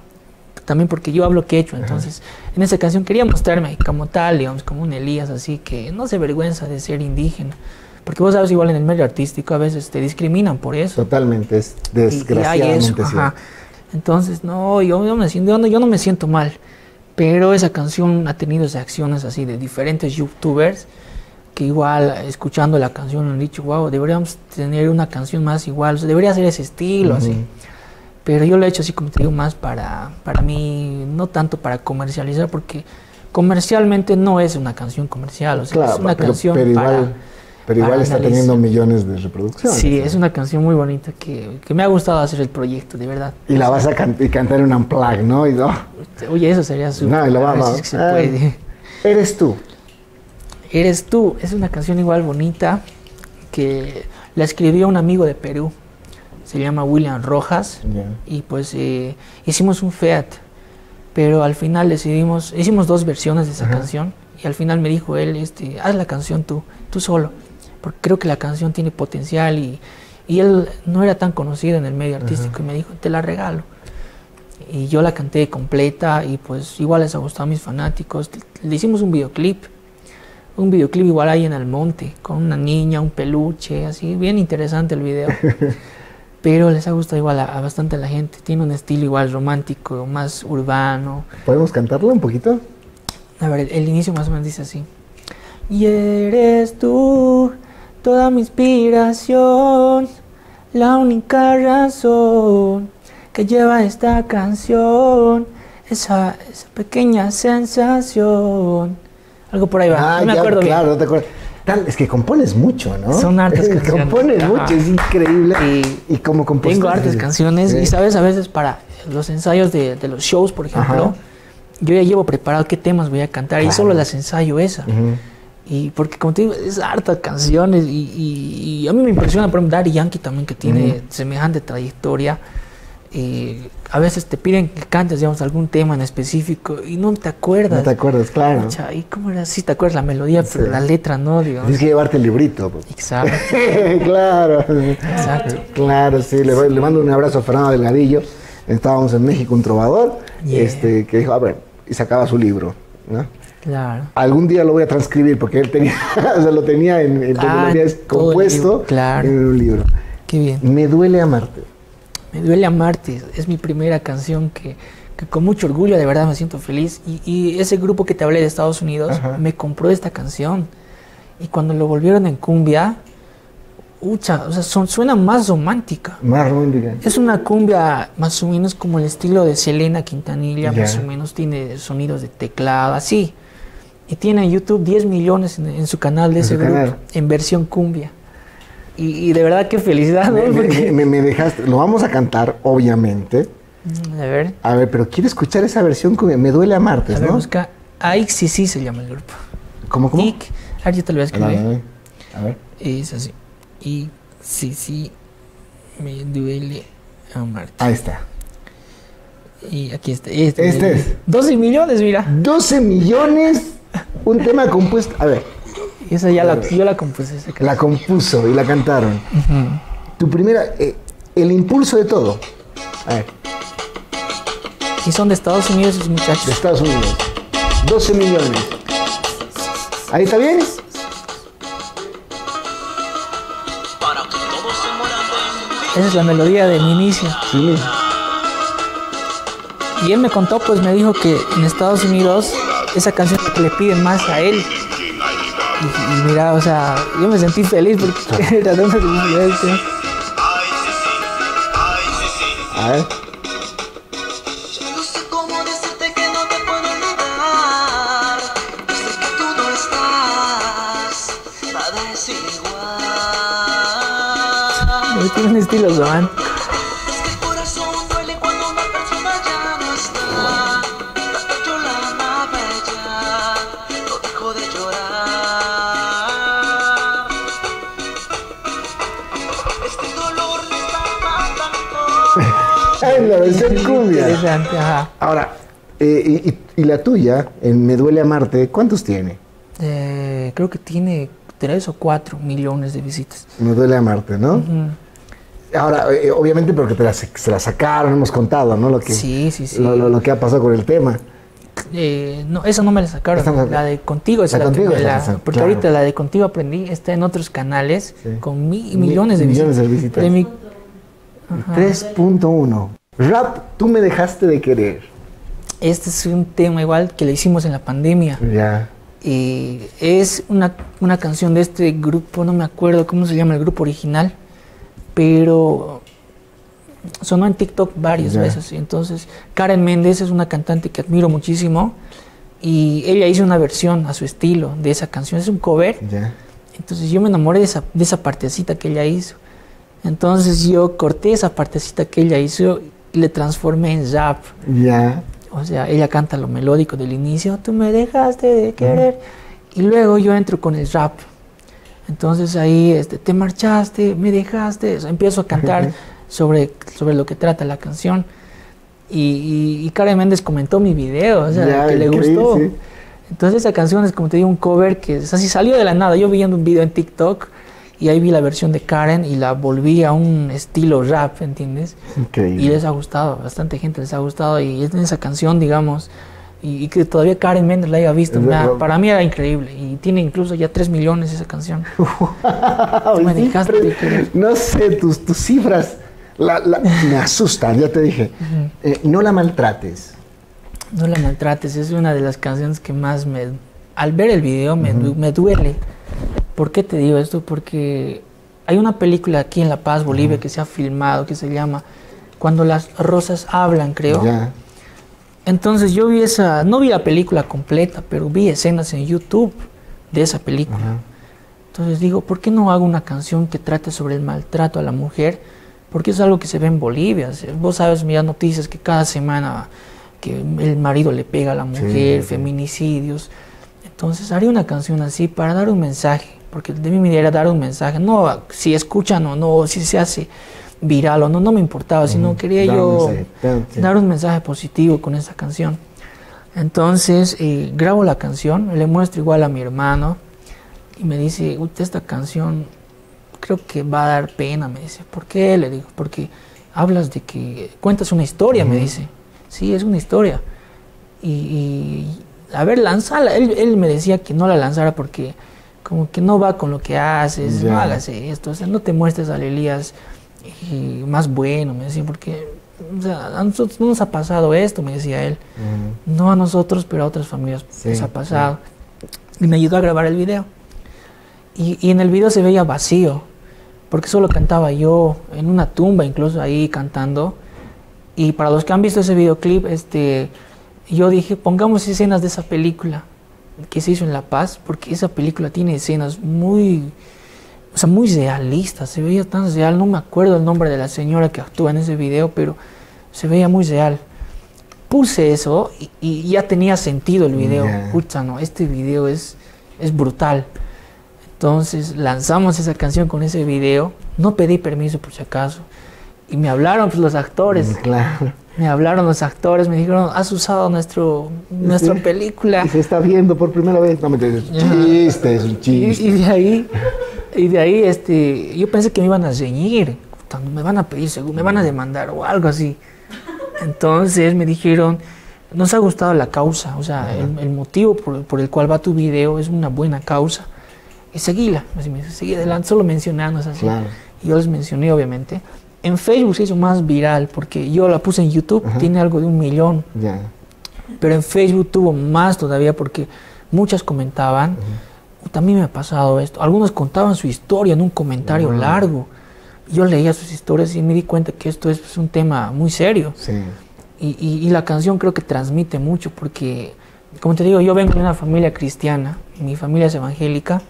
también porque yo hablo quechua. Entonces, en esa canción quería mostrarme como tal, digamos, como un Elías, así que no se vergüenza de ser indígena. Porque vos sabes, igual en el medio artístico a veces te discriminan por eso. Totalmente, es Y- y desgraciadamente eso, ajá. Entonces, no, yo, yo me siento, yo no, yo no me siento mal. Pero esa canción ha tenido reacciones así de diferentes youtubers que igual escuchando la canción han dicho, wow, deberíamos tener una canción más igual, o sea, debería ser ese estilo, así. Pero yo lo he hecho así como te digo, más para, para mí, no tanto para comercializar, porque comercialmente no es una canción comercial, o sea, Claro, es una pero, canción pero para... pero igual está teniendo millones de reproducciones. Sí, ¿no? es una canción muy bonita que, que me ha gustado hacer el proyecto, de verdad. Y la vas a can- y cantar en un unplug, ¿no? Y no, Oye, eso sería súper. no, y ver vamos. si se Ah. Eres tú. Eres tú, es una canción igual bonita que la escribió un amigo de Perú, se llama William Rojas, y pues eh, hicimos un Fiat, pero al final decidimos, hicimos dos versiones de esa Ajá. canción, y al final me dijo él, este, haz la canción tú, tú solo, porque creo que la canción tiene potencial y, y él no era tan conocido en el medio artístico, y me dijo, te la regalo. Y yo la canté completa y pues igual les ha gustado a mis fanáticos. Le hicimos un videoclip. Un videoclip igual ahí en el monte, con una niña, un peluche, así, bien interesante el video. [LAUGHS] Pero les ha gustado igual a, a bastante a la gente. Tiene un estilo igual romántico, más urbano. ¿Podemos cantarlo un poquito? A ver, el, el inicio más o menos dice así. Y eres tú toda mi inspiración, la única razón que lleva esta canción, esa, esa pequeña sensación. Algo por ahí va, Ah, no me ya, acuerdo bien. claro, no te acuerdas. Tal- es que compones mucho, ¿no? Son hartas [LAUGHS] canciones. compones Ajá. mucho, es increíble. Y Y, como compositor. Tengo hartas canciones Sí. y sabes, a veces para los ensayos de, de los shows, por ejemplo, Ajá. yo ya llevo preparado qué temas voy a cantar y solo las ensayo esa. Y porque como te digo, es hartas canciones y, y- y a mí me impresiona, por ejemplo, Daddy Yankee también que tiene semejante trayectoria. Y a veces te piden que cantes, digamos, algún tema en específico y no te acuerdas. No te acuerdas, claro. Pucha, ¿Y cómo era? Sí te acuerdas la melodía, pero Sí. la letra no, digamos. Tienes que llevarte el librito. pues. Exacto, [LAUGHS] claro. exacto. Claro, sí. Le, le mando un abrazo a Fernando Delgadillo. Estábamos en México, un trovador, Yeah. este, que dijo, a ver, y sacaba su libro. ¿no? Claro. Algún día lo voy a transcribir porque él tenía, [LAUGHS] o sea, lo tenía en, en Ah, compuesto claro. en un libro. Qué bien. Me duele amarte. Me duele amarte, es mi primera canción que, que con mucho orgullo de verdad me siento feliz. Y, y ese grupo que te hablé de Estados Unidos Ajá. me compró esta canción. Y cuando lo volvieron en cumbia, ucha, o sea, son- suena más romántica. Más romántica. Es una cumbia más o menos como el estilo de Selena Quintanilla, más o menos tiene sonidos de teclado, así. Y tiene en YouTube 10 millones en, en su canal de En ese grupo, canal. en versión cumbia. Y, y de verdad qué felicidad, ¿no? Me, Porque- me- me dejaste, lo vamos a cantar, obviamente. A ver. A ver, pero quiero escuchar esa versión que me duele amarte, A ver, ¿no? busca. AXCC se llama el grupo. ¿Cómo, cómo? IC. A ver, yo te lo voy a A ver, escribir. a ver. Es así. IXCC me duele amarte. Ahí está. Y aquí está. Este, Este es. 12 millones, mira. 12 millones, un tema compuesto. A ver, esa ya la, yo la compuse. esa la compuso y la cantaron. Tu primera, eh, el impulso de todo. A ver, Y son de Estados Unidos esos de muchachos. Estados Unidos. 12 millones. ¿Ahí está bien? Esa es la melodía de mi inicio. Sí. Y él me contó, pues me dijo que en Estados Unidos esa canción que le piden más a él. Y, y mira, o sea, yo me sentí feliz porque [LAUGHS] era de una influencias. A ver. Yo no sé cómo Cumbia. Interesante, ajá. Ahora, eh, y, y- y la tuya, en Me Duele Amarte, ¿cuántos tiene? Eh, creo que tiene 3 o 4 millones de visitas. Me Duele Amarte, ¿no? Ahora, eh, obviamente porque te la, se la sacaron, hemos contado, ¿no? Lo que, Sí, sí, sí. Lo, lo- lo que ha pasado con el tema. Eh, no, esa no me la sacaron. La de contigo es La la, que Contigo la la- Porque claro. ahorita la de contigo aprendí está en otros canales Sí. con mi- Mi- millones de millones visitas. de visitas. De mi- 3.1. Rap, tú me dejaste de querer. este es un tema igual que le hicimos en la pandemia. Ya. Y es una, una canción de este grupo, no me acuerdo cómo se llama el grupo original, pero sonó en TikTok varias veces. Entonces, Karen Méndez es una cantante que admiro muchísimo y ella hizo una versión a su estilo de esa canción, es un cover. Ya. Entonces yo me enamoré de esa, de esa partecita que ella hizo. Entonces yo corté esa partecita que ella hizo le transformé en rap. Ya. O sea, ella canta lo melódico del inicio, tú me dejaste de querer. Y luego yo entro con el rap. Entonces ahí este, te marchaste, me dejaste. O sea, empiezo a cantar sobre, sobre lo que trata la canción. Y, y, y Karen Méndez comentó mi video, o sea, que le gustó. sí. Entonces esa canción es como te digo un cover que es así salió de la nada. Yo viendo un video en TikTok Y ahí vi la versión de Karen y la volví a un estilo rap, ¿entiendes? Increíble. Y les ha gustado, bastante gente les ha gustado. Y es en esa canción, digamos, y, y que todavía Karen Méndez la haya visto, para mí era increíble. Y tiene incluso ya 3 millones esa canción. Wow, me dejaste No sé, tus, tus cifras la- la- me asustan, ya te dije. Eh, no la maltrates. No la maltrates, es una de las canciones que más me... Al ver el video me, du- me duele. ¿Por qué te digo esto? Porque hay una película aquí en La Paz, Bolivia, que se ha filmado, que se llama Cuando las rosas hablan, creo. Entonces yo vi esa, no vi la película completa, pero vi escenas en YouTube de esa película. Entonces digo, ¿por qué no hago una canción que trate sobre el maltrato a la mujer? Porque es algo que se ve en Bolivia. Vos sabes, mira noticias que cada semana que el marido le pega a la mujer, sí. feminicidios. Entonces haría una canción así para dar un mensaje, porque de mí mi idea era dar un mensaje. No si escuchan o no, si se hace viral o no, no me importaba, sino quería Dar un yo mensaje, dar- un mensaje positivo con esa canción. Entonces eh, grabo la canción, le muestro igual a mi hermano y me dice, "Uy, esta canción creo que va a dar pena, me dice. ¿Por qué? Le digo, porque hablas de que cuentas una historia, me dice. Sí, es una historia. Y, y, a ver, lanzala. Él, él me decía que no la lanzara porque como que no va con lo que haces, no Ya. hagas esto, o sea, no te muestres a Elías y más bueno, me decía, porque o sea, a nosotros no nos ha pasado esto, me decía él. Ujú. No a nosotros, pero a otras familias Sí, les ha pasado. Y me ayudó a grabar el video. Y, y en el video se veía vacío, porque solo cantaba yo, en una tumba incluso ahí cantando. Y para los que han visto ese videoclip, este, yo dije, pongamos escenas de esa película que se hizo en La Paz, porque esa película tiene escenas muy, o sea, muy realistas, se veía tan real, no me acuerdo el nombre de la señora que actúa en ese video, pero se veía muy real puse eso y, y ya tenía sentido el video. Pucha, no, este video es, es brutal. Entonces lanzamos esa canción con ese video. No pedí permiso por si acaso. Y me hablaron pues, los actores. Claro. Me hablaron los actores, me dijeron, has usado nuestro, nuestra Sí. película. Y se está viendo por primera vez. No me es un chiste, es un Y, chiste. y de ahí, y de ahí este, yo pensé que me iban a reñir, puta, me van a pedir me van a demandar o algo así. Entonces me dijeron, nos ha gustado la causa, o sea, el, el motivo por, por el cual va tu video es una buena causa. Y seguíla, así me seguí adelante, solo mencionando así. Claro. Y yo les mencioné, obviamente. En Facebook se hizo más viral porque yo la puse en YouTube, tiene algo de un millón. Pero en Facebook tuvo más todavía porque muchas comentaban. También me ha pasado esto. Algunos contaban su historia en un comentario largo. Yo leía sus historias y me di cuenta que esto es pues, un tema muy serio. Sí. Y, y- y la canción creo que transmite mucho porque, como te digo, yo vengo de una familia cristiana, mi familia es evangélica,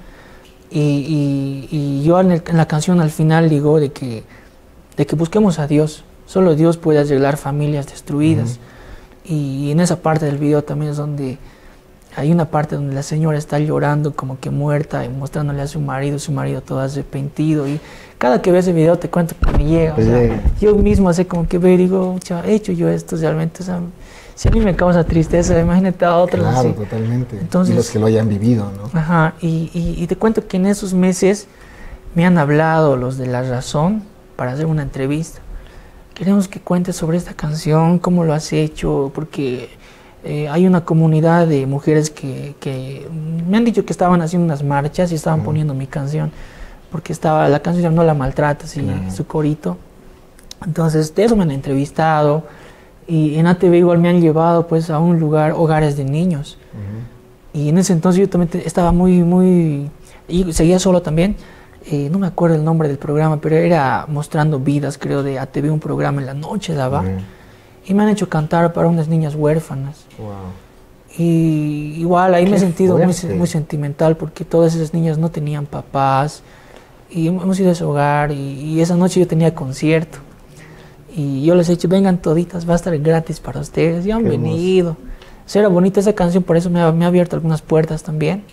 y, y- y yo en, el- en la canción al final digo de que, de que busquemos a Dios, solo Dios puede arreglar familias destruidas. Y en esa parte del video también es donde hay una parte donde la señora está llorando como que muerta y mostrándole a su marido, su marido todo arrepentido. Y cada que veo ese video te cuento que me llega. o Te sea, llega. yo mismo sé como que veo y digo, "Cha, he hecho yo esto realmente. O sea, si a mí me causa tristeza, imagínate a otros Claro, así. totalmente. Entonces- y los que lo hayan vivido, ¿no? Ajá, y, y- y te cuento que en esos meses me han hablado los de La Razón para hacer una entrevista. Queremos que cuentes sobre esta canción, cómo lo has hecho, porque eh, hay una comunidad de mujeres que, que me han dicho que estaban haciendo unas marchas y estaban poniendo mi canción, porque estaba la canción No la maltratas y su corito. Entonces, de eso me han entrevistado y en ATV igual me han llevado pues a un lugar, hogares de niños. Y en ese entonces yo también estaba muy, muy... Y seguía solo también. Eh, no me acuerdo el nombre del programa, pero era Mostrando Vidas, creo, de ATV, un programa en la noche daba. Ujú. Y me han hecho cantar para unas niñas huérfanas. Wow. Y igual ahí me he Qué sentido muy, muy sentimental porque todas esas niñas no tenían papás. Y hem- hemos ido a ese hogar y, y esa noche yo tenía concierto. Y yo les he dicho, vengan toditas, va a estar gratis para ustedes. Y han Qué venido. O sea, era bonita esa canción, por eso me ha, me ha abierto algunas puertas también.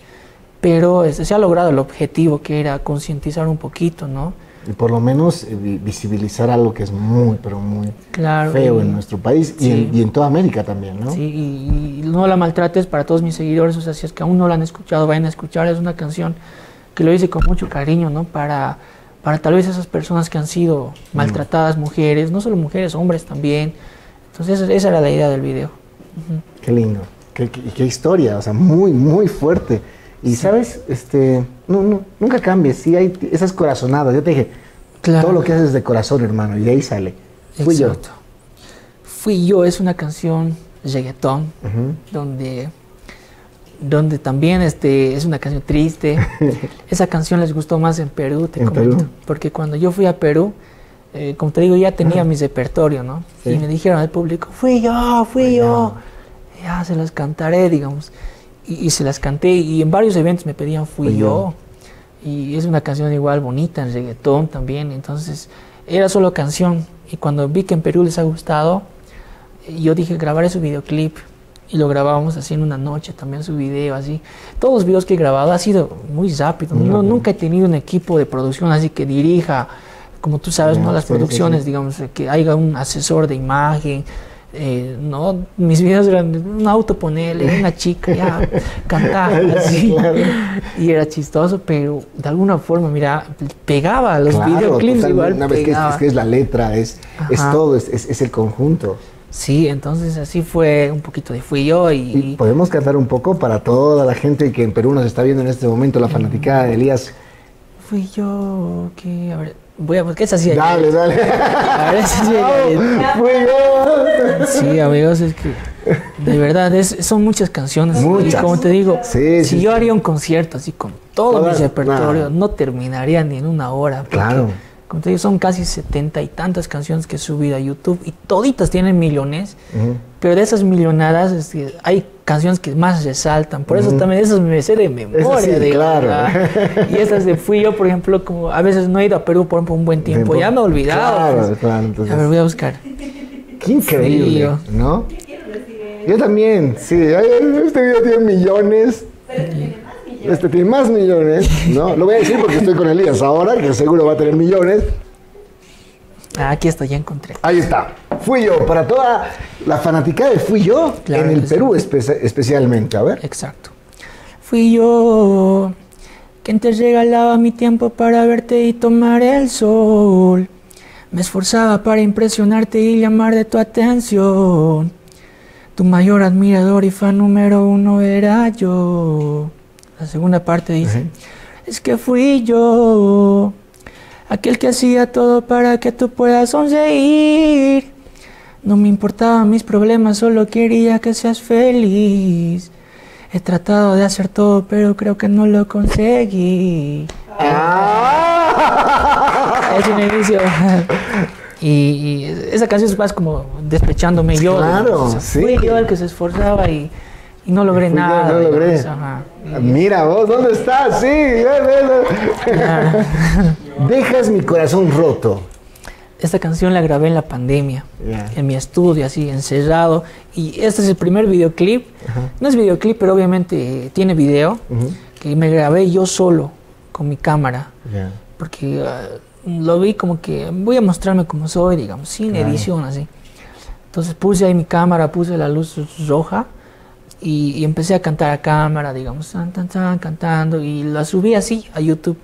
Pero este, se ha logrado el objetivo que era concientizar un poquito, ¿no? Y por lo menos eh, vi- visibilizar algo que es muy, pero muy Claro. feo y- en nuestro país y, Sí. en, y en toda América también, ¿no? Sí, y, y no la maltrates para todos mis seguidores, o sea, si es que aún no la han escuchado, vayan a escuchar, es una canción que lo hice con mucho cariño, ¿no? Para, para tal vez esas personas que han sido maltratadas, mujeres, no solo mujeres, hombres también. Entonces esa- era la idea del video. Ujú. Qué lindo. Qué, qué- qué historia, o sea, muy, muy fuerte. Y sabes, este, no, no, nunca cambies, sí hay esas corazonadas. Yo te dije, Claro. todo lo que haces de corazón, hermano, y de ahí sale. Fui yo. Exacto. Fui yo es una canción reggaetón Ujú. donde donde también este es una canción triste. [LAUGHS] Esa canción les gustó más en Perú, te En comento, Perú. porque cuando yo fui a Perú, eh, como te digo, ya tenía mi repertorio, ¿no? Sí. Y me dijeron al público, fui yo, fui yo, ya se las cantaré, digamos. Y, y se las canté y en varios eventos me pedían fui, Fui yo. Y es una canción igual bonita, en reggaetón también. Entonces, era solo canción. Y cuando vi que en Perú les ha gustado, yo dije, grabaré su videoclip. Y lo grabábamos así en una noche, también su video, así. Todos los videos que he grabado ha sido muy rápido. No, nunca he tenido un equipo de producción así que dirija, como tú sabes, ¿no? Las sí, sí, producciones, sí. digamos, eh, que haya un asesor de imagen. Eh, no, mis videos eran un auto, ponerle una chica, ya, [LAUGHS] cantar, así. Claro. [LAUGHS] Y era chistoso, pero de alguna forma, mira, pegaba los Claro, videoclips igual. Una vez que es, es que es la letra, es, es todo, es, es- es el conjunto. Sí, entonces así fue un poquito de fui yo Y y, podemos cantar un poco para toda la gente que en Perú nos está viendo en este momento, la fanaticada de Elías. fui yo que, a ver, voy a buscar esa sí. Dale, dale. [LAUGHS] A ver, sí. Fui yo. Sí, amigos, es que de verdad es, son muchas canciones. Muchas. Y como te digo, Sí, si sí, yo haría un concierto así con todo Todas, mi repertorio, no terminaría ni en una hora. porque, Claro. Como te digo, son casi setenta y tantas canciones que he subido a YouTube y toditas tienen millones. Pero de esas millonadas es que hay canciones que más resaltan. Por eso también esas me sé de memoria. sí, de claro. verdad. [LAUGHS] Y estas de fui yo, por ejemplo, como a veces no he ido a Perú por ejemplo, un buen tiempo. Tiempo. Ya me he olvidado. Claro, pues. claro, entonces- A ver, voy a buscar. Qué increíble. ¿no? Yo también, sí. Este video tiene millones. Este tiene más millones, ¿no? Lo voy a decir porque estoy con Elías ahora, que seguro va a tener millones. Ah, aquí está, ya encontré. Ahí está. Fui yo, para toda la fanaticada de Fui yo, Claro en el sí. Perú espe- especialmente. A ver. Exacto. Fui yo quien te regalaba mi tiempo para verte y tomar el sol. Me esforzaba para impresionarte y llamar de tu atención. Tu mayor admirador y fan número uno era yo. La segunda parte dice, es que fui yo, aquel que hacía todo para que tú puedas sonreír. No me importaban mis problemas, solo quería que seas feliz. He tratado de hacer todo, pero creo que no lo conseguí. ¡Ah! Es [LAUGHS] un inicio. Y, y esa canción es más como despechándome yo. Claro, digamos. O sea, sí. Fui yo el que se esforzaba y, y no logré Fui yo, nada. no logré. digamos, ajá. Y- Mira vos, ¿dónde estás? Sí. [LAUGHS] Dejas mi corazón roto. Esta canción la grabé en la pandemia, en mi estudio, así encerrado. Y este es el primer videoclip. No es videoclip, pero obviamente tiene video. Que me grabé yo solo con mi cámara. Porque ah, lo vi como que voy a mostrarme como soy, digamos, sin Claro. edición, así. Entonces puse ahí mi cámara, puse la luz roja y, y empecé a cantar a cámara, digamos, tan, tan, tan, cantando. Y la subí así a YouTube.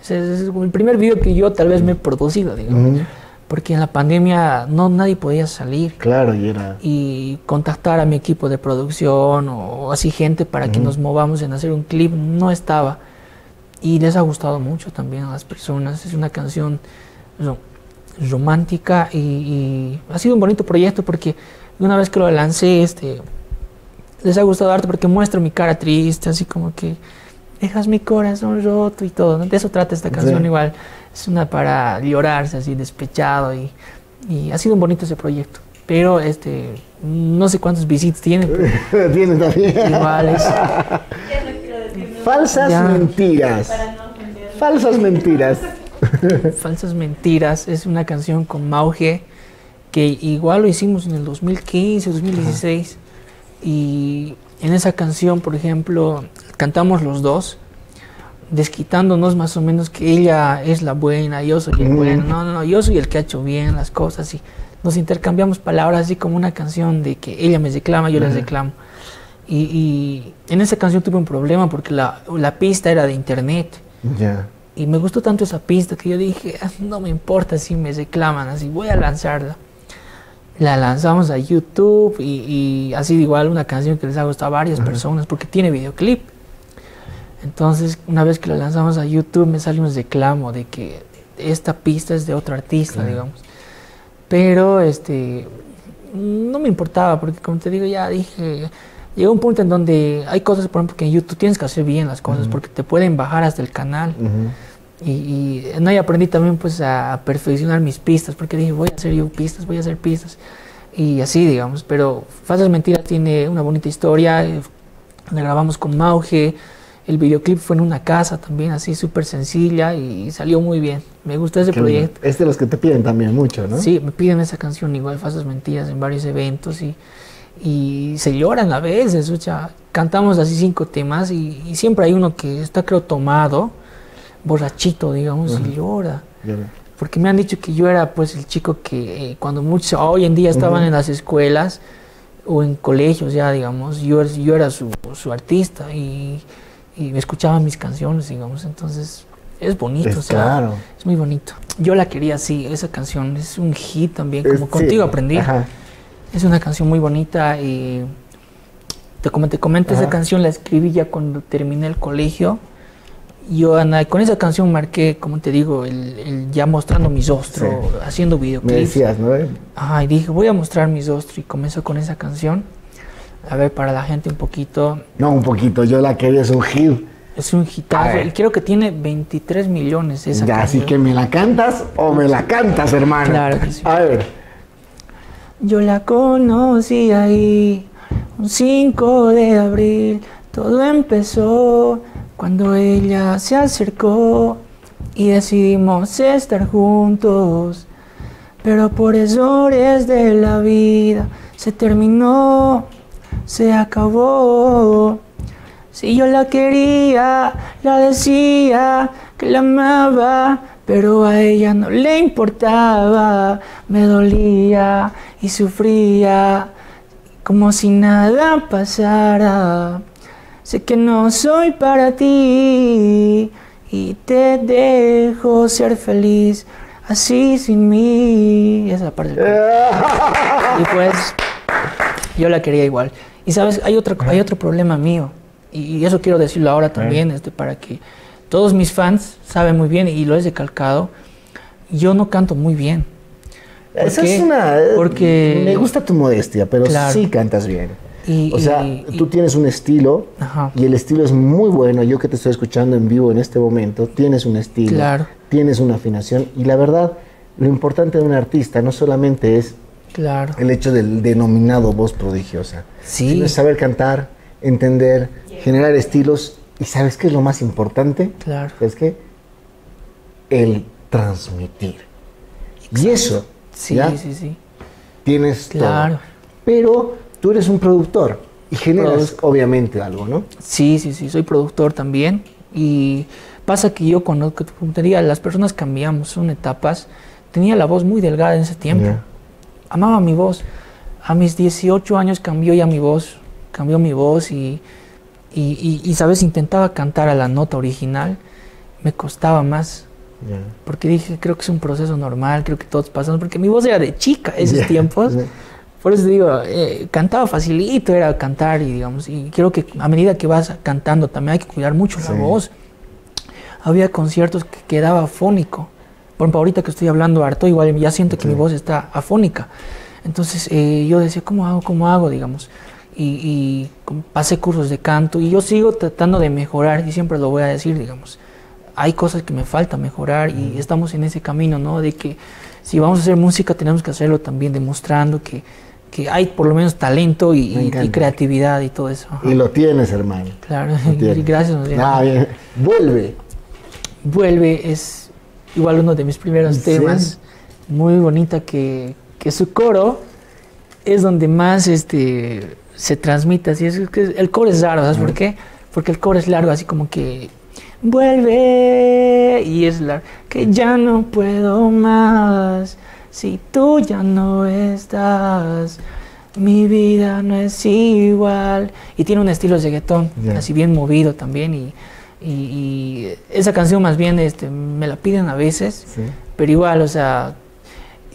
Ese es el primer video que yo tal vez me he producido, digamos. Porque en la pandemia no nadie podía salir Claro, y era. y contactar a mi equipo de producción o así gente para que nos movamos en hacer un clip no estaba y les ha gustado mucho también a las personas es una canción ro- romántica y, y ha sido un bonito proyecto porque una vez que lo lancé este les ha gustado harto porque muestro mi cara triste así como que dejas mi corazón roto y todo ¿no? de eso trata esta canción Sí. igual es una para llorarse así despechado y, y ha sido un bonito ese proyecto pero este no sé cuántos visitas tiene [LAUGHS] Tiene también. igual es [LAUGHS] Falsas Ya. mentiras. Falsas mentiras. [LAUGHS] Falsas Mentiras es una canción con Mauge que igual lo hicimos en el 2015, 2016 y en esa canción, por ejemplo, cantamos los dos desquitándonos más o menos que ella es la buena, yo soy el Mm. bueno, no, no, no, yo soy el que ha hecho bien las cosas y nos intercambiamos palabras así como una canción de que ella me reclama, yo le reclamo. Y, y en esa canción tuve un problema porque la, la pista era de internet Ya. Y me gustó tanto esa pista que yo dije, "Ah, no me importa si me reclaman, así voy a lanzarla. La lanzamos a YouTube y, y ha sido igual una canción que les ha gustado a varias personas porque tiene videoclip. Entonces, una vez que la lanzamos a YouTube, me sale un reclamo de que esta pista es de otro artista, Claro. digamos. Pero, este, no me importaba porque, como te digo, ya dije, llegó un punto en donde hay cosas, por ejemplo, que en YouTube tienes que hacer bien las cosas porque te pueden bajar hasta el canal. Y, y no, y aprendí también pues a, perfeccionar mis pistas, porque dije, voy a hacer yo pistas, voy a hacer pistas. Y así, digamos, pero Falsas Mentiras tiene una bonita historia, eh, la grabamos con Mauge, el videoclip fue en una casa también, así súper sencilla y salió muy bien. Me gustó ese Qué lindo. proyecto. Es de los que te piden también mucho, ¿no? Sí, me piden esa canción igual, Falsas Mentiras, en varios eventos y, y se lloran a veces, o sea, cantamos así cinco temas y, y siempre hay uno que está creo tomado, borrachito, digamos, y llora. Porque me han dicho que yo era pues el chico que eh, cuando muchos hoy en día estaban en las escuelas o en colegios ya, digamos, yo, era- yo era su, su artista y, y me escuchaban mis canciones, digamos, entonces es bonito, Es o sea, claro. es muy bonito. Yo la quería así, esa canción es un hit también, como Es- sí. contigo aprendí. Ajá. Es una canción muy bonita y te, como te comento, esa canción la escribí ya cuando terminé el colegio. Yo Ana, con esa canción marqué, como te digo, el, el ya mostrando mi rostro, Sí. haciendo Me videoclips. decías, ¿no? Ajá, y dije, voy a mostrar mi rostro y comenzó con esa canción. A ver, para la gente un poquito, No, un poquito. Yo la quería, es un hit. es un hitazo y creo que tiene 23 millones esa Ya, así que me la cantas o me la cantas, hermano. Claro que sí. A ver. Yo la conocí ahí, un 5 de abril. Todo empezó cuando ella se acercó y decidimos estar juntos. Pero por errores de la vida se terminó, se acabó. Si yo la quería, la decía que la amaba, pero a ella no le importaba. Me dolía y sufría como si nada pasara. Sé que no soy para ti y te dejo ser feliz así sin mí. Esa es la parte. [LAUGHS] Y pues yo la quería igual. Y sabes, hay otro, hay otro problema mío. Y, y eso quiero decirlo ahora también, este, para que todos mis fans saben muy bien y lo he recalcado. Yo no canto muy bien. ¿Por Esa qué? es una. Porque- Me gusta tu modestia, pero Claro. sí cantas bien. Y, O sea, y- y- tú tienes un estilo Ajá. y el estilo es muy bueno. Yo que te estoy escuchando en vivo en este momento, tienes un estilo, Claro. tienes una afinación y la verdad, lo importante de un artista no solamente es Claro. el hecho del denominado voz prodigiosa, Sí. sino es saber cantar, entender, generar estilos y ¿sabes qué es lo más importante? Claro. ¿Sabes qué? El transmitir. Y eso, Sí, ¿ya? sí, sí. tienes Claro. todo. Pero tú eres un productor y generas Produzco. obviamente algo, ¿no? Sí, sí, sí, soy productor también. Y pasa que yo como te diga, las personas cambiamos, son etapas. Tenía la voz muy delgada en ese tiempo. Amaba mi voz. A mis 18 años cambió ya mi voz. Cambió mi voz y, y, y, y, sabes, intentaba cantar a la nota original. Me costaba más. Ya. Porque dije, creo que es un proceso normal, creo que todos pasamos. Porque mi voz era de chica esos Ya. tiempos. Ya. Por eso digo, eh, cantaba facilito, era cantar y digamos, y creo que a medida que vas cantando también hay que cuidar mucho Sí. la voz. Había conciertos que quedaba afónico. Por ejemplo, ahorita que estoy hablando harto, igual ya siento que Sí. mi voz está afónica. Entonces eh, yo decía, ¿cómo hago? ¿Cómo hago? Digamos. Y, y pasé cursos de canto y yo sigo tratando de mejorar y siempre lo voy a decir, digamos. Hay cosas que me falta mejorar y estamos en ese camino, ¿no? De que si vamos a hacer música tenemos que hacerlo también demostrando que, que hay por lo menos talento y, creatividad y todo eso. Ajá. Y lo tienes, hermano. Claro, [LAUGHS] tienes. y gracias. Ah, bien. Vuelve. Vuelve es igual uno de mis primeros Sí. temas, muy bonita que, que su coro es donde más este se transmite, así es que el coro es raro, ¿sabes por qué? Porque el coro es largo, así como que vuelve y es largo, que ya no puedo más, si tú ya no estás, mi vida no es igual y tiene un estilo de reggaetón, Ya. así bien movido también y Y, y esa canción más bien este, me la piden a veces, Sí. pero igual, o sea,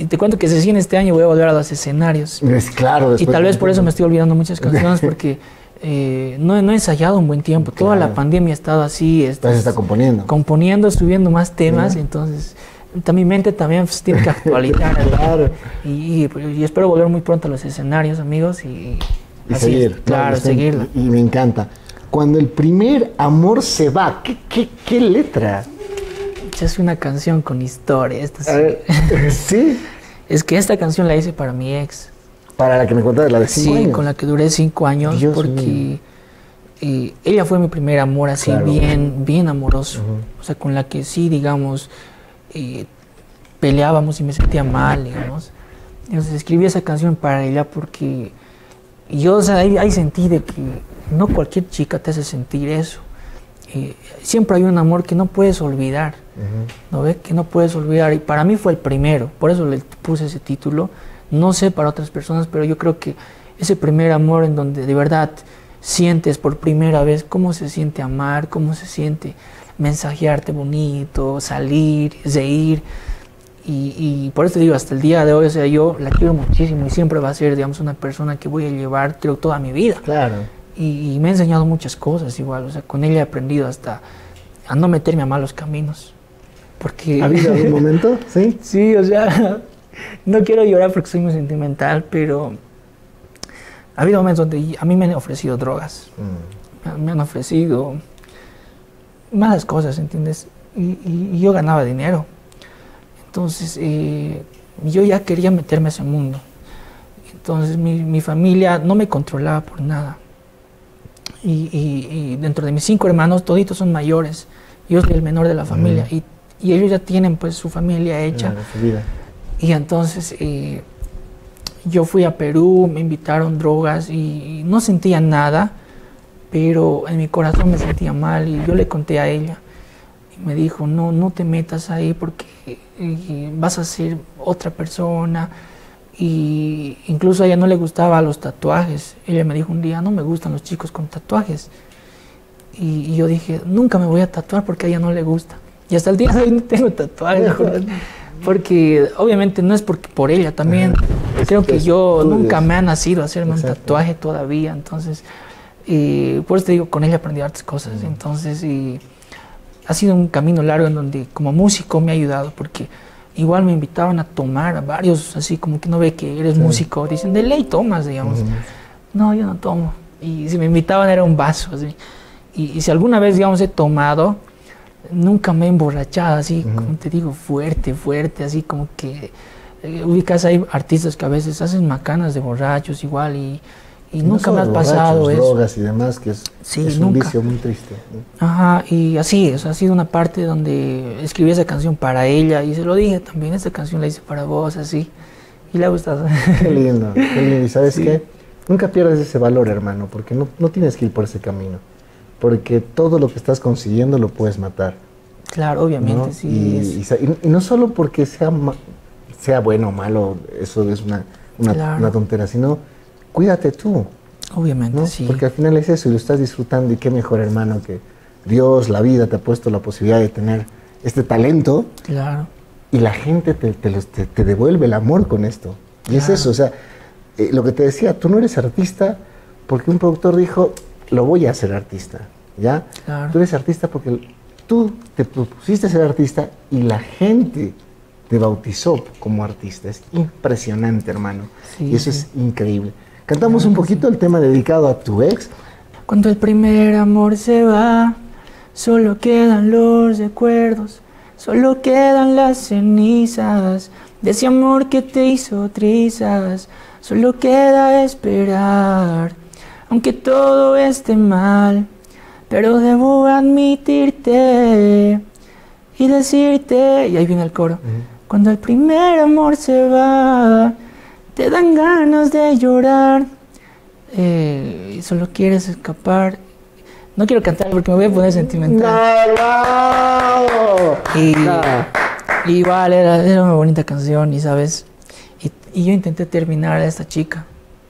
y te cuento que recién este año voy a volver a los escenarios. Es claro. Y tal vez por eso me estoy olvidando muchas [LAUGHS] canciones porque eh, no, no he ensayado un buen tiempo. Toda la pandemia he estado así, este, Entonces está componiendo. componiendo, subiendo más temas, Ya. entonces mi mente también pues, tiene que actualizar. [LAUGHS] Claro. y, y- y espero volver muy pronto a los escenarios, amigos, y, Y así seguir. claro, Está- seguirla. Y me encanta. Cuando el primer amor se va, ¿qué, qué, qué letra? Es una canción con historia. esta sí. Ver, [LAUGHS] sí. Es que esta canción la hice para mi ex. Para la que me contaste, la de cinco Sí, años. con la que duré cinco años Dios porque eh, ella fue mi primer amor así Claro. bien, bien amoroso. O sea, con la que sí, digamos, eh, peleábamos y me sentía mal, digamos. Entonces escribí esa canción para ella porque yo, o sea, ahí, ahí sentí de que no cualquier chica te hace sentir eso. Eh, siempre hay un amor que no puedes olvidar. ¿no ve? Que no puedes olvidar. Y para mí fue el primero, por eso le puse ese título. No sé para otras personas, pero yo creo que ese primer amor en donde de verdad sientes por primera vez cómo se siente amar, cómo se siente mensajearte bonito, salir, reír. Y, y por eso te digo, hasta el día de hoy, o sea, yo la quiero muchísimo y siempre va a ser, digamos, una persona que voy a llevar, creo, toda mi vida Claro. Y, y me ha enseñado muchas cosas igual, o sea, con ella he aprendido hasta a no meterme a malos caminos. Porque... ¿Ha habido algún [LAUGHS] momento? Sí. Sí, o sea, [LAUGHS] no quiero llorar porque soy muy sentimental, pero ha habido momentos donde a mí me han ofrecido drogas, Mm. me han- ofrecido malas cosas, ¿entiendes? Y, y- y yo ganaba dinero. Entonces, eh, yo ya quería meterme a ese mundo. Entonces, mi, mi familia no me controlaba por nada. Y, y- y dentro de mis cinco hermanos, toditos son mayores. Yo soy el menor de la familia. Y, y ellos ya tienen pues su familia hecha. Claro, su vida. Y entonces eh, yo fui a Perú, me invitaron drogas y, y no sentía nada, pero en mi corazón me sentía mal y yo le conté a ella. Y me dijo, no, no te metas ahí porque eh, vas a ser otra persona. Y incluso a ella no le gustaban los tatuajes. Ella me dijo un día, no me gustan los chicos con tatuajes. Y, y yo dije, nunca me voy a tatuar porque a ella no le gusta. Y hasta el día de hoy no tengo tatuajes. Porque, porque obviamente no es porque por ella también. Es- Creo que yo nunca me ha nacido hacerme un Exacto. tatuaje todavía. Entonces, eh, por eso te digo, con ella aprendí hartas cosas. Entonces, y ha sido un camino largo en donde como músico me ha ayudado porque igual me invitaban a tomar a varios, así como que no ve que eres Sí. músico, dicen, de ley tomas, digamos. No, yo no tomo. Y si me invitaban era un vaso, así. Y, y si alguna vez, digamos, he tomado, nunca me he emborrachado, así, como te digo, fuerte, fuerte, así como que eh, ubicas, hay artistas que a veces hacen macanas de borrachos igual y, y No nunca me ha pasado eso. drogas y demás, que es, Sí, es un vicio muy triste. ¿no? Ajá, y así, o sea, ha sido una parte donde escribí esa canción para ella y se lo dije también, esta canción la hice para vos, así, y le ha gustado. Qué lindo, qué lindo. Y [LAUGHS] sabes Sí. qué? Nunca pierdas ese valor, hermano, porque no, no tienes que ir por ese camino. Porque todo lo que estás consiguiendo lo puedes matar. claro, obviamente, ¿no? sí. Y, y y- no solo porque sea, sea bueno o malo, eso es una, una, Claro. una tontera, sino cuídate tú, obviamente, ¿no? sí. Porque al final es eso y lo estás disfrutando y qué mejor, hermano, que Dios, la vida te ha puesto la posibilidad de tener este talento Claro, y la gente te, te los- te- te devuelve el amor con esto. Y es eso, o sea, eh, lo que te decía, tú no eres artista porque un productor dijo, lo voy a hacer artista, ¿ya? Claro. Tú eres artista porque tú te propusiste ser artista y la gente te bautizó como artista. Es impresionante, hermano. Sí, y eso sí. es increíble. Cantamos un poquito el tema dedicado a tu ex. Cuando el primer amor se va, solo quedan los recuerdos, solo quedan las cenizas de ese amor que te hizo trizas, solo queda esperar, aunque todo esté mal, pero debo admitirte y decirte, y ahí viene el coro, cuando el primer amor se va, te dan ganas de llorar eh, y solo quieres escapar. No quiero cantar porque me voy a poner sentimental. Y, y igual era, era una bonita canción y sabes, y, y yo intenté terminar a esta chica.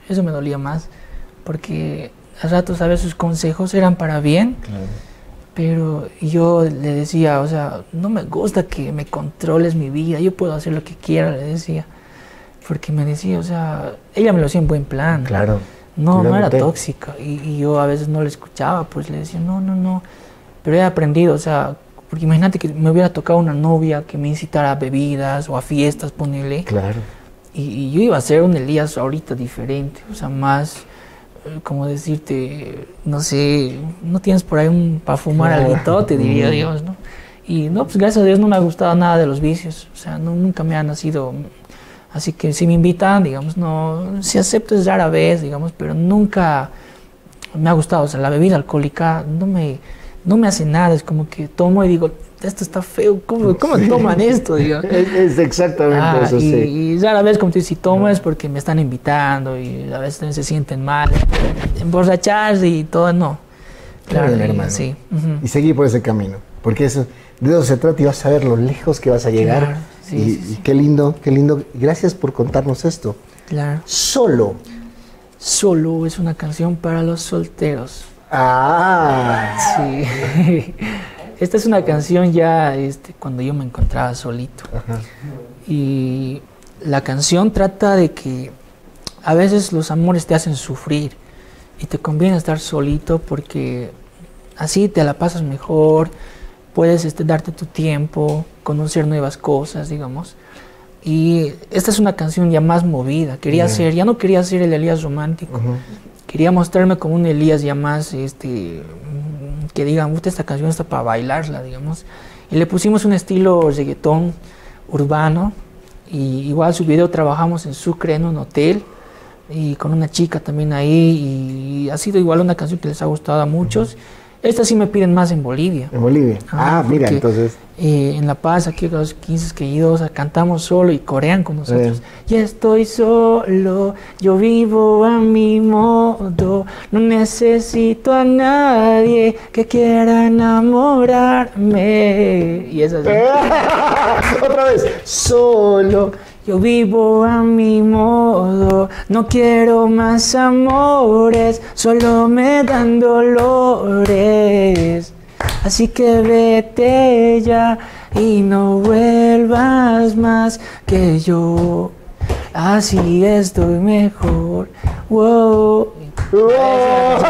Eso me dolía más porque a rato, sabes, sus consejos eran para bien, Pero yo le decía, o sea, no me gusta que me controles mi vida, yo puedo hacer lo que quiera, le decía. Porque me decía, o sea, ella me lo hacía en buen plan. Claro. No, no era tóxica. Y, y yo a veces no le escuchaba, pues le decía, no, no, no. Pero he aprendido, o sea, porque imagínate que me hubiera tocado una novia que me incitara a bebidas o a fiestas, ponele. Claro. Y, y yo iba a ser un Elías ahorita diferente, o sea, más, eh, como decirte, no sé, no tienes por ahí un para fumar Claro. algo, te diría. Dios, ¿no? Y no, pues gracias a Dios no me ha gustado nada de los vicios, o sea, no, nunca me ha nacido. Así que si me invitan, digamos, no, si acepto es rara vez, digamos, pero nunca me ha gustado, o sea, la bebida alcohólica no me, no me hace nada, es como que tomo y digo, esto está feo, ¿cómo, cómo toman esto? Digamos. [LAUGHS] Es, es exactamente Ah, eso, y, sí. y rara vez, como tú dices, si tomo es porque me están invitando y a veces también se sienten mal. Emborracharse y todo, no. Claro, hermano. Sí. Y seguir por ese camino. Porque eso, de eso se trata y vas a ver lo lejos que vas a llegar. Claro, sí, y, sí, y sí. qué lindo, qué lindo. Gracias por contarnos esto. Claro. Solo. Solo es una canción para los solteros. Ah. Sí. [LAUGHS] Esta es una canción ya este, cuando yo me encontraba solito. Ajá. Y la canción trata de que a veces los amores te hacen sufrir y te conviene estar solito porque así te la pasas mejor, puedes este, darte tu tiempo, conocer nuevas cosas, digamos. Y esta es una canción ya más movida. Quería Ya. ser, ya no quería ser el Elías romántico. Ujú. Quería mostrarme como un Elías ya más, este, que digan, "Puta, esta canción está para bailarla, digamos. Y le pusimos un estilo reggaetón urbano. Y igual su video trabajamos en Sucre, en un hotel. Y con una chica también ahí. Y ha sido igual una canción que les ha gustado a muchos. Esta sí me piden más en Bolivia. En Bolivia. Ah, mira, entonces. eh, en La Paz, aquí los 15 que he ido, o sea, cantamos solo y corean con nosotros. Eh. Ya estoy solo, yo vivo a mi modo, no necesito a nadie que quiera enamorarme. Y es así. [LAUGHS] Otra vez. Solo. Yo vivo a mi modo, no quiero más amores, solo me dan dolores. Así que vete ya y no vuelvas más que yo. Así estoy mejor. Wow. ¡Wow! [LAUGHS]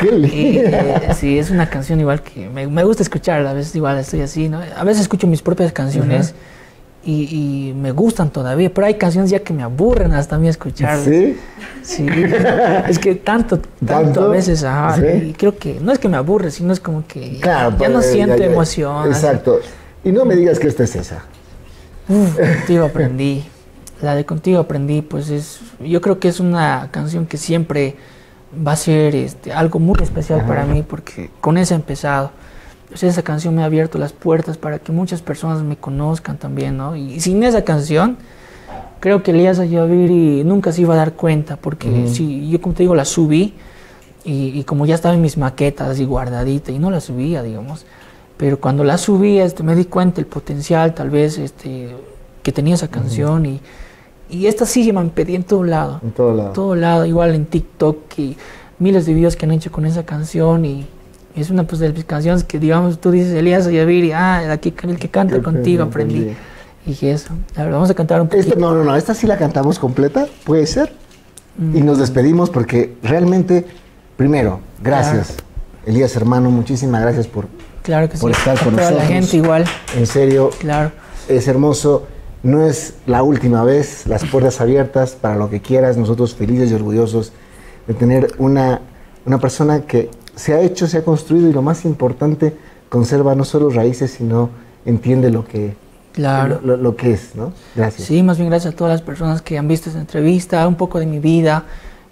¡Qué lindo! eh, sí, es una canción igual que me, me gusta escuchar, a veces igual estoy así, ¿no? A veces escucho mis propias canciones y, y me gustan todavía, pero hay canciones ya que me aburren hasta a mí escucharlas. ¿Sí? Sí, [LAUGHS] es que tanto, tanto, ¿Tanto? a veces, ajá, Sí. y creo que no es que me aburre, sino es como que Claro. ya no pues, siento ya, ya. emoción. así. Exacto. Y no me digas que esta es esa. Uf, contigo aprendí. La de contigo aprendí, pues es, yo creo que es una canción que siempre va a ser este, algo muy especial Ajá. para mí porque con esa he empezado. Pues esa canción me ha abierto las puertas para que muchas personas me conozcan también, ¿no? Y sin esa canción, creo que Elías Ayaviri nunca se iba a dar cuenta porque Ujú. si yo como te digo la subí y, y como ya estaba en mis maquetas así guardadita y no la subía, digamos. Pero cuando la subí, este, me di cuenta el potencial tal vez este, que tenía esa canción y, y esta sí me pedí en todo lado. En todo lado. En todo lado, igual en TikTok y miles de videos que han hecho con esa canción y es una pues, de las canciones que digamos tú dices Elías Ayaviri, ah, el, aquí, el que canta contigo aprendí. Y dije eso. A ver, vamos a cantar un poquito. Esta, no, no, no. Esta sí la cantamos completa. ¿Puede ser? Mm. Y nos despedimos porque realmente, primero, gracias. Elías, hermano, muchísimas gracias por, Claro que sí. por estar a con toda la nosotros. gente igual, En serio, claro. es hermoso. No es la última vez, las puertas abiertas para lo que quieras. Nosotros felices y orgullosos de tener una, una persona que se ha hecho, se ha construido y lo más importante, conserva no solo raíces, sino entiende lo que, Claro. lo, lo- lo que es, ¿no? Gracias. Sí, más bien gracias a todas las personas que han visto esta entrevista, un poco de mi vida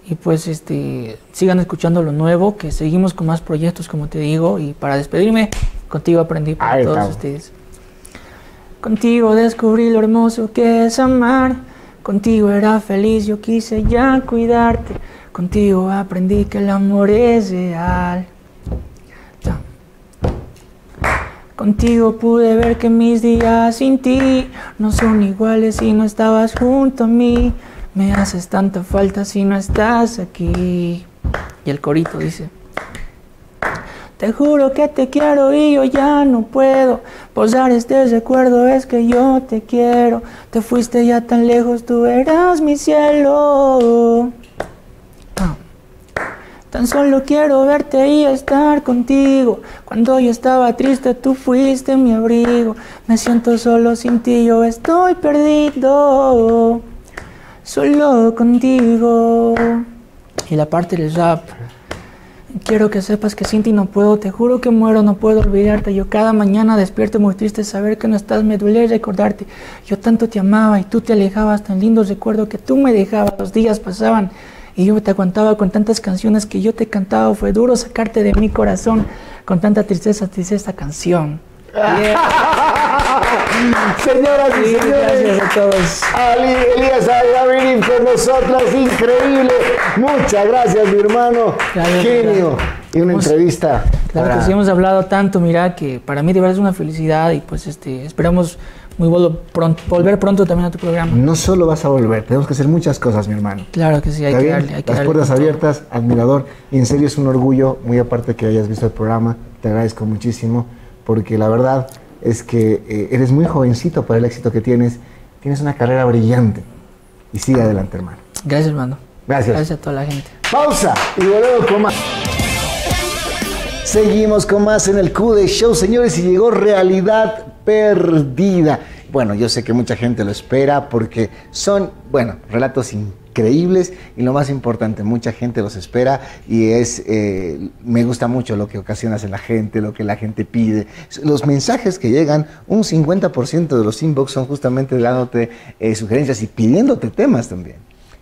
y pues este sigan escuchando lo nuevo, que seguimos con más proyectos como te digo y para despedirme contigo aprendí para Ahí todos estamos. ustedes. Contigo descubrí lo hermoso que es amar, contigo era feliz, yo quise ya cuidarte, contigo aprendí que el amor es real. Contigo pude ver que mis días sin ti no son iguales si no estabas junto a mí. Me haces tanta falta si no estás aquí. Y el corito dice. Te juro que te quiero y yo ya no puedo posar este recuerdo, es que yo te quiero. Te fuiste ya tan lejos, tú eras mi cielo. Tan solo quiero verte y estar contigo. Cuando yo estaba triste, tú fuiste mi abrigo. Me siento solo sin ti, yo estoy perdido. Solo contigo. Y la parte del rap. Quiero que sepas que sin ti no puedo, te juro que muero, no puedo olvidarte. Yo cada mañana despierto muy triste saber que no estás, me duele recordarte. Yo tanto te amaba y tú te alejabas, tan lindo recuerdo que tú me dejabas, los días pasaban y yo te aguantaba con tantas canciones que yo te cantaba. Fue duro sacarte de mi corazón con tanta tristeza, triste esta canción. [LAUGHS] Señoras y Sí, señores, gracias a todos. Ali Elías Agavirín con nosotros, increíble. Muchas gracias, mi hermano. Gracias, Genio. gracias. Y una Hemos- entrevista. Claro para- que sí hemos hablado tanto, mira, que para mí de verdad es una felicidad y pues este esperamos muy pronto, volver pronto también a tu programa. No solo vas a volver, tenemos que hacer muchas cosas, mi hermano. Claro que sí, hay ¿Está que bien? darle, hay que Las darle puertas abiertas, admirador. Y en serio es un orgullo, muy aparte que hayas visto el programa. Te agradezco muchísimo porque la verdad es que eh, eres muy jovencito para el éxito que tienes. Tienes una carrera brillante. Y sigue adelante, hermano. Gracias, hermano. Gracias. Gracias a toda la gente. Pausa y volvemos con más. Seguimos con más en el Q de Show, señores, y llegó realidad perdida. Bueno, yo sé que mucha gente lo espera porque son, bueno, relatos increíbles y lo más importante, mucha gente los espera y es, eh, me gusta mucho lo que ocasionas en la gente, lo que la gente pide. Los mensajes que llegan, un 50% de los inbox son justamente dándote eh, sugerencias y pidiéndote temas también.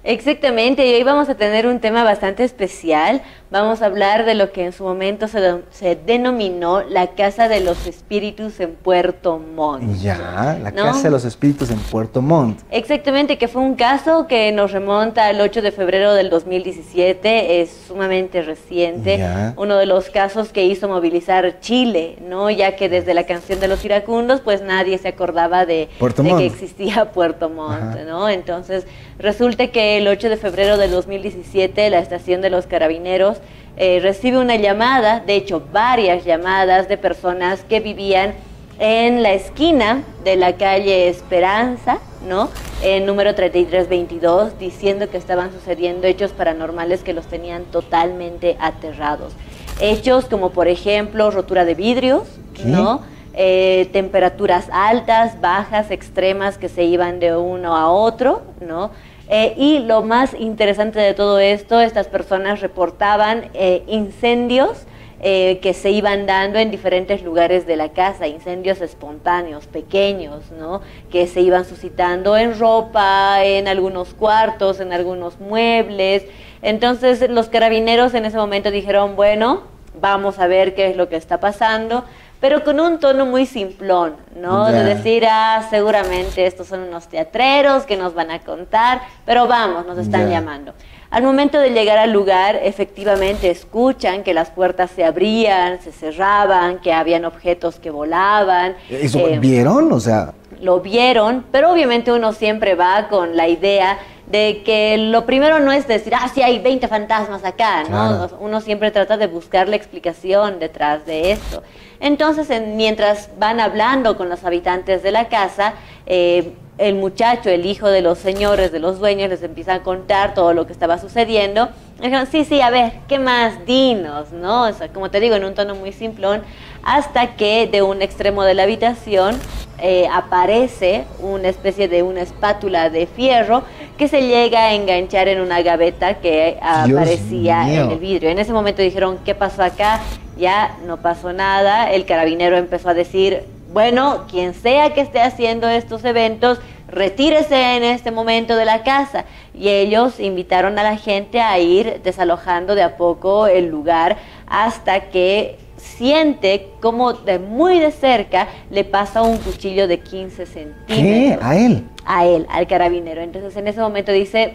Exactamente, y hoy vamos a tener un tema bastante especial. Vamos a hablar de lo que en su momento se, denominó la Casa de los Espíritus en Puerto Montt. Ya, la ¿No? Casa de los Espíritus en Puerto Montt. Exactamente, que fue un caso que nos remonta al 8 de febrero del 2017, es sumamente reciente, Ya. uno de los casos que hizo movilizar Chile, ¿no? Ya que desde la canción de los iracundos, pues nadie se acordaba de, que existía Puerto Montt, Ajá. ¿no? Entonces, resulta que el 8 de febrero del 2017, la estación de los carabineros eh, recibe una llamada, de hecho, varias llamadas de personas que vivían en la esquina de la calle Esperanza, ¿no? En número 3322, diciendo que estaban sucediendo hechos paranormales que los tenían totalmente aterrados. Hechos como, por ejemplo, rotura de vidrios, ¿Qué? ¿no? Eh, temperaturas altas, bajas, extremas que se iban de uno a otro, ¿no? Eh, y lo más interesante de todo esto, estas personas reportaban eh, incendios eh, que se iban dando en diferentes lugares de la casa, incendios espontáneos, pequeños, ¿no? Que se iban suscitando en ropa, en algunos cuartos, en algunos muebles. Entonces los carabineros en ese momento dijeron, bueno, vamos a ver qué es lo que está pasando, pero con un tono muy simplón, ¿no? De decir, ah, seguramente estos son unos teatreros que nos van a contar, pero vamos, nos están Ya. llamando. Al momento de llegar al lugar, efectivamente escuchan que las puertas se abrían, se cerraban, que habían objetos que volaban. ¿Eso eh, vieron? O sea, lo vieron, pero obviamente uno siempre va con la idea de que lo primero no es decir, ah, sí hay 20 fantasmas acá, ¿no? Claro. Uno siempre trata de buscar la explicación detrás de esto. Entonces, en- mientras van hablando con los habitantes de la casa, eh, el muchacho, el hijo de los señores, de los dueños, les empieza a contar todo lo que estaba sucediendo. Y dijeron, sí, sí, a ver, ¿qué más? Dinos, ¿no? O sea, como te digo, en un tono muy simplón, hasta que de un extremo de la habitación eh, aparece una especie de una espátula de fierro que se llega a enganchar en una gaveta que aparecía mío. en el vidrio. En ese momento dijeron, ¿qué pasó acá? Ya no pasó nada. El carabinero empezó a decir, bueno, quien sea que esté haciendo estos eventos, retírese en este momento de la casa. Y ellos invitaron a la gente a ir desalojando de a poco el lugar hasta que siente como de muy de cerca le pasa un cuchillo de 15 ¿qué? centímetros ¿A él? a él, al carabinero. Entonces en ese momento dice,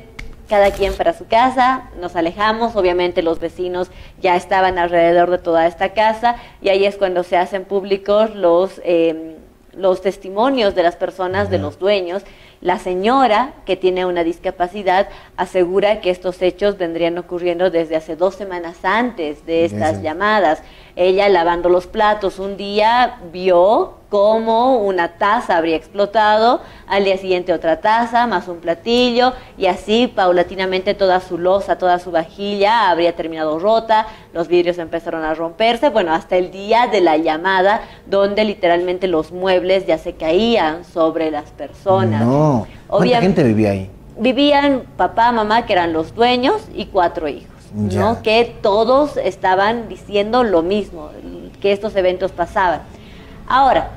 cada quien para su casa, nos alejamos, obviamente los vecinos ya estaban alrededor de toda esta casa y ahí es cuando se hacen públicos los, eh, los testimonios de las personas, de los dueños. La señora, que tiene una discapacidad, asegura que estos hechos vendrían ocurriendo desde hace dos semanas antes de estas llamadas. Ella lavando los platos un día vio cómo una taza habría explotado, al día siguiente otra taza, más un platillo, y así paulatinamente toda su losa, toda su vajilla habría terminado rota, los vidrios empezaron a romperse, bueno, hasta el día de la llamada, donde literalmente los muebles ya se caían sobre las personas. No. ¿Cuánta gente vivía ahí? Vivían papá, mamá, que eran los dueños, y cuatro hijos, Ya. ¿no? Que todos estaban diciendo lo mismo, que estos eventos pasaban. Ahora,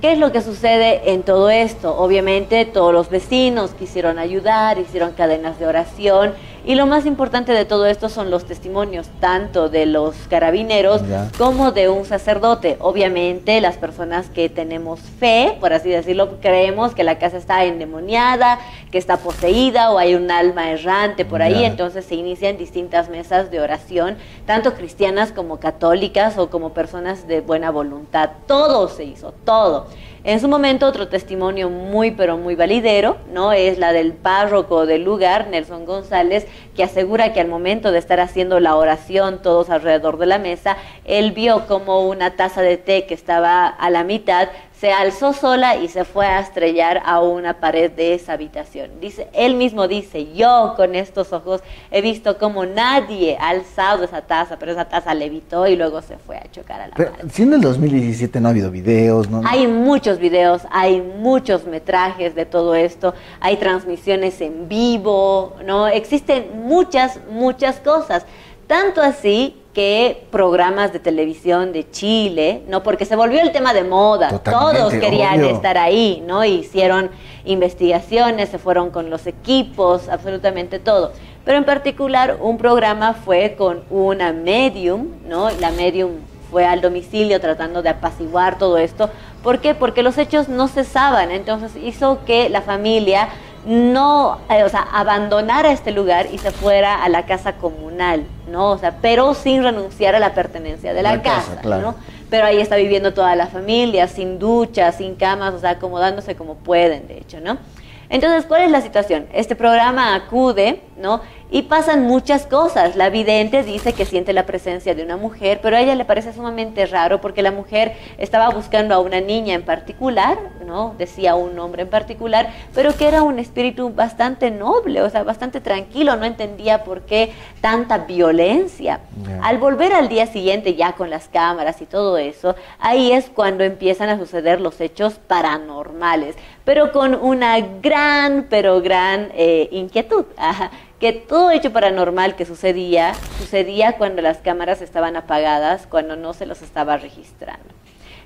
¿qué es lo que sucede en todo esto? Obviamente todos los vecinos quisieron ayudar, hicieron cadenas de oración, y lo más importante de todo esto son los testimonios, tanto de los carabineros Ya. como de un sacerdote. Obviamente las personas que tenemos fe, por así decirlo, creemos que la casa está endemoniada, que está poseída o hay un alma errante por ahí, Ya. entonces se inician distintas mesas de oración, tanto cristianas como católicas o como personas de buena voluntad. Todo se hizo, todo. En su momento otro testimonio muy pero muy validero, ¿no? Es la del párroco del lugar, Nelson González, que asegura que al momento de estar haciendo la oración todos alrededor de la mesa, él vio como una taza de té que estaba a la mitad se alzó sola y se fue a estrellar a una pared de esa habitación. Dice, él mismo dice, yo con estos ojos he visto como nadie ha alzado esa taza, pero esa taza levitó y luego se fue a chocar a la Pero, pared. siendo el 2017 no ha habido videos, ¿no? Hay muchos videos, hay muchos metrajes de todo esto, hay transmisiones en vivo, ¿no? Existen muchas, muchas cosas. Tanto así que programas de televisión de Chile, ¿no? Porque se volvió el tema de moda. Totalmente, Todos querían obvio. estar ahí, ¿no? Hicieron investigaciones, se fueron con los equipos, absolutamente todo. Pero en particular un programa fue con una medium, ¿no? La medium fue al domicilio tratando de apaciguar todo esto. ¿Por qué? Porque los hechos no cesaban, entonces hizo que la familia no, eh, o sea, abandonara este lugar y se fuera a la casa comunal, ¿no? O sea, pero sin renunciar a la pertenencia de la, La casa, casa, claro. ¿no? Pero ahí está viviendo toda la familia, sin duchas, sin camas, o sea, acomodándose como pueden, de hecho, ¿no? Entonces, ¿cuál es la situación? Este programa acude, ¿no? Y pasan muchas cosas. La vidente dice que siente la presencia de una mujer, pero a ella le parece sumamente raro porque la mujer estaba buscando a una niña en particular, ¿no? Decía un hombre en particular, pero que era un espíritu bastante noble, o sea, bastante tranquilo, no entendía por qué tanta violencia. Al volver al día siguiente ya con las cámaras y todo eso, ahí es cuando empiezan a suceder los hechos paranormales, pero con una gran, pero gran eh, inquietud. [LAUGHS] Ajá, que todo hecho paranormal que sucedía, sucedía cuando las cámaras estaban apagadas, cuando no se los estaba registrando.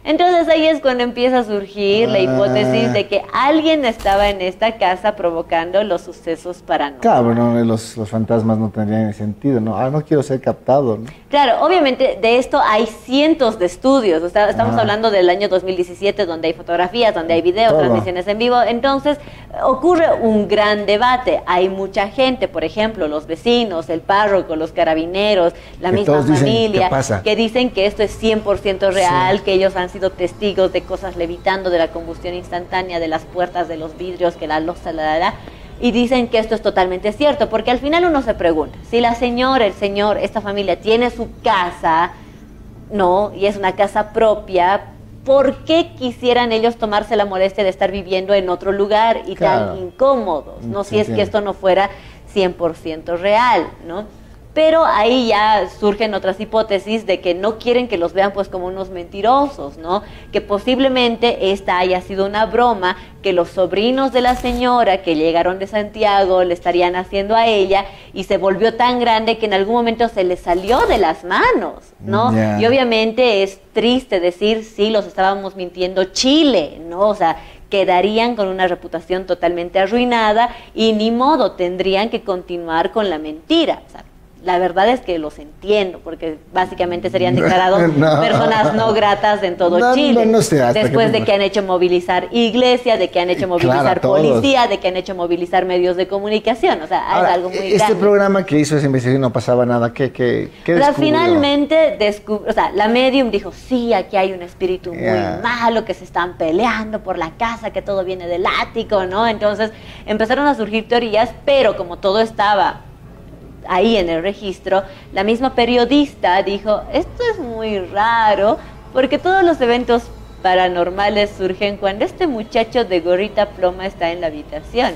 Entonces ahí es cuando empieza a surgir la Ah. hipótesis de que alguien estaba en esta casa provocando los sucesos paranormales. Claro, no, los, los fantasmas no tendrían sentido, ¿no? Ah, no quiero ser captado, ¿no? Claro, obviamente de esto hay cientos de estudios. O sea, estamos Ah. hablando del año 2017, donde hay fotografías, donde hay videos, Todo. transmisiones en vivo. Entonces, ocurre un gran debate. Hay mucha gente, por ejemplo, los vecinos, el párroco, los carabineros, la Que misma dicen, familia, que dicen que esto es 100% real, que ellos han sido testigos de cosas levitando, de la combustión instantánea, de las puertas, de los vidrios, que la losa, la, la. Y dicen que esto es totalmente cierto, porque al final uno se pregunta, si la señora, el señor, esta familia tiene su casa, no, y es una casa propia, ¿por qué quisieran ellos tomarse la molestia de estar viviendo en otro lugar y Claro. tan incómodos? No, Sí, si es que esto no fuera 100% real, ¿no? Pero ahí ya surgen otras hipótesis de que no quieren que los vean pues como unos mentirosos, ¿no? Que posiblemente esta haya sido una broma que los sobrinos de la señora que llegaron de Santiago le estarían haciendo a ella y se volvió tan grande que en algún momento se le salió de las manos, ¿no? Y obviamente es triste decir, sí, los estábamos mintiendo Chile, ¿no? O sea, quedarían con una reputación totalmente arruinada y ni modo, tendrían que continuar con la mentira. O sea, la verdad es que los entiendo, porque básicamente serían [LAUGHS] declarados [LAUGHS] No. personas no gratas en todo No, Chile. no, no sé, Después que- de que han hecho movilizar iglesia, de que han hecho movilizar policía, de que han hecho movilizar medios de comunicación. O sea, Ahora, es algo muy este grande. programa que hizo esa investigación no pasaba nada, ¿qué, qué, qué O sea, descubrió? finalmente descubrió, o sea, la medium dijo, sí, aquí hay un espíritu muy malo, que se están peleando por la casa, que todo viene del ático, ¿no? Entonces empezaron a surgir teorías, pero como todo estaba ahí en el registro, la misma periodista dijo, esto es muy raro, porque todos los eventos paranormales surgen cuando este muchacho de gorrita ploma está en la habitación.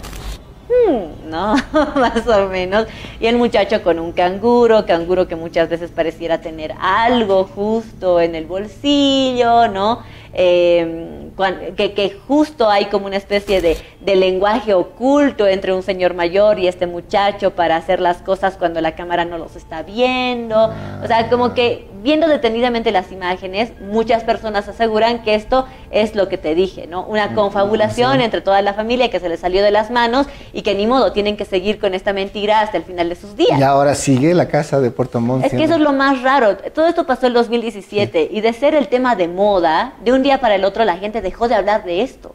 Hmm, ¿no? [LAUGHS] Más o menos. Y el muchacho con un canguro, canguro que muchas veces pareciera tener algo justo en el bolsillo, ¿no? Eh, que, que justo hay como una especie de, de lenguaje oculto entre un señor mayor y este muchacho para hacer las cosas cuando la cámara no los está viendo. O sea, como que viendo detenidamente las imágenes, muchas personas aseguran que esto es lo que te dije, ¿no? Una confabulación entre toda la familia que se les salió de las manos y que ni modo tienen que seguir con esta mentira hasta el final de sus días. Y ahora sigue la casa de Puerto Montt. Es que eso es lo más raro. Todo esto pasó en 2017 y de ser el tema de moda, de un día para el otro la gente dejó de hablar de esto.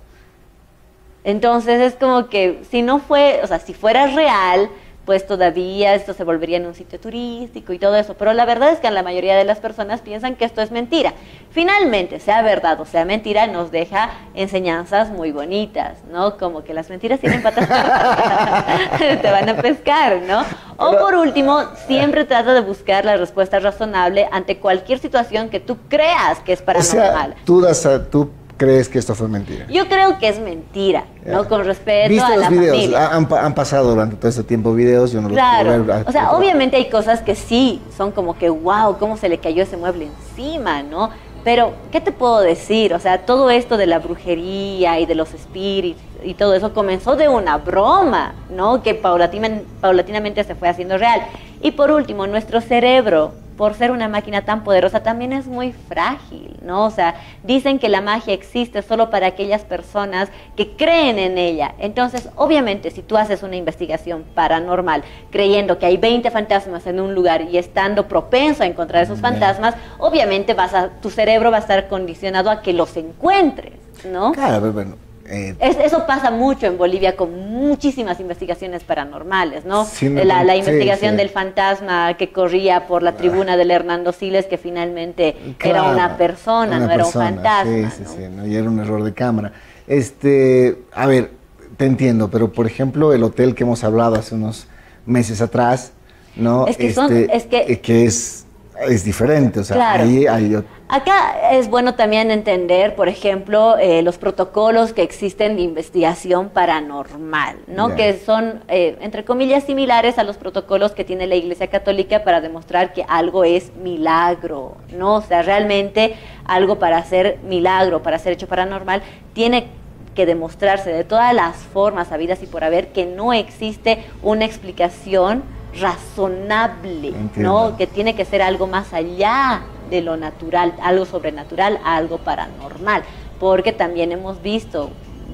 Entonces es como que si no fue, o sea, si fuera real, pues todavía esto se volvería en un sitio turístico y todo eso. Pero la verdad es que la mayoría de las personas piensan que esto es mentira. Finalmente, sea verdad o sea mentira, nos deja enseñanzas muy bonitas, ¿no? Como que las mentiras tienen patas [LAUGHS] te van a pescar, ¿no? O por último, siempre trata de buscar la respuesta razonable ante cualquier situación que tú creas que es O paranormal. sea, tú, das a- tú crees que esto fue mentira. Yo creo que es mentira, ¿no? Con respeto ¿Viste a los la videos? familia. Ha- Han, pa- han pasado durante todo este tiempo videos, yo no los Claro, puedo ver. o sea, obviamente hay cosas que sí son como que, wow, cómo se le cayó ese mueble encima, ¿no? Pero, ¿qué te puedo decir? O sea, todo esto de la brujería y de los espíritus y todo eso comenzó de una broma, ¿no? Que paulatina- paulatinamente se fue haciendo real. Y por último, nuestro cerebro, por ser una máquina tan poderosa, también es muy frágil, ¿no? O sea, dicen que la magia existe solo para aquellas personas que creen en ella. Entonces, obviamente, si tú haces una investigación paranormal creyendo que hay 20 fantasmas en un lugar y estando propenso a encontrar esos fantasmas, obviamente vas a, tu cerebro va a estar condicionado a que los encuentres, ¿no? Claro, pero bueno. Eh, Es- eso pasa mucho en Bolivia con muchísimas investigaciones paranormales, ¿no? Sí, no, la, la investigación sí. del fantasma que corría por la tribuna del Hernando Siles, que finalmente era una persona, una no era un fantasma. Sí, sí, ¿no? sí, no, y era un error de cámara. Este, a ver, te entiendo, pero por ejemplo, el hotel que hemos hablado hace unos meses atrás, ¿no? Es que son- Este, es que- eh, que es, es diferente, o sea, Claro. ahí hay ot- Acá es bueno también entender, por ejemplo, eh, los protocolos que existen de investigación paranormal, ¿no? Que son, eh, entre comillas, similares a los protocolos que tiene la Iglesia Católica para demostrar que algo es milagro, ¿no? O sea, realmente algo para hacer milagro, para ser hecho paranormal, tiene que demostrarse de todas las formas habidas y por haber que no existe una explicación razonable, Entiendo. ¿no? Que tiene que ser algo más allá de lo natural, algo sobrenatural, algo paranormal, porque también hemos visto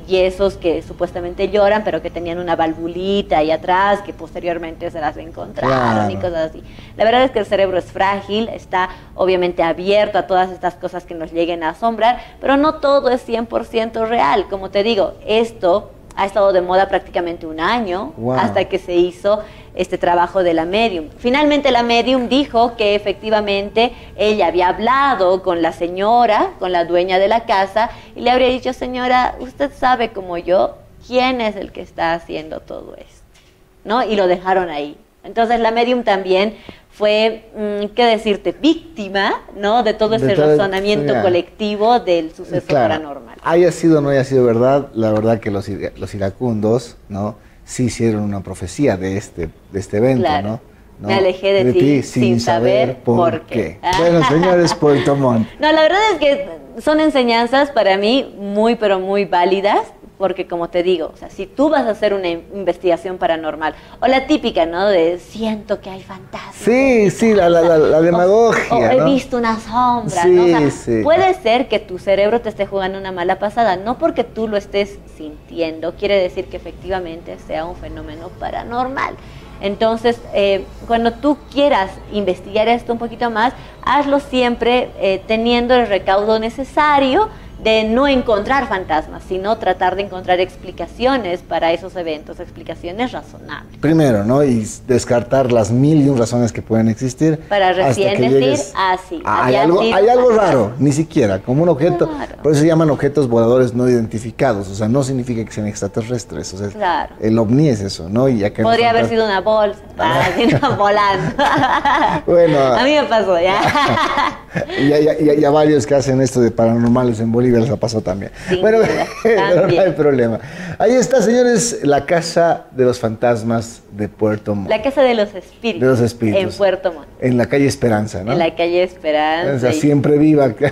yesos que supuestamente lloran, pero que tenían una valvulita ahí atrás, que posteriormente se las encontraron y Claro. cosas así. La verdad es que el cerebro es frágil, está obviamente abierto a todas estas cosas que nos lleguen a asombrar, pero no todo es 100% real. Como te digo, esto ha estado de moda prácticamente un año Wow. hasta que se hizo este trabajo de la medium. Finalmente la medium dijo que efectivamente ella había hablado con la señora, con la dueña de la casa, y le habría dicho, señora, usted sabe como yo quién es el que está haciendo todo esto, ¿no? Y lo dejaron ahí. Entonces la medium también fue, mm, ¿qué decirte?, víctima, ¿no? De todo De ese todo- razonamiento colectivo del suceso Claro, paranormal. Haya sido o no haya sido verdad, la verdad que los, los iracundos, ¿no? Sí hicieron una profecía de este, de este evento, Claro. ¿no? ¿No? Me alejé de ti sin saber por qué. Bueno, señores, Puerto Montt. [LAUGHS] No, la verdad es que son enseñanzas para mí muy, pero muy válidas, porque como te digo, o sea, si tú vas a hacer una in- investigación paranormal, o la típica, ¿no? De siento que hay fantasmas. Sí, sí, la, la, la, la O- demagogia, O, he ¿no? visto una sombra, Sí, ¿no? O sea, sí. puede ser que tu cerebro te esté jugando una mala pasada, no porque tú lo estés sintiendo, quiere decir que efectivamente sea un fenómeno paranormal. Entonces, eh, cuando tú quieras investigar esto un poquito más, hazlo siempre eh, teniendo el recaudo necesario de no encontrar fantasmas, sino tratar de encontrar explicaciones para esos eventos, explicaciones razonables. Primero, ¿no? Y descartar las mil y un razones que pueden existir. Para hasta recién que decir, llegues- ah, sí, Ah, hay algo, hay algo raro, ni siquiera, como un objeto. Claro. Por eso se llaman objetos voladores no identificados. O sea, no significa que sean extraterrestres. O sea, Claro. el ovni es eso, ¿no? Y acá Podría haber sido una bolsa, [LAUGHS] ah, volando. [LAUGHS] Bueno. a mí me pasó ya. [LAUGHS] Y hay, y hay- y hay varios que hacen esto de paranormales en Bolivia, les ha pasado también. Sin bueno, duda, [LAUGHS] no hay problema. Ahí está, señores, la casa de los fantasmas de Puerto Montt. La casa de los espíritus. De los espíritus. En Puerto Montt. En la calle Esperanza, ¿no? En la calle O Esperanza. sea, y- siempre viva. [LAUGHS] que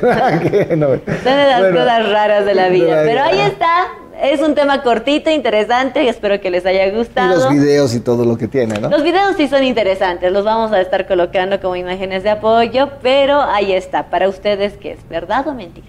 no. Son de las Bueno, cosas raras de la vida. la Pero ahí está. Es un tema cortito, interesante. y Espero que les haya Y gustado. los videos y todo lo que tiene, ¿no? Los videos sí son interesantes, los vamos a estar colocando como imágenes de apoyo, pero ahí está, para ustedes qué es, verdad o mentira.